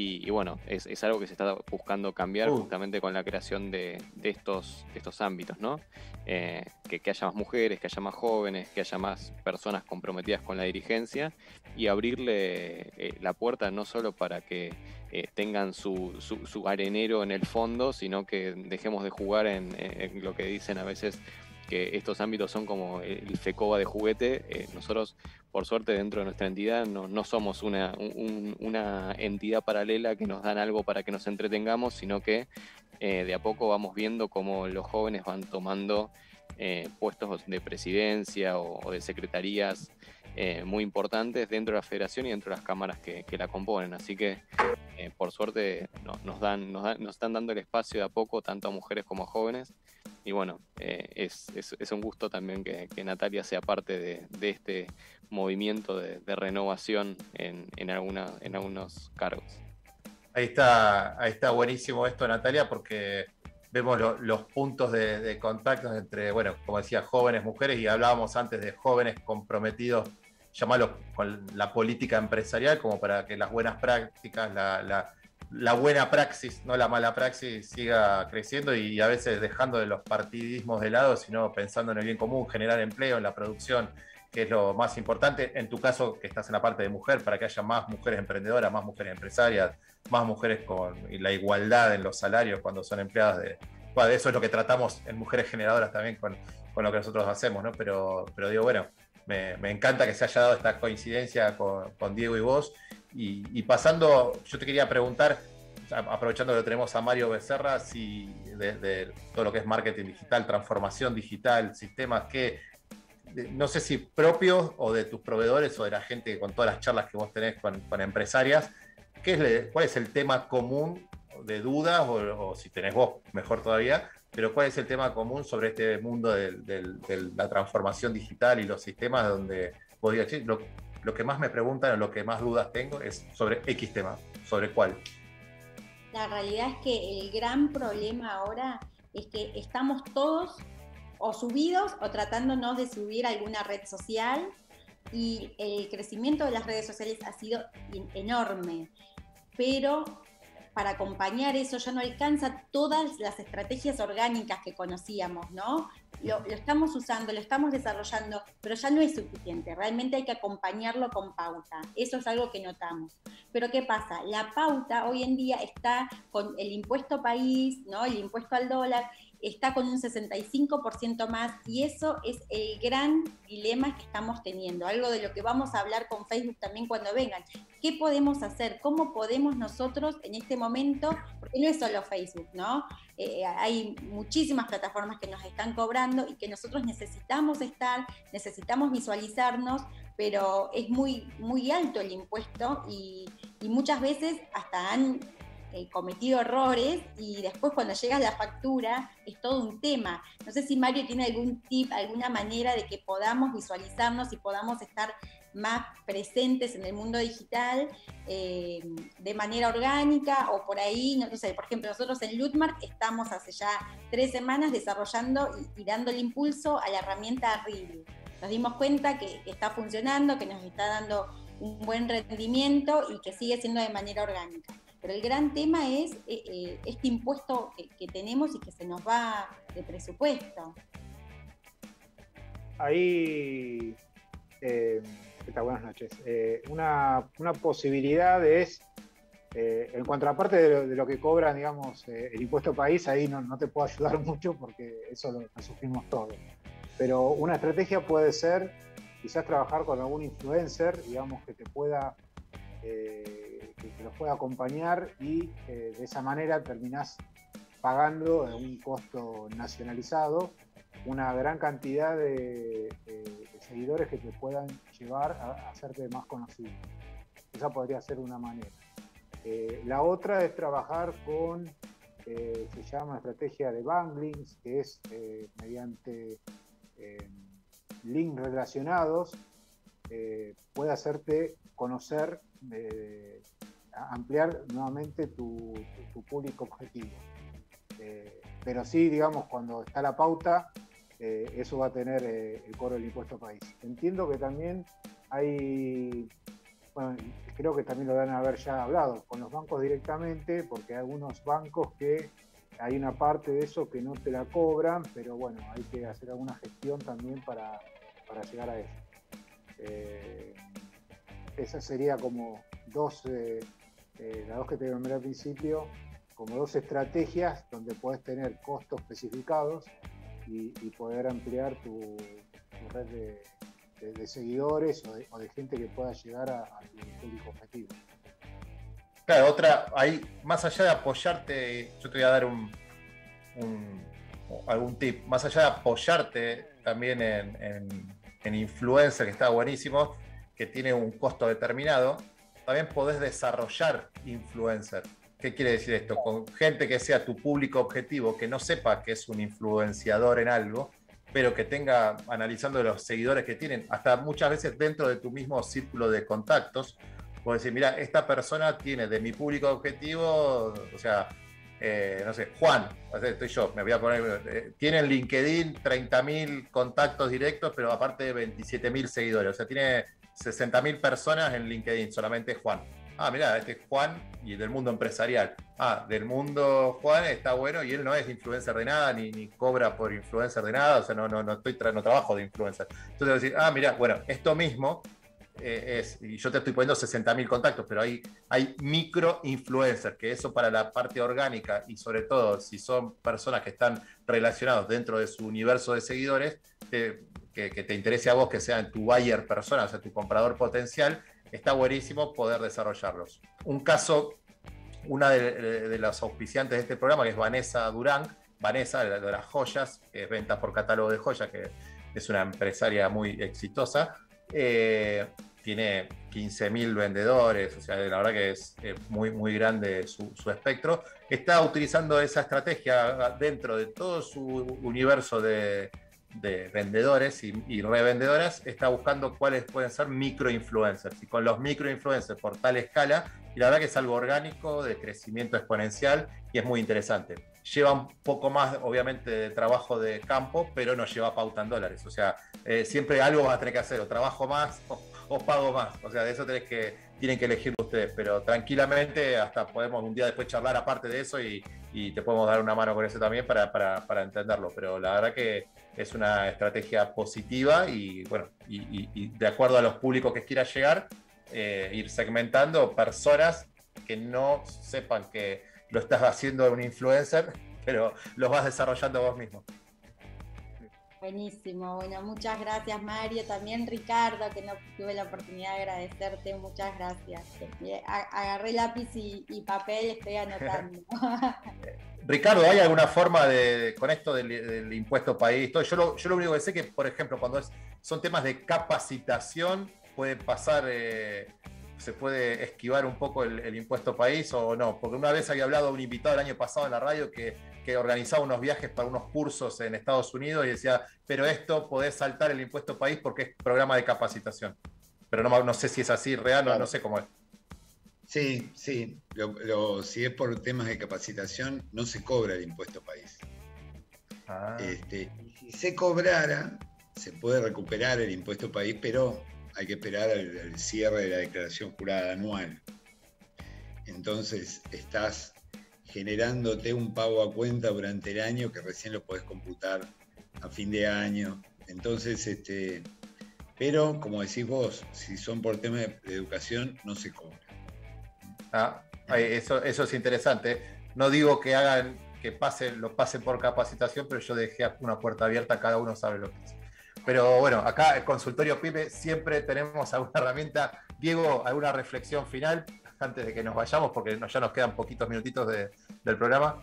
y, bueno, es, algo que se está buscando cambiar uh. justamente con la creación de, estos, estos ámbitos, ¿no? Eh, que, haya más mujeres, que haya más jóvenes, que haya más personas comprometidas con la dirigencia y abrirle eh, la puerta no solo para que eh, tengan su, su, arenero en el fondo, sino que dejemos de jugar en, en lo que dicen a veces que estos ámbitos son como el FECOBA de juguete. nosotros por suerte dentro de nuestra entidad no, somos una, una, entidad paralela que nos dan algo para que nos entretengamos, sino que eh, de a poco vamos viendo cómo los jóvenes van tomando eh, puestos de presidencia o, de secretarías eh, muy importantes dentro de la federación y dentro de las cámaras que, la componen. Así que por suerte nos, dan, nos, nos están dando el espacio de a poco, tanto a mujeres como a jóvenes y bueno, es, es, un gusto también que, Natalia sea parte de, de, este movimiento de, renovación en, en, alguna, en algunos cargos. Ahí está, ahí está buenísimo esto, Natalia, porque vemos los puntos de, contacto entre, bueno, como decía, jóvenes, mujeres, y hablábamos antes de jóvenes comprometidos, llamarlos con la política empresarial, como para que las buenas prácticas, la, la, buena praxis, no la mala praxis, siga creciendo y a veces dejando de los partidismos de lado, sino pensando en el bien común, generar empleo en la producción, que es lo más importante. En tu caso, que estás en la parte de mujer, para que haya más mujeres emprendedoras, más mujeres empresarias, más mujeres con la igualdad en los salarios cuando son empleadas de... Bueno, eso es lo que tratamos en Mujeres Generadoras también con, lo que nosotros hacemos, ¿no? Pero, pero digo, bueno, me, encanta que se haya dado esta coincidencia con, Diego y vos. Y, pasando, yo te quería preguntar, aprovechando que tenemos a Mario Becerra, si desde todo lo que es marketing digital, transformación digital, sistemas, ¿qué, no sé si propios o de tus proveedores o de la gente con todas las charlas que vos tenés con, empresarias, ¿qué es, ¿cuál es el tema común de dudas o, si tenés vos, mejor todavía, pero cuál es el tema común sobre este mundo de, la transformación digital y los sistemas donde podría decir, lo, lo que más me preguntan o lo que más dudas tengo es sobre X tema, sobre cuál. La realidad es que el gran problema ahora es que estamos todos o subidos o tratándonos de subir alguna red social y el crecimiento de las redes sociales ha sido enorme, pero para acompañar eso ya no alcanza todas las estrategias orgánicas que conocíamos, ¿no? Lo, estamos usando, lo estamos desarrollando, pero ya no es suficiente, realmente hay que acompañarlo con pauta, eso es algo que notamos. Pero ¿qué pasa? La pauta hoy en día está con el impuesto país, ¿no? El impuesto al dólar, está con un 65% más y eso es el gran dilema que estamos teniendo, algo de lo que vamos a hablar con Facebook también cuando vengan. ¿Qué podemos hacer? ¿Cómo podemos nosotros en este momento? Porque no es solo Facebook, ¿no? Eh, hay muchísimas plataformas que nos están cobrando y que nosotros necesitamos estar, necesitamos visualizarnos, pero es muy, muy alto el impuesto y, y muchas veces hasta han eh, cometido errores y después cuando llega la factura es todo un tema. No sé si Mario tiene algún tip, alguna manera de que podamos visualizarnos y podamos estar más presentes en el mundo digital eh, de manera orgánica o por ahí, no, sé, por ejemplo, nosotros en Lootmark estamos hace ya tres semanas desarrollando y, dando el impulso a la herramienta Reel. Nos dimos cuenta que está funcionando, que nos está dando un buen rendimiento y que sigue siendo de manera orgánica. Pero el gran tema es eh, eh, este impuesto que, tenemos y que se nos va de presupuesto. Ahí, eh, Buenas noches. una, posibilidad es, en contraparte de lo, que cobra, digamos, el impuesto país, ahí no, te puedo ayudar mucho porque eso lo, lo sufrimos todos. Pero una estrategia puede ser quizás trabajar con algún influencer, digamos, que te pueda eh, que te los pueda acompañar y eh, de esa manera terminás pagando en un costo nacionalizado una gran cantidad de, seguidores que te puedan llevar a, hacerte más conocido. Esa podría ser una manera. Eh, la otra es trabajar con, se llama estrategia de banglings, que es mediante links relacionados, puede hacerte conocer eh, ampliar nuevamente tu, público objetivo. Eh, pero sí, digamos, cuando está la pauta, eh, eso va a tener el cobro del impuesto país. Entiendo que también hay, bueno, creo que también lo van a haber ya hablado con los bancos directamente, porque hay algunos bancos que hay una parte de eso que no te la cobran, pero bueno, hay que hacer alguna gestión también para llegar a eso esa sería como dos, eh, eh, las dos que te nombré al principio, como dos estrategias donde puedes tener costos especificados y, poder ampliar tu, red de, seguidores o de, gente que pueda llegar a, tu público objetivo. Claro, otra, ahí, más allá de apoyarte, yo te voy a dar un, algún tip, más allá de apoyarte también en, en influencer, que está buenísimo, que tiene un costo determinado, también podés desarrollar influencer. ¿Qué quiere decir esto? Con gente que sea tu público objetivo, que no sepa que es un influenciador en algo, pero que tenga, analizando los seguidores que tienen, hasta muchas veces dentro de tu mismo círculo de contactos, puedes decir, mira, esta persona tiene de mi público objetivo, o sea, eh, no sé, Juan, estoy yo, me voy a poner, eh, tiene en LinkedIn 30.000 contactos directos, pero aparte de 27.000 seguidores, o sea, tiene 60.000 personas en LinkedIn, solamente Juan. Ah, mira, este es Juan y del mundo empresarial. Ah, del mundo Juan está bueno y él no es influencer de nada, ni, ni cobra por influencer de nada, o sea, no, no, no, estoy no trabajo de influencer. Entonces decir, ah, mira, bueno, esto mismo eh, y yo te estoy poniendo 60.000 contactos, pero hay, hay micro influencers, que eso para la parte orgánica y sobre todo si son personas que están relacionados dentro de su universo de seguidores, que, te interese a vos que sean tu buyer persona, o sea, tu comprador potencial, está buenísimo poder desarrollarlos. Un caso, una de, los auspiciantes de este programa, que es Vanessa Durán, Vanessa de, las joyas, que es venta por catálogo de joyas, que es una empresaria muy exitosa, eh, tiene 15.000 vendedores, o sea, la verdad que es muy, muy grande su, su, espectro. Está utilizando esa estrategia dentro de todo su universo de, de vendedores y, revendedoras está buscando cuáles pueden ser microinfluencers. Y con los microinfluencers por tal escala, y la verdad que es algo orgánico, de crecimiento exponencial y es muy interesante. Lleva un poco más, obviamente, de trabajo de campo, pero no lleva pauta en dólares. O sea, eh, siempre algo vas a tener que hacer, o trabajo más o, pago más. O sea, de eso tenés que, tienen que elegir ustedes, pero tranquilamente hasta podemos un día después charlar aparte de eso y, te podemos dar una mano con eso también para, para entenderlo. Pero la verdad que es una estrategia positiva y bueno, y, de acuerdo a los públicos que quiera llegar, eh, ir segmentando personas que no sepan que lo estás haciendo un influencer, pero los vas desarrollando vos mismo. Buenísimo, bueno, muchas gracias Mario, también Ricardo, que no tuve la oportunidad de agradecerte, muchas gracias. Agarré lápiz y, y papel, estoy anotando. Ricardo, ¿hay alguna forma de, con esto del, impuesto país? Yo lo, yo lo único que sé que, por ejemplo, cuando son temas de capacitación, puede pasar, eh, se puede esquivar un poco el, impuesto país o no. Porque una vez había hablado un invitado el año pasado en la radio que, organizaba unos viajes para unos cursos en Estados Unidos y decía, pero esto podés saltar el impuesto país porque es programa de capacitación. Pero no, no sé si es así real o no sé cómo es. Sí, sí. si es por temas de capacitación, no se cobra el impuesto país. Ah. Este, si se cobrara, se puede recuperar el impuesto país, pero hay que esperar al, cierre de la declaración jurada anual. entonces estás generándote un pago a cuenta durante el año que recién lo podés computar a fin de año. Entonces, este, pero como decís vos, si son por temas de educación, no se cobra. Ah, eso, eso es interesante. No digo que hagan, que pasen, lo pasen por capacitación, pero yo dejé una puerta abierta, cada uno sabe lo que es. Pero bueno, acá el consultorio PYME siempre tenemos alguna herramienta. Diego, ¿alguna reflexión final antes de que nos vayamos? Porque ya nos quedan poquitos minutitos del programa.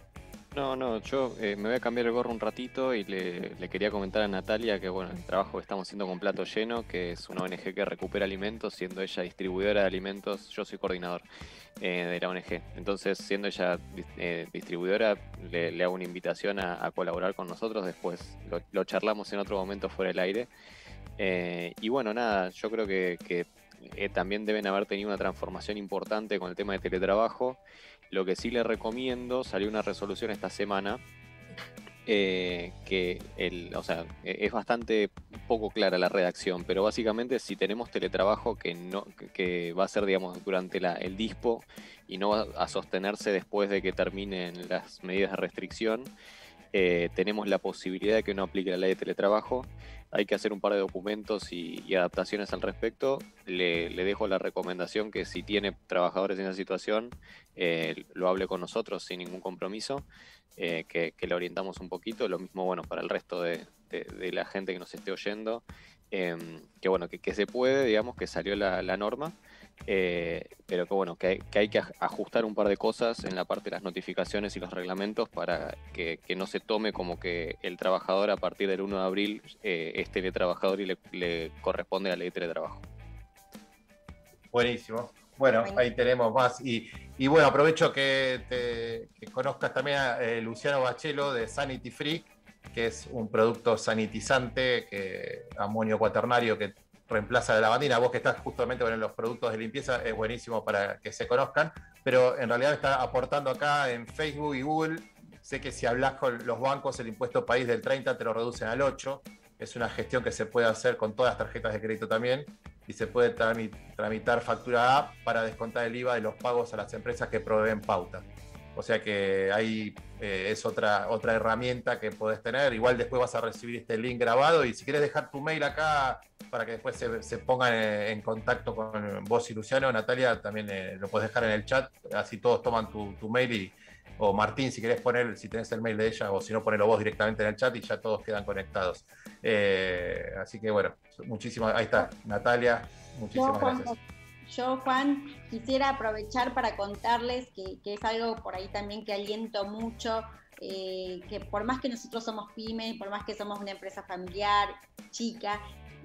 No, no, yo eh, me voy a cambiar el gorro un ratito y le, quería comentar a Natalia que bueno, el trabajo que estamos haciendo con Plato Lleno, que es una ONG que recupera alimentos, siendo ella distribuidora de alimentos, yo soy coordinador eh, de la ONG. Entonces, siendo ella eh, distribuidora, le, hago una invitación a, colaborar con nosotros, después lo, charlamos en otro momento fuera del aire. y bueno, nada, yo creo que también deben haber tenido una transformación importante con el tema de teletrabajo. Lo que sí le recomiendo, salió una resolución esta semana, eh, que el, o sea, e, es bastante poco clara la redacción, pero básicamente si tenemos teletrabajo que no que va a ser digamos durante la, el dispo y no va a sostenerse después de que terminen las medidas de restricción, eh, tenemos la posibilidad de que no aplique la ley de teletrabajo. Hay que hacer un par de documentos y, adaptaciones al respecto. Le, dejo la recomendación que si tiene trabajadores en esa situación, eh, lo hable con nosotros sin ningún compromiso, eh, que, le orientamos un poquito. Lo mismo, bueno, para el resto de, la gente que nos esté oyendo, em, que bueno, que, se puede, digamos, que salió la norma. Eh, pero que bueno, que hay, que ajustar un par de cosas en la parte de las notificaciones y los reglamentos para que, no se tome como que el trabajador a partir del 1 de abril eh, es teletrabajador y le, corresponde la ley de teletrabajo. Buenísimo. Bueno, ahí tenemos más. Y, bueno, aprovecho que, te, conozcas también a eh, Luciano Bachelo de Sanity Free, que es un producto sanitizante, que, amonio cuaternario que reemplaza la lavandina. Vos que estás justamente con los productos de limpieza, es buenísimo para que se conozcan, pero en realidad está aportando acá en Facebook y Google. Sé que si hablas con los bancos, el impuesto país del 30 te lo reducen al 8. Es una gestión que se puede hacer con todas las tarjetas de crédito también y se puede tramitar factura A para descontar el IVA de los pagos a las empresas que proveen pauta. O sea que ahí eh, es otra, otra herramienta que podés tener. Igual después vas a recibir este link grabado y si quieres dejar tu mail acá para que después se, pongan en, contacto con vos y Luciano, Natalia, también eh, lo puedes dejar en el chat, así todos toman tu, mail y, o Martín, si querés poner, si tenés el mail de ella, o si no, ponelo vos directamente en el chat y ya todos quedan conectados. Eh, así que bueno, muchísimas, ahí está, Natalia, muchísimas gracias. Yo, Juan, quisiera aprovechar para contarles que, es algo por ahí también que aliento mucho, eh, que por más que nosotros somos pymes, por más que somos una empresa familiar, chica,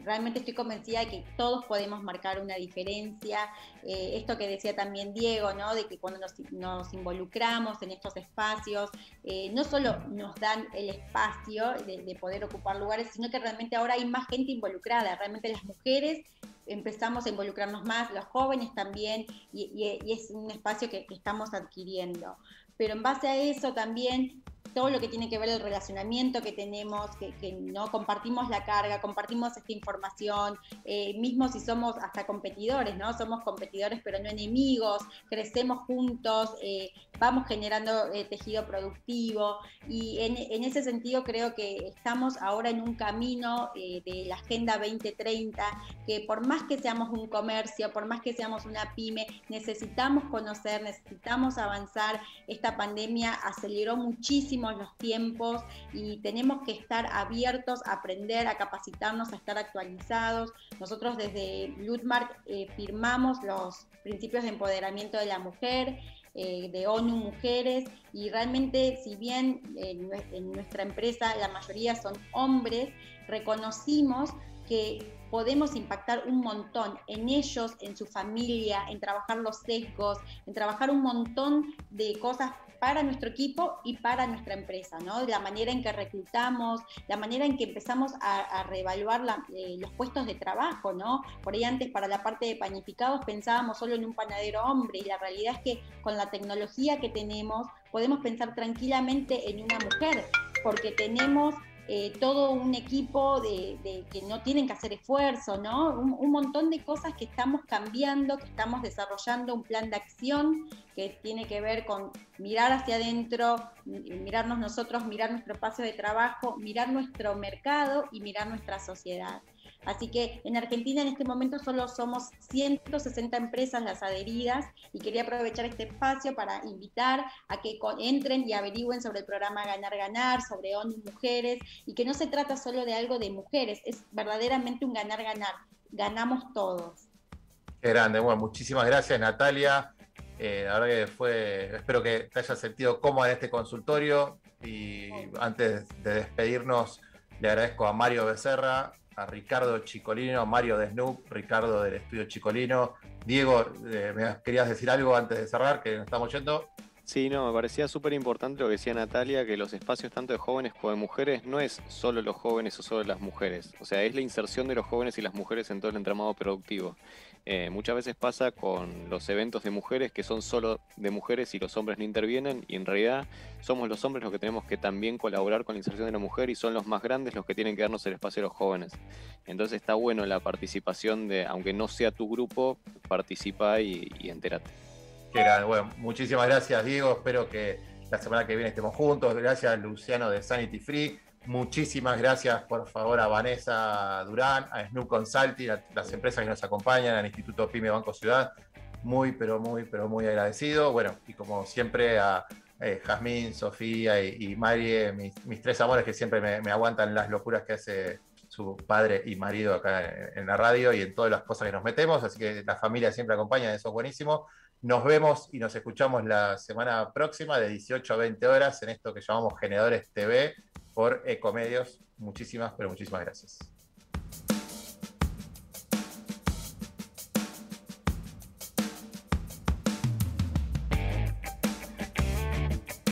realmente estoy convencida de que todos podemos marcar una diferencia. Eh, esto que decía también Diego, ¿no? De que cuando nos, involucramos en estos espacios, eh, no solo nos dan el espacio de, de, poder ocupar lugares, sino que realmente ahora hay más gente involucrada. Realmente las mujeres empezamos a involucrarnos más, los jóvenes también, y, es un espacio que, estamos adquiriendo. Pero en base a eso también todo lo que tiene que ver el relacionamiento que tenemos, que, no compartimos la carga, compartimos esta información, eh, mismo si somos hasta competidores, ¿no? Somos competidores pero no enemigos, crecemos juntos, eh, vamos generando eh, tejido productivo y en, ese sentido creo que estamos ahora en un camino de la Agenda 2030 que por más que seamos un comercio, por más que seamos una pyme, necesitamos conocer, necesitamos avanzar. Esta pandemia aceleró muchísimo los tiempos y tenemos que estar abiertos a aprender, a capacitarnos, a estar actualizados. Nosotros desde Lutmark eh, firmamos los principios de empoderamiento de la mujer. Eh, de ONU Mujeres y realmente si bien en nuestra empresa la mayoría son hombres, reconocimos que podemos impactar un montón en ellos, en su familia, en trabajar los sesgos, en trabajar un montón de cosas para nuestro equipo y para nuestra empresa, ¿no? La manera en que reclutamos, la manera en que empezamos a, reevaluar eh, los puestos de trabajo, ¿no? Por ahí antes para la parte de panificados pensábamos solo en un panadero hombre y la realidad es que con la tecnología que tenemos podemos pensar tranquilamente en una mujer, porque tenemos eh, todo un equipo de, que no tienen que hacer esfuerzo, ¿no? Un, montón de cosas que estamos cambiando, que estamos desarrollando un plan de acción que tiene que ver con mirar hacia adentro, mirarnos nosotros, mirar nuestro espacio de trabajo, mirar nuestro mercado y mirar nuestra sociedad. Así que en Argentina en este momento solo somos 160 empresas las adheridas y quería aprovechar este espacio para invitar a que entren y averigüen sobre el programa Ganar Ganar, sobre ONU Mujeres y que no se trata solo de algo de mujeres, es verdaderamente un ganar ganar. Ganamos todos. Qué grande, bueno, muchísimas gracias Natalia. Eh, la verdad que fue, espero que te hayas sentido cómoda en este consultorio y antes de despedirnos le agradezco a Mario Becerra, Ricardo Chicolino, Mario de Snoop, Ricardo del estudio Chicolino. Diego, eh, ¿me querías decir algo antes de cerrar, que nos estamos yendo? Sí, no, me parecía súper importante lo que decía Natalia, que los espacios tanto de jóvenes como de mujeres no es solo los jóvenes o solo las mujeres, o sea, es la inserción de los jóvenes y las mujeres en todo el entramado productivo. Eh, muchas veces pasa con los eventos de mujeres que son solo de mujeres y los hombres no intervienen y en realidad somos los hombres los que tenemos que también colaborar con la inserción de la mujer y son los más grandes los que tienen que darnos el espacio a los jóvenes. Entonces está bueno la participación de, aunque no sea tu grupo, participa y, entérate. Bueno, muchísimas gracias, Diego. Espero que la semana que viene estemos juntos. Gracias, Luciano de Sanity Free. Muchísimas gracias, por favor, a Vanessa Durán, a Snoop Consulting, a las empresas que nos acompañan, al Instituto PYME Banco Ciudad. Muy, pero muy, pero muy agradecido. Bueno, y como siempre, a eh, Jazmín, Sofía y, Marie, mis, tres amores que siempre me, aguantan las locuras que hace su padre y marido acá en, en, la radio y en todas las cosas que nos metemos. Así que la familia siempre acompaña, eso es buenísimo. Nos vemos y nos escuchamos la semana próxima de 18 a 20 horas en esto que llamamos Generadores TV por Ecomedios. Muchísimas, pero muchísimas gracias.